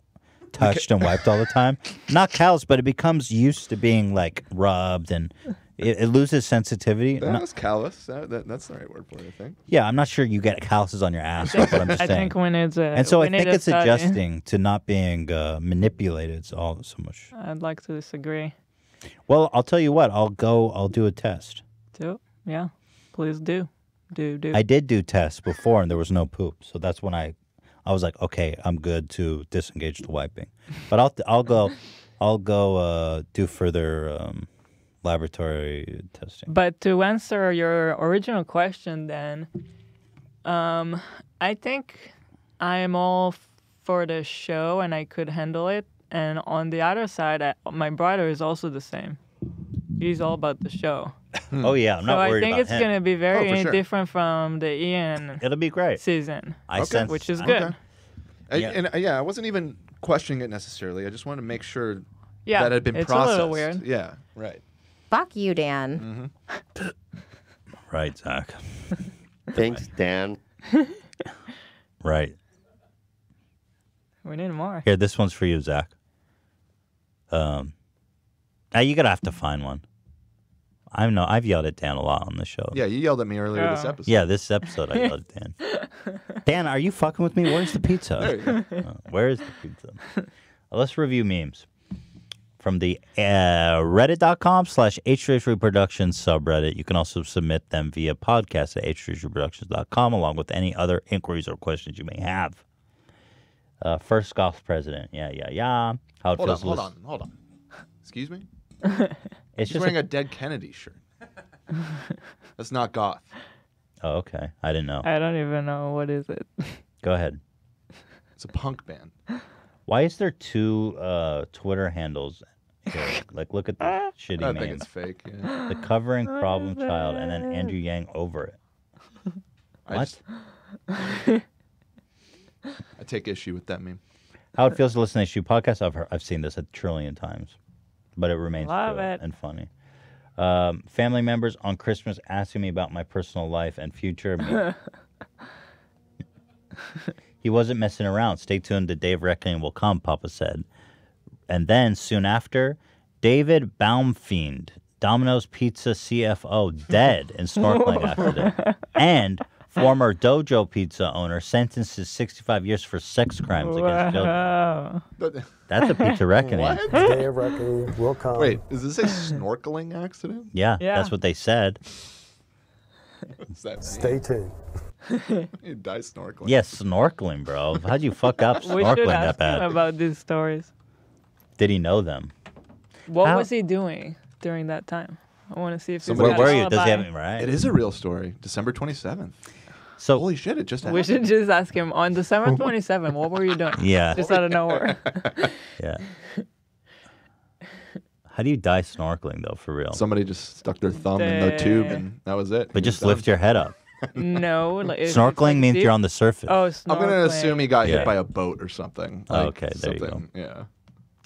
Speaker 1: touched and wiped all the time. Not calloused, but it becomes used to being like rubbed, and It, it loses sensitivity. I'm
Speaker 7: That
Speaker 1: not-
Speaker 7: was callous. That, that, that's the right word for it, I think.
Speaker 1: yeah, I'm not sure you get calluses on your ass. That's what I'm just
Speaker 2: I
Speaker 1: saying.
Speaker 2: think when it's uh,
Speaker 1: and so I think
Speaker 2: to
Speaker 1: it's adjusting to not being uh, manipulated. All so much.
Speaker 2: I'd like to disagree.
Speaker 1: Well, I'll tell you what. I'll go. I'll do a test.
Speaker 2: too. Yeah, please do, do do.
Speaker 1: I did do tests before, and there was no poop. So that's when I, I was like, okay, I'm good to disengage the wiping. But I'll I'll go, I'll go uh, do further um, laboratory testing.
Speaker 2: But to answer your original question, then, um, I think I am all for the show and I could handle it. And on the other side, I, my brother is also the same. He's all about the show.
Speaker 1: Oh yeah, I'm not
Speaker 2: so
Speaker 1: worried
Speaker 2: I think
Speaker 1: about
Speaker 2: it's
Speaker 1: him.
Speaker 2: gonna be very
Speaker 1: Oh, sure.
Speaker 2: different from the Ian.
Speaker 1: It'll be great
Speaker 2: season.
Speaker 1: I sense-
Speaker 2: which is
Speaker 1: Okay.
Speaker 2: good.
Speaker 7: I,
Speaker 1: Yeah.
Speaker 7: And uh, yeah, I wasn't even questioning it necessarily. I just wanted to make sure
Speaker 2: Yeah,
Speaker 7: that had been
Speaker 2: it's a little weird.
Speaker 7: Yeah, right.
Speaker 19: Fuck you, Dan.
Speaker 1: Right, Zach.
Speaker 20: Thanks, Dan.
Speaker 1: Right
Speaker 2: We need more.
Speaker 1: here, this one's for you, Zach. Um, now you gotta have to find one. I know I've yelled at Dan a lot on the show.
Speaker 7: Yeah, you yelled at me earlier this
Speaker 2: Oh.
Speaker 7: episode.
Speaker 1: Yeah, this episode I yelled at Dan. Dan, are you fucking with me? Where's the pizza?
Speaker 7: There you go.
Speaker 1: Uh, where is the pizza? Uh, let's review memes from the uh, reddit.com slash h3productions subreddit. You can also submit them via podcast at h3productions.com along with any other inquiries or questions you may have. Uh, first golf president. Yeah, yeah, yeah. How it
Speaker 7: Hold on,
Speaker 1: feels
Speaker 7: hold on, hold on. Excuse me.
Speaker 1: It's
Speaker 7: He's
Speaker 1: just
Speaker 7: wearing
Speaker 1: a-
Speaker 7: a, dead Kennedy shirt. That's not goth.
Speaker 1: Oh, okay. I didn't know.
Speaker 2: I don't even know what is it.
Speaker 1: Go ahead.
Speaker 7: It's a punk band.
Speaker 1: Why is there two uh, Twitter handles here? Like, look at the shitty
Speaker 7: I
Speaker 1: meme.
Speaker 7: think it's fake. Yeah.
Speaker 1: The covering problem child, and then Andrew Yang over it.
Speaker 7: I
Speaker 1: What?
Speaker 7: just- I take issue with that meme.
Speaker 1: How it feels to listen to issue podcast. I've heard, I've seen this a trillion times, but it remains
Speaker 2: Love it.
Speaker 1: and funny. Um, family members on Christmas asking me about my personal life and future. Me- he wasn't messing around. Stay tuned. The day of reckoning will come. Papa said. And then soon after, David Baumfiend, Domino's Pizza CFO, dead in snorkeling accident, and former Dojo Pizza owner sentenced to 65 years for sex crimes against children.
Speaker 2: Wow.
Speaker 1: That's a pizza reckoning.
Speaker 7: What?
Speaker 20: Day of reckoning will come.
Speaker 7: Wait, is this a snorkeling accident?
Speaker 1: Yeah,
Speaker 2: Yeah.
Speaker 1: that's what they said.
Speaker 7: What's that mean?
Speaker 20: Stay tuned.
Speaker 7: You die snorkeling.
Speaker 1: Yeah, snorkeling, bro. How'd you fuck up
Speaker 2: We should
Speaker 1: snorkeling that
Speaker 2: ask him
Speaker 1: bad?
Speaker 2: about these stories.
Speaker 1: Did he know them?
Speaker 2: What
Speaker 1: How-
Speaker 2: was he doing during that time? I want to see if he's
Speaker 7: Somebody
Speaker 2: got
Speaker 1: Where
Speaker 2: an
Speaker 1: were you? Does he have
Speaker 2: alibi.
Speaker 1: it right?
Speaker 7: It is a real story. December 27th.
Speaker 1: So
Speaker 7: Holy shit, it just
Speaker 2: We
Speaker 7: happened.
Speaker 2: should just ask him on December 27. What were you doing?
Speaker 1: Yeah.
Speaker 2: Just out of nowhere.
Speaker 1: Yeah. How do you die snorkeling though, for real?
Speaker 7: Somebody just stuck their thumb in the tube and that was it.
Speaker 1: But
Speaker 7: He was
Speaker 1: just lift your head up.
Speaker 2: no. Like, it's- it's
Speaker 1: Snorkeling
Speaker 2: like
Speaker 1: means
Speaker 2: deep-
Speaker 1: you're on the surface.
Speaker 2: Oh, snorkeling.
Speaker 7: I'm gonna assume he got
Speaker 1: Yeah.
Speaker 7: hit by a boat or something.
Speaker 1: Oh, okay, there you go.
Speaker 7: Yeah.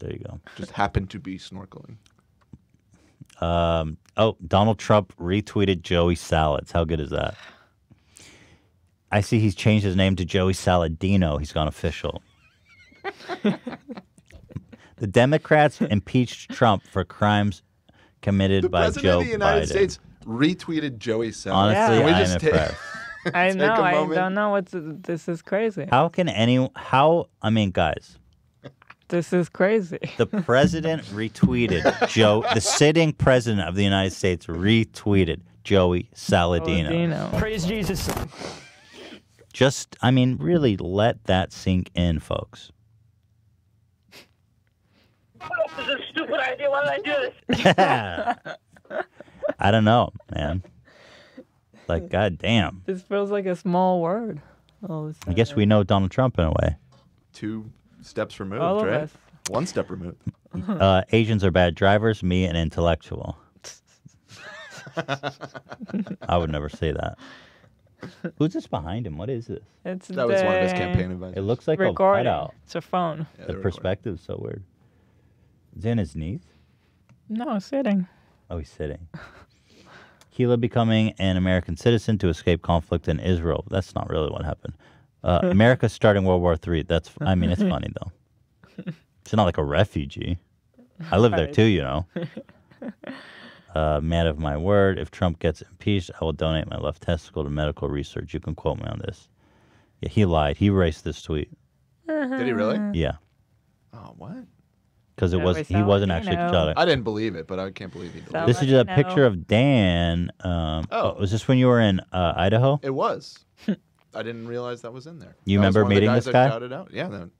Speaker 1: There you go.
Speaker 7: Just happened to be snorkeling.
Speaker 1: Um, oh, Donald Trump retweeted Joey Salads. How good is that? I see he's changed his name to Joey Saladino. He's gone official. the Democrats impeached Trump for crimes committed
Speaker 7: The
Speaker 1: by
Speaker 7: president
Speaker 1: Joe
Speaker 7: of the United
Speaker 1: Biden.
Speaker 7: States retweeted Joey Saladino.
Speaker 1: Honestly,
Speaker 7: Can we
Speaker 1: I'm
Speaker 7: just ta-
Speaker 1: impressed.
Speaker 2: I know.
Speaker 7: a
Speaker 2: I
Speaker 7: moment?
Speaker 2: don't know what's. This is crazy.
Speaker 1: How can any? How? I mean, guys,
Speaker 2: This is crazy.
Speaker 1: the president retweeted Joe. The sitting president of the United States retweeted Joey Saladino.
Speaker 2: Saladino.
Speaker 15: Praise Jesus.
Speaker 1: Just, I mean, really let that sink in, folks.
Speaker 15: This is a stupid idea. Why did I do this?
Speaker 1: I don't know, man. Like, goddamn.
Speaker 2: This feels like a small word. All of
Speaker 1: guess we know Donald Trump in a way.
Speaker 7: Two steps removed,
Speaker 2: All of
Speaker 7: right?
Speaker 2: us.
Speaker 7: One step removed.
Speaker 1: Uh, Asians are bad drivers. Me, an intellectual. I would never say that. Who's this behind him? What is this?
Speaker 2: It's
Speaker 7: That was one of his campaign advisors.
Speaker 1: It looks like
Speaker 2: recording.
Speaker 1: a cutout.
Speaker 2: It's a phone.
Speaker 7: Yeah,
Speaker 1: the
Speaker 7: they're recording.
Speaker 1: perspective's so weird. Is he on his knees?
Speaker 2: No, sitting.
Speaker 1: Oh, he's sitting. Hila becoming an American citizen to escape conflict in Israel. That's not really what happened. Uh, America starting World War III. That's. I mean, it's funny though. It's not like a refugee. I live there too, you know. Uh, man of my word, if Trump gets impeached, I will donate my left testicle to medical research. You can quote me on this. Yeah, he lied. He erased this tweet.
Speaker 7: Did he really?
Speaker 1: Yeah,
Speaker 7: Oh, what?
Speaker 1: because it
Speaker 7: Yeah,
Speaker 1: was
Speaker 7: we
Speaker 1: he
Speaker 7: saw
Speaker 1: wasn't
Speaker 7: it,
Speaker 1: actually
Speaker 7: know.
Speaker 1: shot.
Speaker 7: I didn't believe it, but I can't believe he believed
Speaker 1: This is a picture of Dan. Um, oh. was this when you were in uh, Idaho?
Speaker 7: It was. I didn't realize that was in there.
Speaker 1: You
Speaker 7: That was
Speaker 1: remember
Speaker 7: one of the
Speaker 1: meeting
Speaker 7: guys
Speaker 1: this
Speaker 7: that
Speaker 1: guy?
Speaker 7: Shouted out. Yeah, that,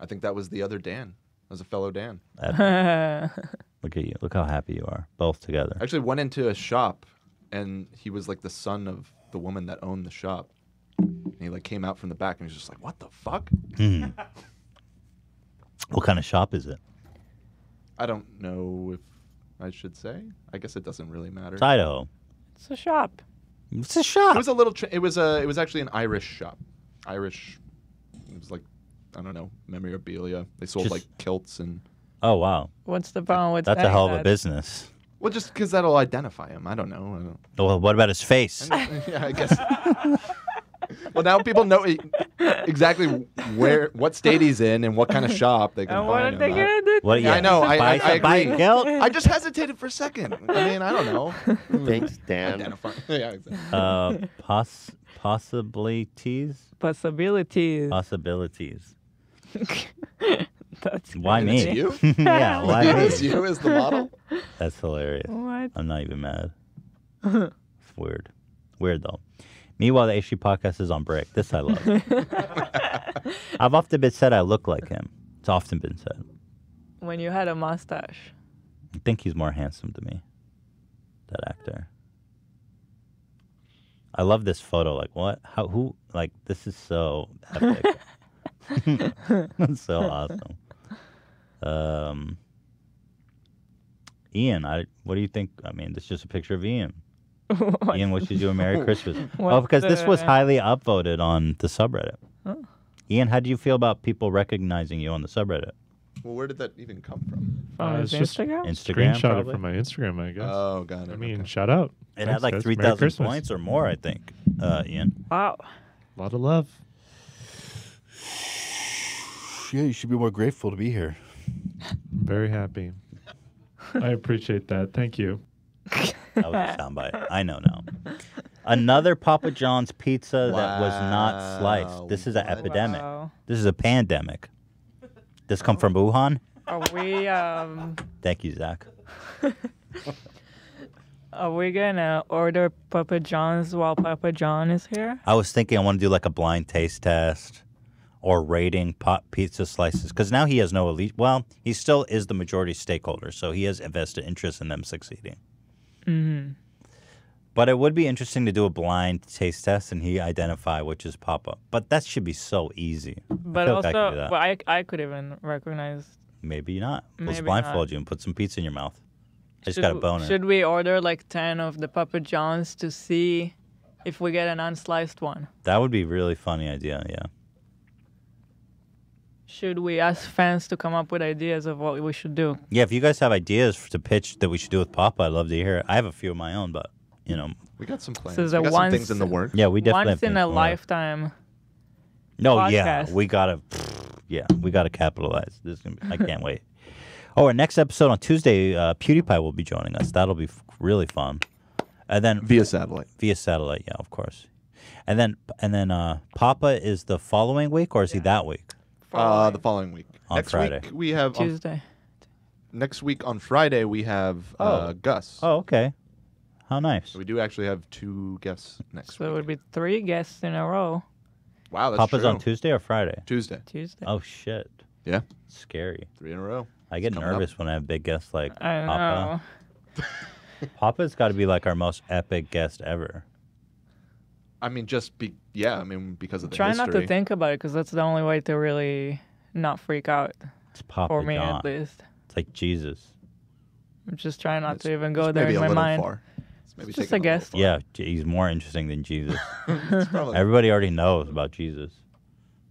Speaker 7: I think that was the other Dan. That was a fellow Dan.
Speaker 1: Look at you. Look how happy you are. Both together.
Speaker 7: I actually went into a shop, and he was like the son of the woman that owned the shop. And he like came out from the back, and he was just like, "What the fuck?"
Speaker 1: Hmm. What kind of shop is it?
Speaker 7: I don't know if I should say. I guess it doesn't really matter.
Speaker 1: It's Idaho.
Speaker 2: It's a shop.
Speaker 1: It's a shop.
Speaker 7: It was a little. Tra- it was a. It was actually an Irish shop. Irish. It was like, I don't know, memorabilia. They sold
Speaker 1: Just-
Speaker 7: like kilts and.
Speaker 1: Oh wow,
Speaker 2: What's the problem with
Speaker 1: that's a hell of a business.
Speaker 7: Well, just because that'll identify him. I don't know. I don't.
Speaker 1: Well, what about his face?
Speaker 7: yeah, I guess. well, now people know e- exactly where, what state he's in, and what kind of shop they can
Speaker 2: And what
Speaker 7: find
Speaker 2: are they
Speaker 7: him at.
Speaker 2: gonna do?
Speaker 1: What-
Speaker 7: Yeah, I know. I,
Speaker 1: buy
Speaker 7: I, I agree.
Speaker 1: guilt.
Speaker 7: I just hesitated for a second. I mean, I don't know.
Speaker 20: Thanks, Dan.
Speaker 7: Identify. yeah, exactly.
Speaker 1: uh, poss- possibilities.
Speaker 2: Possibilities.
Speaker 1: Possibilities.
Speaker 2: That's
Speaker 1: Why me?
Speaker 7: it's you?
Speaker 1: yeah, why me?
Speaker 7: It's you as the model?
Speaker 1: That's hilarious.
Speaker 2: What?
Speaker 1: I'm not even mad. It's weird. Weird though. Meanwhile, the H3 podcast is on break. This I love. I've often been said I look like him. It's often been said.
Speaker 2: When you had a mustache.
Speaker 1: I think he's more handsome to me. That actor. I love this photo. Like what? How? Who? Like this is so epic. That's so awesome. Um, Ian, I. What do you think? I mean, this is just a picture of Ian. Ian wishes you a Merry Christmas. oh,
Speaker 2: What's
Speaker 1: because this was
Speaker 2: the-
Speaker 1: highly upvoted on the subreddit.
Speaker 2: Oh.
Speaker 1: Ian, how do you feel about people recognizing you on the subreddit?
Speaker 7: Well, where did that even come from?
Speaker 2: From
Speaker 4: Uh,
Speaker 2: his
Speaker 4: it's just
Speaker 2: Instagram?
Speaker 1: Instagram,
Speaker 4: Screenshot
Speaker 1: probably?
Speaker 4: it from my Instagram, I guess.
Speaker 7: Oh, got it.
Speaker 4: I mean, shout out.
Speaker 1: It
Speaker 4: Thanks,
Speaker 1: had like
Speaker 4: guys.
Speaker 1: three
Speaker 4: Merry
Speaker 1: thousand
Speaker 4: Christmas.
Speaker 1: points or more, I think. Uh, Ian.
Speaker 2: Wow.
Speaker 4: A lot of love.
Speaker 21: Yeah, you should be more grateful to be here.
Speaker 4: Very happy. I appreciate that. Thank you.
Speaker 1: That was a soundbite. I know now. Another Papa John's pizza that was not sliced. This is an epidemic.
Speaker 2: Wow.
Speaker 1: This is a pandemic. This come from Wuhan?
Speaker 2: Are we um
Speaker 1: Thank you, Zach.
Speaker 2: are we gonna order Papa John's while Papa John is here?
Speaker 1: I was thinking I want to do like a blind taste test or rating pot pizza slices because now he has no elite. Well, he still is the majority stakeholder, so he has invested interest in them succeeding.
Speaker 2: Mm-hmm.
Speaker 1: But it would be interesting to do a blind taste test and he identify which is Papa. But that should be so easy. I
Speaker 2: But
Speaker 1: like I
Speaker 2: also,
Speaker 1: could do that.
Speaker 2: but I I could even recognize.
Speaker 1: Maybe not. Let's blindfold
Speaker 2: not.
Speaker 1: you and put some pizza in your mouth. I just
Speaker 2: should,
Speaker 1: got a boner.
Speaker 2: Should we order like ten of the Papa John's to see if we get an unsliced one?
Speaker 1: That would be a really funny idea. Yeah.
Speaker 2: Should we ask fans to come up with ideas of what we should do?
Speaker 1: Yeah. If you guys have ideas to pitch that we should do with Papa, I'd love to hear it. I have a few of my own, but you know.
Speaker 7: We got some plans.
Speaker 2: This is
Speaker 7: we
Speaker 2: a
Speaker 7: got
Speaker 2: once,
Speaker 7: some things in the works.
Speaker 1: Yeah, we definitely
Speaker 2: once in a
Speaker 1: the
Speaker 2: lifetime.
Speaker 1: No, yeah, we gotta, yeah, we gotta capitalize. This, is gonna be, I can't wait. Oh, our next episode on Tuesday, uh, PewDiePie will be joining us. That'll be f- really fun. And then
Speaker 7: Via satellite.
Speaker 1: via satellite, yeah, of course. And then and then uh, Papa is the following week, or is he that week?
Speaker 7: Uh, the following week.
Speaker 1: On
Speaker 7: next
Speaker 1: Friday.
Speaker 7: week we have on-
Speaker 2: Tuesday.
Speaker 7: next week on Friday we have uh,
Speaker 1: Oh.
Speaker 7: Gus.
Speaker 1: Oh, okay. How nice.
Speaker 7: So we do actually have two guests next.
Speaker 2: So it would be three guests in a row.
Speaker 7: Wow, that's
Speaker 1: Papa's
Speaker 7: true.
Speaker 1: on Tuesday or Friday?
Speaker 7: Tuesday.
Speaker 2: Tuesday.
Speaker 1: Oh shit.
Speaker 7: Yeah.
Speaker 1: Scary.
Speaker 7: Three in a row.
Speaker 1: I get
Speaker 7: It's coming up.
Speaker 1: nervous when I have big guests like
Speaker 2: I
Speaker 1: Papa. Papa's got to be like our most epic guest ever.
Speaker 7: I mean, just be yeah. I mean, because of the
Speaker 2: Try
Speaker 7: history.
Speaker 2: not to think about it because that's the only way to really not freak out.
Speaker 1: It's Papa
Speaker 2: For me,
Speaker 1: John.
Speaker 2: at least.
Speaker 1: It's like Jesus.
Speaker 2: I'm just trying not to even
Speaker 7: it's
Speaker 2: go there
Speaker 7: maybe
Speaker 2: in my
Speaker 7: little
Speaker 2: mind.
Speaker 7: far. It's maybe
Speaker 2: It's just
Speaker 7: taken
Speaker 2: a
Speaker 7: a
Speaker 2: guess.
Speaker 1: Yeah, he's more interesting than Jesus. Everybody already knows about Jesus.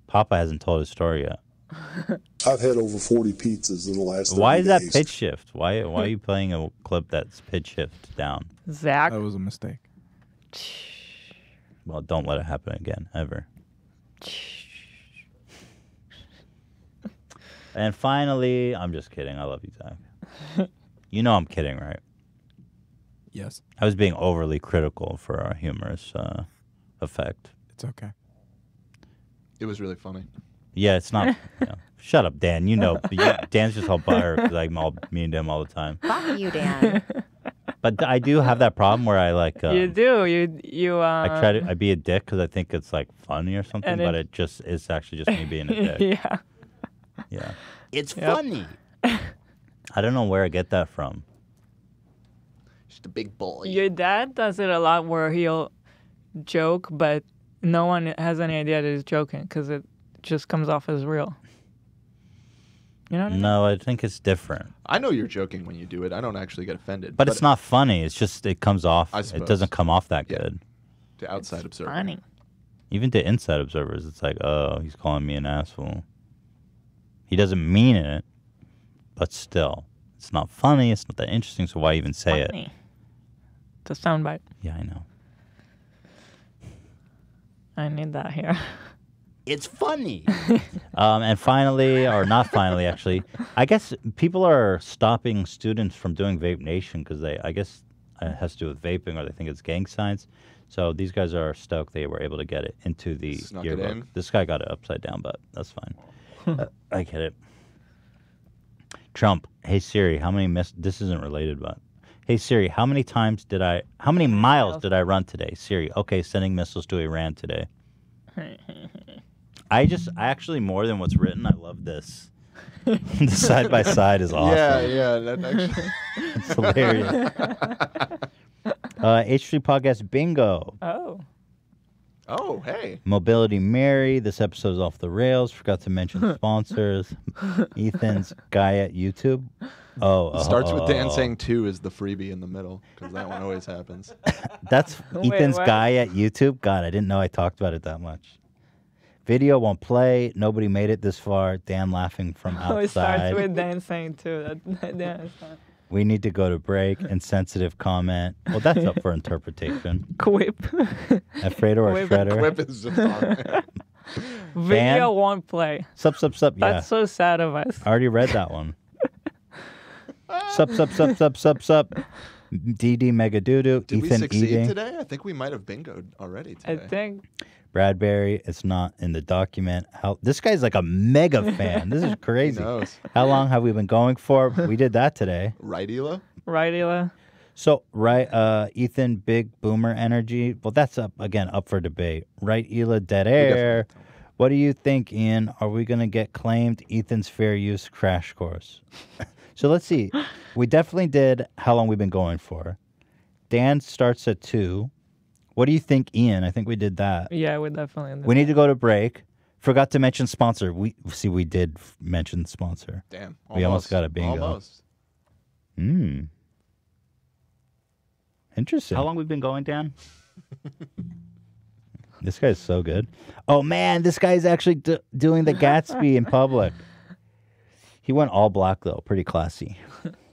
Speaker 1: Papa hasn't told his story yet.
Speaker 22: I've had over 40 pizzas in the last 30
Speaker 1: Why is that
Speaker 22: days.
Speaker 1: pitch shift? Why why are you playing a clip that's pitch shift down?
Speaker 2: Zach.
Speaker 8: That was a mistake.
Speaker 1: Well, don't let it happen again, ever. and finally, I'm just kidding. I love you, Zach. you know I'm kidding, right?
Speaker 8: Yes.
Speaker 1: I was being overly critical for our humorous uh, effect.
Speaker 8: It's okay.
Speaker 7: It was really funny.
Speaker 1: Yeah, it's not. you know, shut up, Dan. You know, you, Dan's just all butthurt because I'm all mean to him all the time.
Speaker 19: Fuck you, Dan.
Speaker 1: But I do have that problem where I like. Uh,
Speaker 2: you do. You you. Uh,
Speaker 1: I try to. I be a dick because I think it's like funny or something, but
Speaker 2: it-
Speaker 1: it just is actually just me being a dick.
Speaker 2: yeah.
Speaker 1: Yeah. It's
Speaker 2: Yep.
Speaker 1: funny. I don't know where I get that from.
Speaker 7: Just a big boy.
Speaker 2: Your dad does it a lot where he'll joke, but no one has any idea that he's joking because it just comes off as real. You know what I mean?
Speaker 1: No, I think it's different.
Speaker 7: I know you're joking when you do it. I don't actually get offended.
Speaker 1: But, it's not funny. It's just it comes off.
Speaker 7: I
Speaker 1: It doesn't come off that good.
Speaker 7: to outside observers,
Speaker 2: Funny.
Speaker 1: Even to inside observers, it's like, oh, he's calling me an asshole. He doesn't mean it, but still, it's not funny. It's not that interesting. So why even say it?
Speaker 2: Funny. It's a soundbite.
Speaker 1: Yeah, I know.
Speaker 2: I need that here.
Speaker 1: It's funny. um, and finally, or not finally, actually, I guess people are stopping students from doing Vape Nation because they, I guess, it has to do with vaping or they think it's gang signs. So these guys are stoked they were able to get it into the
Speaker 7: Snuck it
Speaker 1: yearbook.
Speaker 7: in?
Speaker 1: This guy got it upside down, but that's fine. Uh, I get it. Trump, hey Siri, how many miss? This isn't related, but hey Siri, how many times did I? How many miles did I run today? Siri, okay, sending missiles to Iran today. I just, I actually more than what's written. I love this. the side by side is awesome.
Speaker 7: Yeah, yeah, that actually.
Speaker 1: it's hilarious. Uh, H3 Podcast Bingo.
Speaker 2: Oh.
Speaker 7: Oh, hey.
Speaker 1: Mobility Mary. This episode's off the rails. Forgot to mention sponsors. Ethan's guy at YouTube. Oh,
Speaker 7: It starts with Dan
Speaker 1: oh.
Speaker 7: saying two is the freebie in the middle because that one always happens.
Speaker 1: That's
Speaker 7: Wait,
Speaker 1: Ethan's
Speaker 7: what?
Speaker 1: guy at YouTube. God, I didn't know I talked about it that much. Video won't play. Nobody made it this far. Dan laughing from outside.
Speaker 2: Oh, it starts
Speaker 1: outside.
Speaker 2: with Dan saying too. That, yeah,
Speaker 1: we need to go to break. Insensitive comment. Well, that's up for interpretation.
Speaker 2: Quip.
Speaker 1: Alfredo or
Speaker 2: Quip.
Speaker 1: Shredder.
Speaker 7: Quip is just on there.
Speaker 2: Video won't play.
Speaker 1: Sup, sup, sup. Yeah.
Speaker 2: That's so sad of us.
Speaker 1: I already read that one. sup, sup, sup, sup, sup, sup. DD Mega Doodoo.
Speaker 7: Did we succeed
Speaker 1: eating.
Speaker 7: today? I think we might have bingoed already today.
Speaker 2: I think
Speaker 1: Bradbury. It's not in the document. How this guy's like a mega fan. This is crazy.
Speaker 7: knows.
Speaker 1: How long have we been going for? We did that today.
Speaker 7: Right, Hila?
Speaker 2: right, Hila.
Speaker 1: So right, uh, Ethan, big boomer energy. Well, that's up again, up for debate. Right, Hila, dead air. What do you think, Ian? Are we gonna get claimed Ethan's fair use crash course? so let's see. We definitely did how long we've been going for. Dan starts at two. What do you think, Ian? I think we did that.
Speaker 2: Yeah, we definitely. ended
Speaker 1: We need to go to break. Forgot to mention sponsor. We see we did f- mention sponsor.
Speaker 7: Damn.
Speaker 1: We almost got a bingo.
Speaker 7: Almost.
Speaker 1: Hmm. Interesting. How long we've been going, Dan? this guy's so good. Oh man, this guy's actually d- doing the Gatsby in public. He went all black though, pretty classy.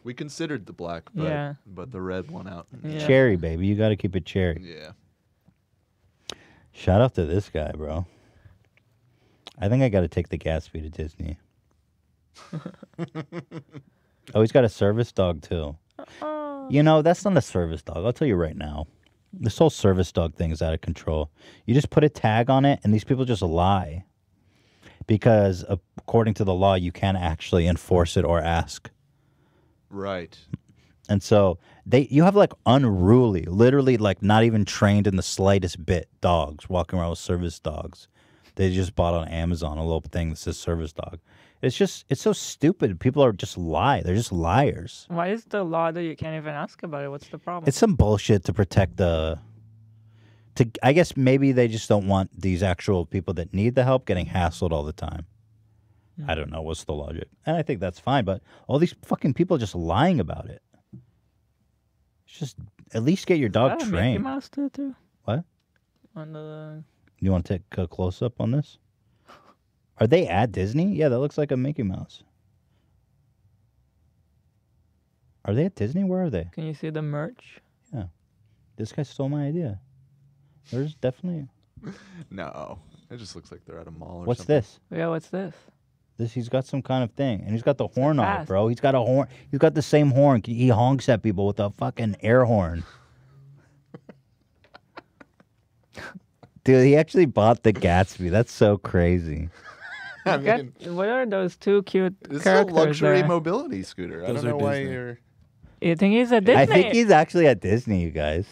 Speaker 7: We considered the black, but
Speaker 2: Yeah.
Speaker 7: but the red won out.
Speaker 1: Cherry, baby, you got to keep it cherry.
Speaker 7: Yeah.
Speaker 1: Shout out to this guy, bro. I think I got to take the Gatsby to Disney. oh, he's got a service dog too. Uh-uh. You know, that's not a service dog. I'll tell you right now. This whole service dog thing is out of control. You just put a tag on it, and these people just lie. Because according to the law, you can't actually enforce it or ask.
Speaker 7: Right.
Speaker 1: And so they you have like unruly, literally like not even trained in the slightest bit dogs walking around with service dogs. They just bought on Amazon a little thing that says service dog. It's just it's so stupid. People are just lie. They're just liars.
Speaker 2: Why is the law that you can't even ask about it? What's the problem?
Speaker 1: It's some bullshit to protect the to I guess maybe they just don't want these actual people that need the help getting hassled all the time. Hmm. I don't know what's the logic. And I think that's fine, but all these fucking people just lying about it. It's just at least get your dog
Speaker 2: Is that a Mickey
Speaker 1: trained.
Speaker 2: Mouse too, too?
Speaker 1: What?
Speaker 2: On the
Speaker 1: You want to take a close up on this? Are they at Disney? Yeah, that looks like a Mickey Mouse. Are they at Disney? Where are they?
Speaker 2: can you see the merch?
Speaker 1: Yeah. This guy stole my idea. There's definitely.
Speaker 7: No, it just looks like they're at a mall or
Speaker 1: What's
Speaker 7: something.
Speaker 1: this?
Speaker 2: Yeah, what's this?
Speaker 1: This he's got some kind of thing, and he's got the horn on it, bro. He's got a horn. He's got the same horn. He honks at people with a fucking air horn. Dude, he actually bought the Gatsby. That's so crazy.
Speaker 7: I
Speaker 2: Got-
Speaker 7: mean,
Speaker 2: what are those two cute
Speaker 7: this is a
Speaker 2: characters
Speaker 7: luxury
Speaker 2: there?
Speaker 7: mobility scooter. I
Speaker 8: Those
Speaker 7: don't know
Speaker 8: are
Speaker 7: why
Speaker 8: Disney.
Speaker 7: you're.
Speaker 2: You think he's a Disney?
Speaker 1: I think he's actually at Disney, you guys.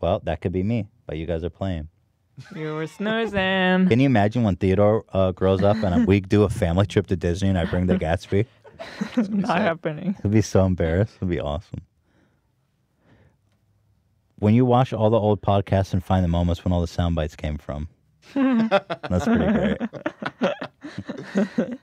Speaker 1: Well, that could be me, but you guys are playing.
Speaker 2: You were snoozing.
Speaker 1: Can you imagine when Theodore uh, grows up and we do a family trip to Disney and I bring the Gatsby?
Speaker 2: It's not happening.
Speaker 1: He'll be so embarrassed. It'll be awesome. When you watch all the old podcasts and find the moments when all the sound bites came from, that's pretty great.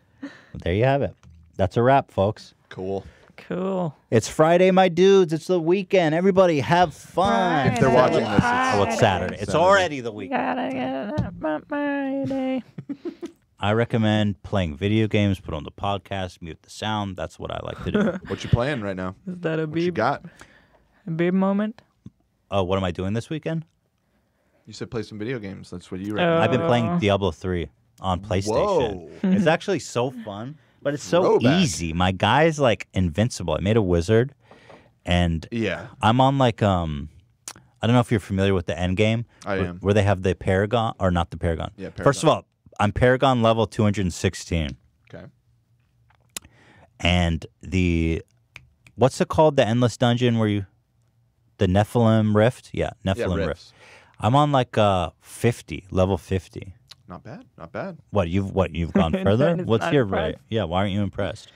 Speaker 1: there you have it. That's a wrap, folks.
Speaker 7: Cool.
Speaker 2: Cool.
Speaker 1: It's Friday, my dudes. It's the weekend. Everybody have fun.
Speaker 7: If they're watching this, it's-
Speaker 1: oh, it's Saturday. It's
Speaker 7: Saturday.
Speaker 1: already the weekend.
Speaker 2: Gotta get up my day.
Speaker 1: I recommend playing video games, put on the podcast, mute the sound. That's what I like to do.
Speaker 7: What you playing right now?
Speaker 2: Is that a
Speaker 7: What you
Speaker 2: beep?
Speaker 7: got?
Speaker 2: A beep moment?
Speaker 1: Oh, what am I doing this weekend?
Speaker 7: You said play some video games. That's what you.
Speaker 1: I've been
Speaker 2: Uh,
Speaker 1: playing Diablo 3 on PlayStation.
Speaker 7: Whoa.
Speaker 1: it's actually so fun, but it's so
Speaker 7: Throwback.
Speaker 1: easy. My guy's like invincible. I made a wizard and
Speaker 7: Yeah.
Speaker 1: I'm on like um I don't know if you're familiar with the end game.
Speaker 7: I
Speaker 1: where,
Speaker 7: am.
Speaker 1: Where they have the Paragon or not the Paragon.
Speaker 7: Yeah,
Speaker 1: First of all, I'm Paragon level 216
Speaker 7: Okay.
Speaker 1: and the what's it called the endless dungeon where you the Nephilim Rift? Yeah, Nephilim Rift. I'm on like uh 50, level 50.
Speaker 7: Not bad. Not bad.
Speaker 1: What you've what you've gone further? What's your
Speaker 2: impressed.
Speaker 1: rate? Yeah, why aren't you impressed?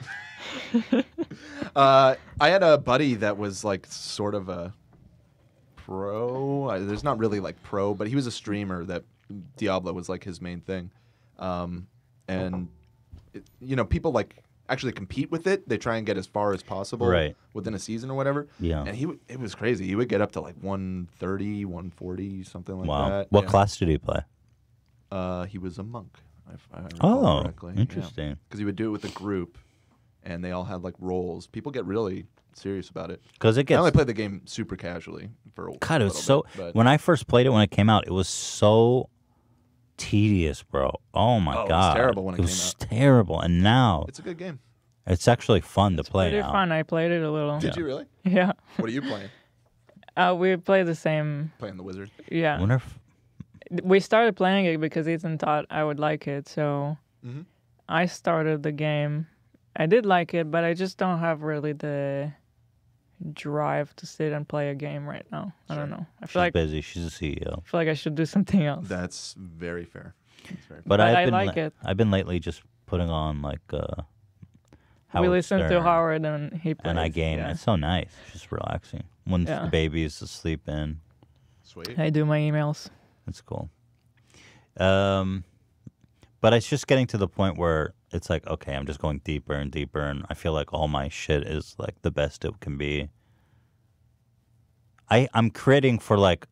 Speaker 7: Uh, I had a buddy that was like sort of a pro. I, there's not really like pro, but he was a streamer that Diablo was like his main thing. Um, and it, you know, people like actually compete with it. They try and get as far as possible
Speaker 1: Right.
Speaker 7: within a season or whatever.
Speaker 1: Yeah.
Speaker 7: And he w- it was crazy. He would get up to like 130, 140, something like
Speaker 1: wow.
Speaker 7: that.
Speaker 1: What
Speaker 7: Yeah.
Speaker 1: class did he play?
Speaker 7: Uh, he was a monk. If I recall
Speaker 1: Oh,
Speaker 7: correctly.
Speaker 1: interesting.
Speaker 7: Because he would do it with a group, and they all had like roles. People get really serious about it
Speaker 1: because it gets.
Speaker 7: I only played the game super casually for a
Speaker 1: God, it was so.
Speaker 7: bit,
Speaker 1: when I first played it, when it came out, it was so tedious, bro. Oh my
Speaker 7: Oh, it was
Speaker 1: god,
Speaker 7: terrible when it
Speaker 1: was terrible. And now
Speaker 7: It's a good game.
Speaker 1: it's actually fun to play
Speaker 2: Pretty
Speaker 1: now.
Speaker 2: fun. I played it a little.
Speaker 7: Did you really?
Speaker 2: Yeah.
Speaker 7: What are you playing?
Speaker 2: Uh, we play the same.
Speaker 7: Playing the wizard.
Speaker 2: Yeah.
Speaker 1: Wonder if
Speaker 2: We started playing it because Ethan thought I would like it, so
Speaker 7: Mhm.
Speaker 2: I started the game. I did like it, but I just don't have really the drive to sit and play a game right now. I don't know. I
Speaker 1: she's
Speaker 2: feel like
Speaker 1: busy. She's a CEO.
Speaker 2: I feel like I should do something else.
Speaker 7: That's very fair. That's very fair.
Speaker 1: But,
Speaker 2: But
Speaker 1: I've
Speaker 2: I
Speaker 1: been
Speaker 2: like
Speaker 1: li-
Speaker 2: it.
Speaker 1: I've been lately just putting on like uh, Howard
Speaker 2: we listened to Howard and he plays.
Speaker 1: and I game.
Speaker 2: yeah.
Speaker 1: It's so nice, just relaxing. When
Speaker 2: Yeah.
Speaker 1: the baby's asleep in,
Speaker 7: Sweet.
Speaker 2: I do my emails.
Speaker 1: It's cool. Um, but it's just getting to the point where it's like, okay, I'm just going deeper and deeper, and I feel like all my shit is like the best it can be. I I'm critting for like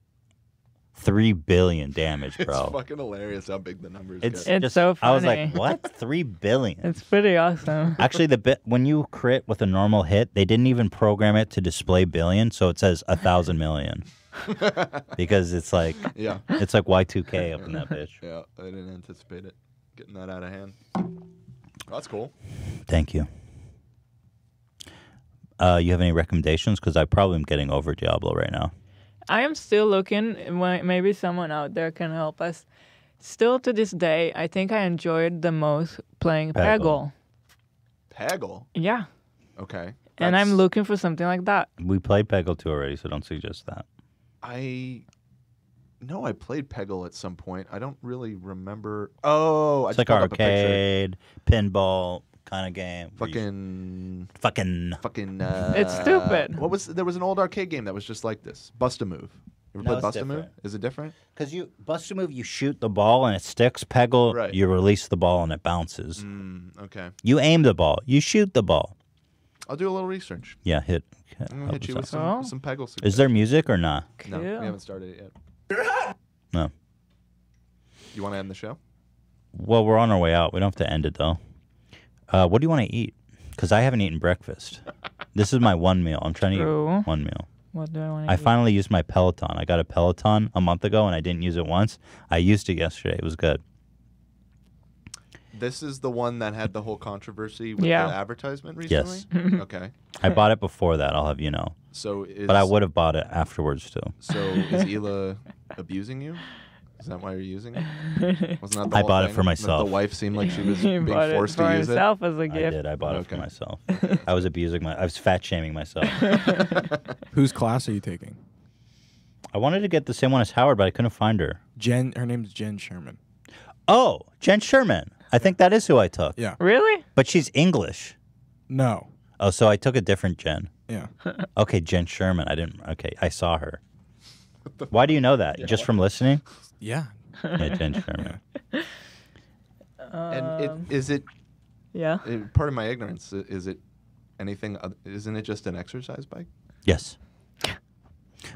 Speaker 1: three billion damage, bro.
Speaker 7: It's
Speaker 1: bro.
Speaker 7: fucking hilarious how big the numbers
Speaker 1: It's,
Speaker 7: get.
Speaker 2: It's
Speaker 1: just,
Speaker 2: so funny.
Speaker 1: I was like, what? Three billion?
Speaker 2: It's pretty awesome.
Speaker 1: Actually, the bit when you crit with a normal hit, they didn't even program it to display billion, so it says a thousand million. because it's like,
Speaker 7: Yeah.
Speaker 1: it's like Y2K up in that bitch.
Speaker 7: Yeah, I didn't anticipate it getting that out of hand. That's cool.
Speaker 1: Thank you. Uh, you have any recommendations? Because I probably am getting over Diablo right now.
Speaker 2: I am still looking. Maybe someone out there can help us. Still to this day, I think I enjoyed the most playing
Speaker 1: Peggle.
Speaker 2: Peggle.
Speaker 7: Peggle.
Speaker 2: Yeah.
Speaker 7: Okay.
Speaker 2: And I'm looking for something like that.
Speaker 1: We played Peggle 2 already, so don't suggest that.
Speaker 7: I know I played Peggle at some point. I don't really remember. Oh, I
Speaker 1: It's
Speaker 7: just
Speaker 1: like
Speaker 7: pulled a
Speaker 1: arcade, pinball kind of game. where you-
Speaker 7: Fucking,
Speaker 1: fucking,
Speaker 7: fucking. Uh,
Speaker 2: It's stupid.
Speaker 7: What was there was an old arcade game that was just like this. Bust a move. You ever
Speaker 1: No,
Speaker 7: played Bust a Move? Is it different?
Speaker 1: Because you bust a move, you shoot the ball and it sticks. Peggle,
Speaker 7: Right.
Speaker 1: you release the ball and it bounces.
Speaker 7: Mm, okay.
Speaker 1: You aim the ball, you shoot the ball.
Speaker 7: I'll do a little research.
Speaker 1: Yeah, hit.
Speaker 7: I'm gonna
Speaker 1: help
Speaker 7: hit you
Speaker 1: us
Speaker 7: with
Speaker 1: out.
Speaker 7: some,
Speaker 2: Oh.
Speaker 7: some Peggle.
Speaker 1: Is there music or not?
Speaker 7: No, we
Speaker 2: Cool.
Speaker 7: haven't started it yet.
Speaker 1: No.
Speaker 7: You want to end the show?
Speaker 1: Well, we're on our way out. We don't have to end it though. Uh, what do you want to eat? Because I haven't eaten breakfast. this is my one meal. I'm trying to
Speaker 2: True.
Speaker 1: eat one meal.
Speaker 2: What do I want
Speaker 1: I finally used my Peloton. I got a Peloton a month ago and I didn't use it once. I used it yesterday. It was good.
Speaker 7: This is the one that had the whole controversy with
Speaker 2: Yeah.
Speaker 7: the advertisement recently.
Speaker 1: Yes.
Speaker 7: okay.
Speaker 1: I bought it before that. I'll have you know.
Speaker 7: So is,
Speaker 1: but I would have bought it afterwards too.
Speaker 7: So is Hila abusing you? Is that why you're using it? Wasn't that the
Speaker 1: I
Speaker 7: whole
Speaker 1: bought it
Speaker 7: thing?
Speaker 1: for
Speaker 7: That
Speaker 1: myself.
Speaker 7: The wife seemed like she was
Speaker 2: He
Speaker 7: being
Speaker 2: bought it
Speaker 7: forced
Speaker 2: for
Speaker 7: to use
Speaker 2: himself as a
Speaker 1: I
Speaker 2: gift.
Speaker 1: I did. I bought it for myself. I was abusing my. I was fat shaming myself.
Speaker 8: Whose class are you taking?
Speaker 1: I wanted to get the same one as Howard, but I couldn't find her.
Speaker 8: Jen. Her name's Jenn Sherman.
Speaker 1: Oh, Jenn Sherman. I think that is who I took.
Speaker 8: Yeah.
Speaker 2: Really?
Speaker 1: But she's English.
Speaker 8: No.
Speaker 1: Oh, so I took a different Jen.
Speaker 8: Yeah.
Speaker 1: Okay, Jenn Sherman. I didn't. Okay, I saw her. Why do you know that? Just from listening?
Speaker 8: Yeah.
Speaker 1: Yeah, Jenn Sherman.
Speaker 7: And it, is it?
Speaker 2: Yeah.
Speaker 7: uh, part of my ignorance i- is it anything? oth- Isn't it just an exercise bike?
Speaker 1: Yes.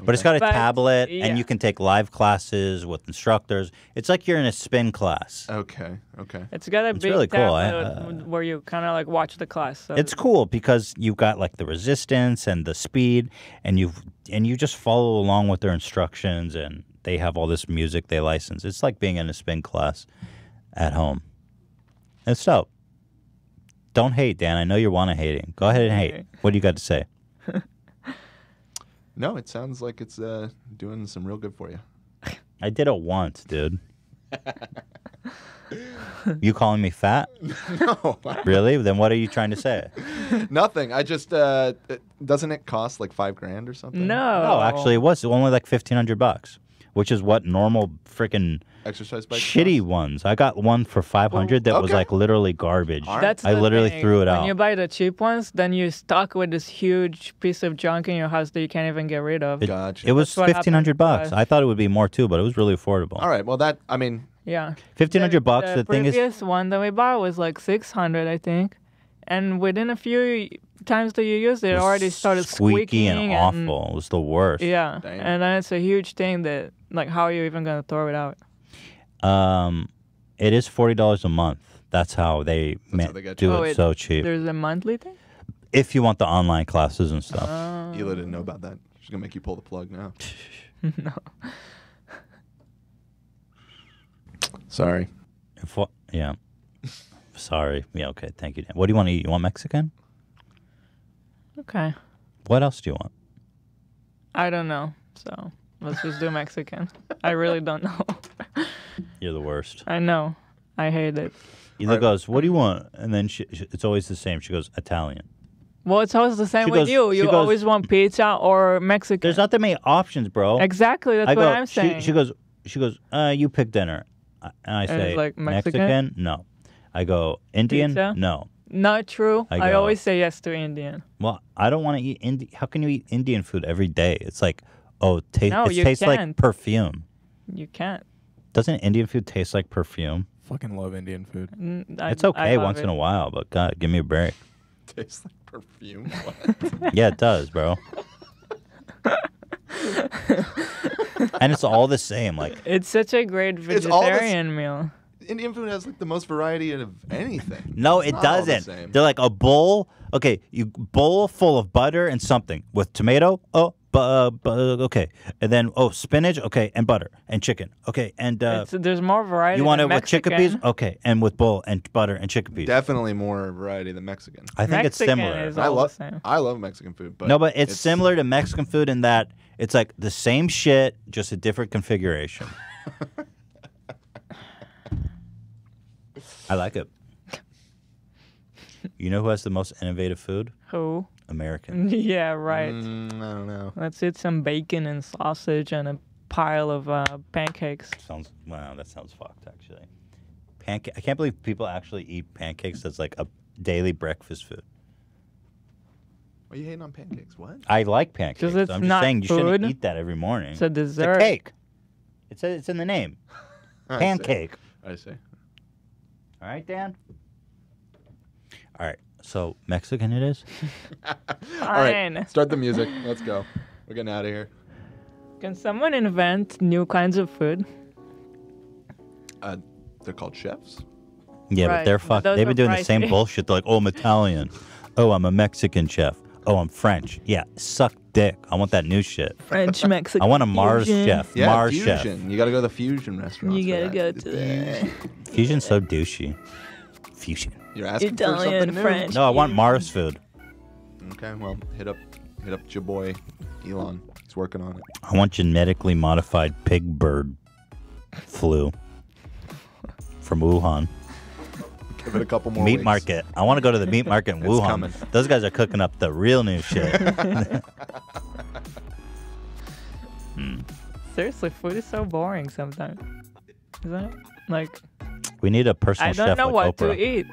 Speaker 1: But it's got a
Speaker 2: But,
Speaker 1: tablet,
Speaker 2: yeah.
Speaker 1: and you can take live classes with instructors. It's like you're in a spin class.
Speaker 7: Okay. Okay.
Speaker 2: It's got a
Speaker 1: It's
Speaker 2: big
Speaker 1: really cool. I,
Speaker 2: tablet
Speaker 1: uh,
Speaker 2: where you kind of like watch the class. So
Speaker 1: It's cool because you've got like the resistance and the speed, and you and you just follow along with their instructions, and they have all this music they license. It's like being in a spin class at home. And dope. Don't hate, Dan. I know you're want to hating. Go ahead and hate. What do you got to say?
Speaker 7: No, it sounds like it's uh, doing some real good for you.
Speaker 1: I did it once, dude. you calling me fat?
Speaker 7: no.
Speaker 1: Really? Then what are you trying to say?
Speaker 7: Nothing. I just uh, it- doesn't it cost like five grand or something?
Speaker 2: No.
Speaker 1: No, actually, it was only like fifteen hundred bucks, which is what normal freaking
Speaker 7: exercise bikes
Speaker 1: shitty ones. I got one for five hundred that was like literally garbage.
Speaker 2: That's
Speaker 1: I literally
Speaker 2: thing.
Speaker 1: threw it
Speaker 2: when
Speaker 1: out.
Speaker 2: When you buy the cheap ones, then you're stuck with this huge piece of junk in your house that you can't even get rid of.
Speaker 1: It, it was
Speaker 2: That's what happened
Speaker 1: fifteen hundred bucks. I thought it would be more too, but it was really affordable.
Speaker 7: All right. Well, that I mean,
Speaker 2: Yeah.
Speaker 1: Fifteen hundred bucks.
Speaker 2: The
Speaker 1: The thing is,
Speaker 2: previous one that we bought was like 600, I think. And within a few times that you used it, it already started
Speaker 1: squeaky
Speaker 2: squeaking
Speaker 1: and awful. It was the worst.
Speaker 2: Yeah. And then it's a huge thing that, like, how are you even going to throw it out?
Speaker 1: Um, it is forty dollars a month. That's how they, ma- do
Speaker 2: Oh,
Speaker 1: it so cheap.
Speaker 2: There's a monthly thing?
Speaker 1: If you want the online classes and stuff.
Speaker 2: Oh.
Speaker 7: Hila didn't know about that. She's gonna make you pull the plug now.
Speaker 2: no.
Speaker 7: Sorry.
Speaker 1: If what? Yeah. Sorry. Yeah. Okay. Thank you. Dan. What do you want to eat? You want Mexican?
Speaker 2: Okay.
Speaker 1: What else do you want?
Speaker 2: I don't know. So let's just do Mexican. I really don't know.
Speaker 1: You're the worst.
Speaker 2: I know. I hate it.
Speaker 1: Either goes, "What do you want?" and then she, she- it's always the same. She goes, "Italian."
Speaker 2: Well, it's always the same
Speaker 1: She
Speaker 2: with
Speaker 1: goes-
Speaker 2: you. You
Speaker 1: goes-
Speaker 2: always want pizza or Mexican.
Speaker 1: There's not that many options, bro.
Speaker 2: Exactly. That's
Speaker 1: I
Speaker 2: what
Speaker 1: go,
Speaker 2: I'm saying.
Speaker 1: She, goes, she goes, uh, you pick dinner, and I say
Speaker 2: it's like Mexican?
Speaker 1: No, I go Indian.
Speaker 2: Pizza?
Speaker 1: No.
Speaker 2: Not true.
Speaker 1: I
Speaker 2: I, always say yes to Indian.
Speaker 1: Well, I don't want to eat Indi- How can you eat Indian food every day? It's like, oh, taste.
Speaker 2: No,
Speaker 1: it
Speaker 2: you
Speaker 1: tastes like
Speaker 2: can't.
Speaker 1: perfume.
Speaker 2: You can't.
Speaker 1: Doesn't Indian food taste like perfume?
Speaker 8: Fucking love Indian food.
Speaker 2: Mm, I-
Speaker 1: it's
Speaker 2: I
Speaker 1: okay
Speaker 2: love
Speaker 1: once in
Speaker 2: it.
Speaker 1: a while, but God, give me a break.
Speaker 7: Tastes like perfume. What?
Speaker 1: yeah, it does, bro. and it's all the same. Like
Speaker 2: It's such a great
Speaker 7: It's all the s-
Speaker 2: vegetarian meal.
Speaker 7: Indian food has like the most variety of anything.
Speaker 1: No,
Speaker 7: It's
Speaker 1: it
Speaker 7: not all the
Speaker 1: doesn't.
Speaker 7: same.
Speaker 1: They're like a bowl. Okay, you bowl full of butter and something with tomato. Oh, bu- bu- okay, and then oh spinach. Okay, and butter and chicken. Okay, and uh,
Speaker 2: It's, there's more variety.
Speaker 1: you want it
Speaker 2: than
Speaker 1: with chickpeas? Okay, and with bowl and butter and chickpeas.
Speaker 7: Definitely more variety than Mexican.
Speaker 1: I think it's
Speaker 2: Mexican
Speaker 1: similar.
Speaker 2: is
Speaker 7: I
Speaker 2: all the
Speaker 7: love
Speaker 2: same.
Speaker 7: I love Mexican food, but
Speaker 1: no, but it's, similar to Mexican food in that it's like the same shit, just a different configuration. I like it. You know who has the most innovative food?
Speaker 2: Who?
Speaker 1: American.
Speaker 2: yeah, right.
Speaker 7: Mm, I don't know.
Speaker 2: Let's eat some bacon and sausage and a pile of uh, pancakes.
Speaker 1: Sounds wow, that sounds fucked actually. Pancake. I can't believe people actually eat pancakes as like a daily breakfast food.
Speaker 7: Are you hating on pancakes? What?
Speaker 1: I like pancakes.
Speaker 2: Because it's
Speaker 1: I'm just
Speaker 2: not
Speaker 1: saying you shouldn't
Speaker 2: food.
Speaker 1: eat that every morning.
Speaker 2: It's a dessert.
Speaker 1: It's a cake. It's a, it's in the name.
Speaker 7: I see.
Speaker 1: Pancake.
Speaker 7: I see.
Speaker 1: All right, Dan. All right. So Mexican it is.
Speaker 7: All
Speaker 2: Fine.
Speaker 7: start the music. Let's go. We're getting out of here.
Speaker 2: Can someone invent new kinds of food?
Speaker 7: Uh, they're called chefs.
Speaker 1: Yeah, but
Speaker 2: Right,
Speaker 1: they're
Speaker 2: but
Speaker 1: fucked.
Speaker 2: those
Speaker 1: They've been
Speaker 2: are
Speaker 1: doing the same
Speaker 2: pricey.
Speaker 1: bullshit. They're like, oh, I'm Italian. Oh, I'm a Mexican chef. Oh, I'm French. Yeah, suck dick. I want that new shit.
Speaker 2: French, Mexican.
Speaker 1: I want a Mars
Speaker 2: fusion.
Speaker 1: chef.
Speaker 7: Yeah,
Speaker 1: Mars
Speaker 7: fusion.
Speaker 1: chef.
Speaker 7: You got to go to the fusion restaurant.
Speaker 2: You gotta go to the.
Speaker 1: Fusion's so douchey. fusion.
Speaker 7: You're asking for
Speaker 2: Italian,
Speaker 7: something new.
Speaker 2: French.
Speaker 1: No, I want Mars food.
Speaker 7: Okay, well, hit up, hit up your boy, Elon. He's working on it.
Speaker 1: I want genetically modified pig bird flu from Wuhan.
Speaker 7: Give it a couple more
Speaker 1: meat
Speaker 7: weeks.
Speaker 1: market. I want to go to the meat market in
Speaker 7: It's
Speaker 1: Wuhan.
Speaker 7: coming.
Speaker 1: Those guys are cooking up the real new shit.
Speaker 2: Seriously, food is so boring sometimes. Isn't it? Like,
Speaker 1: we need a personal
Speaker 2: I don't
Speaker 1: chef
Speaker 2: know
Speaker 1: like
Speaker 2: what
Speaker 1: Oprah.
Speaker 2: to eat.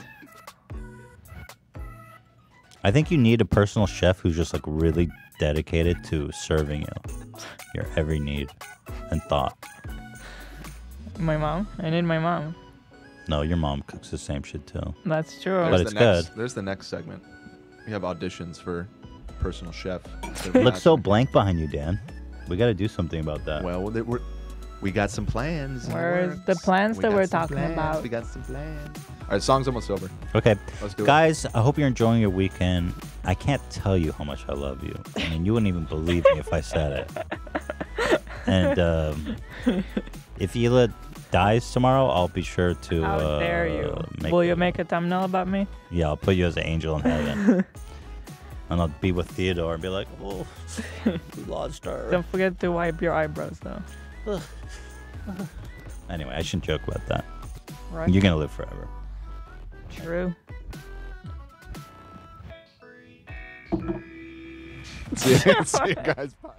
Speaker 1: I think you need a personal chef who's just like really dedicated to serving you your every need and thought.
Speaker 2: My mom. I need my mom.
Speaker 1: No, your mom cooks the same shit too.
Speaker 2: That's true.
Speaker 1: But
Speaker 7: There's
Speaker 1: it's
Speaker 7: the next,
Speaker 1: good.
Speaker 7: There's the next segment. We have auditions for personal chef.
Speaker 1: It looks so blank behind you, Dan. We got to do something about that.
Speaker 7: Well, we're, we got some plans. the
Speaker 2: Where's the plans
Speaker 7: We
Speaker 2: that we're talking
Speaker 7: plans.
Speaker 2: about?
Speaker 7: We got some plans. All right, song's almost over.
Speaker 1: Okay.
Speaker 7: Let's do it.
Speaker 1: Guys, I hope you're enjoying your weekend. I can't tell you how much I love you. I mean, you wouldn't even believe me if I said it. And um, if Hila dies tomorrow, I'll be sure to.
Speaker 2: How
Speaker 1: uh,
Speaker 2: dare you?
Speaker 1: Make,
Speaker 2: Will you make a thumbnail about me?
Speaker 1: Yeah, I'll put you as an angel in heaven. and I'll be with Theodore and be like, oh, we lost her.
Speaker 2: Don't forget to wipe your eyebrows, though.
Speaker 1: Anyway, I shouldn't joke about that.
Speaker 2: Right.
Speaker 1: You're going to live forever.
Speaker 2: True.
Speaker 7: See you, see you guys. Bye.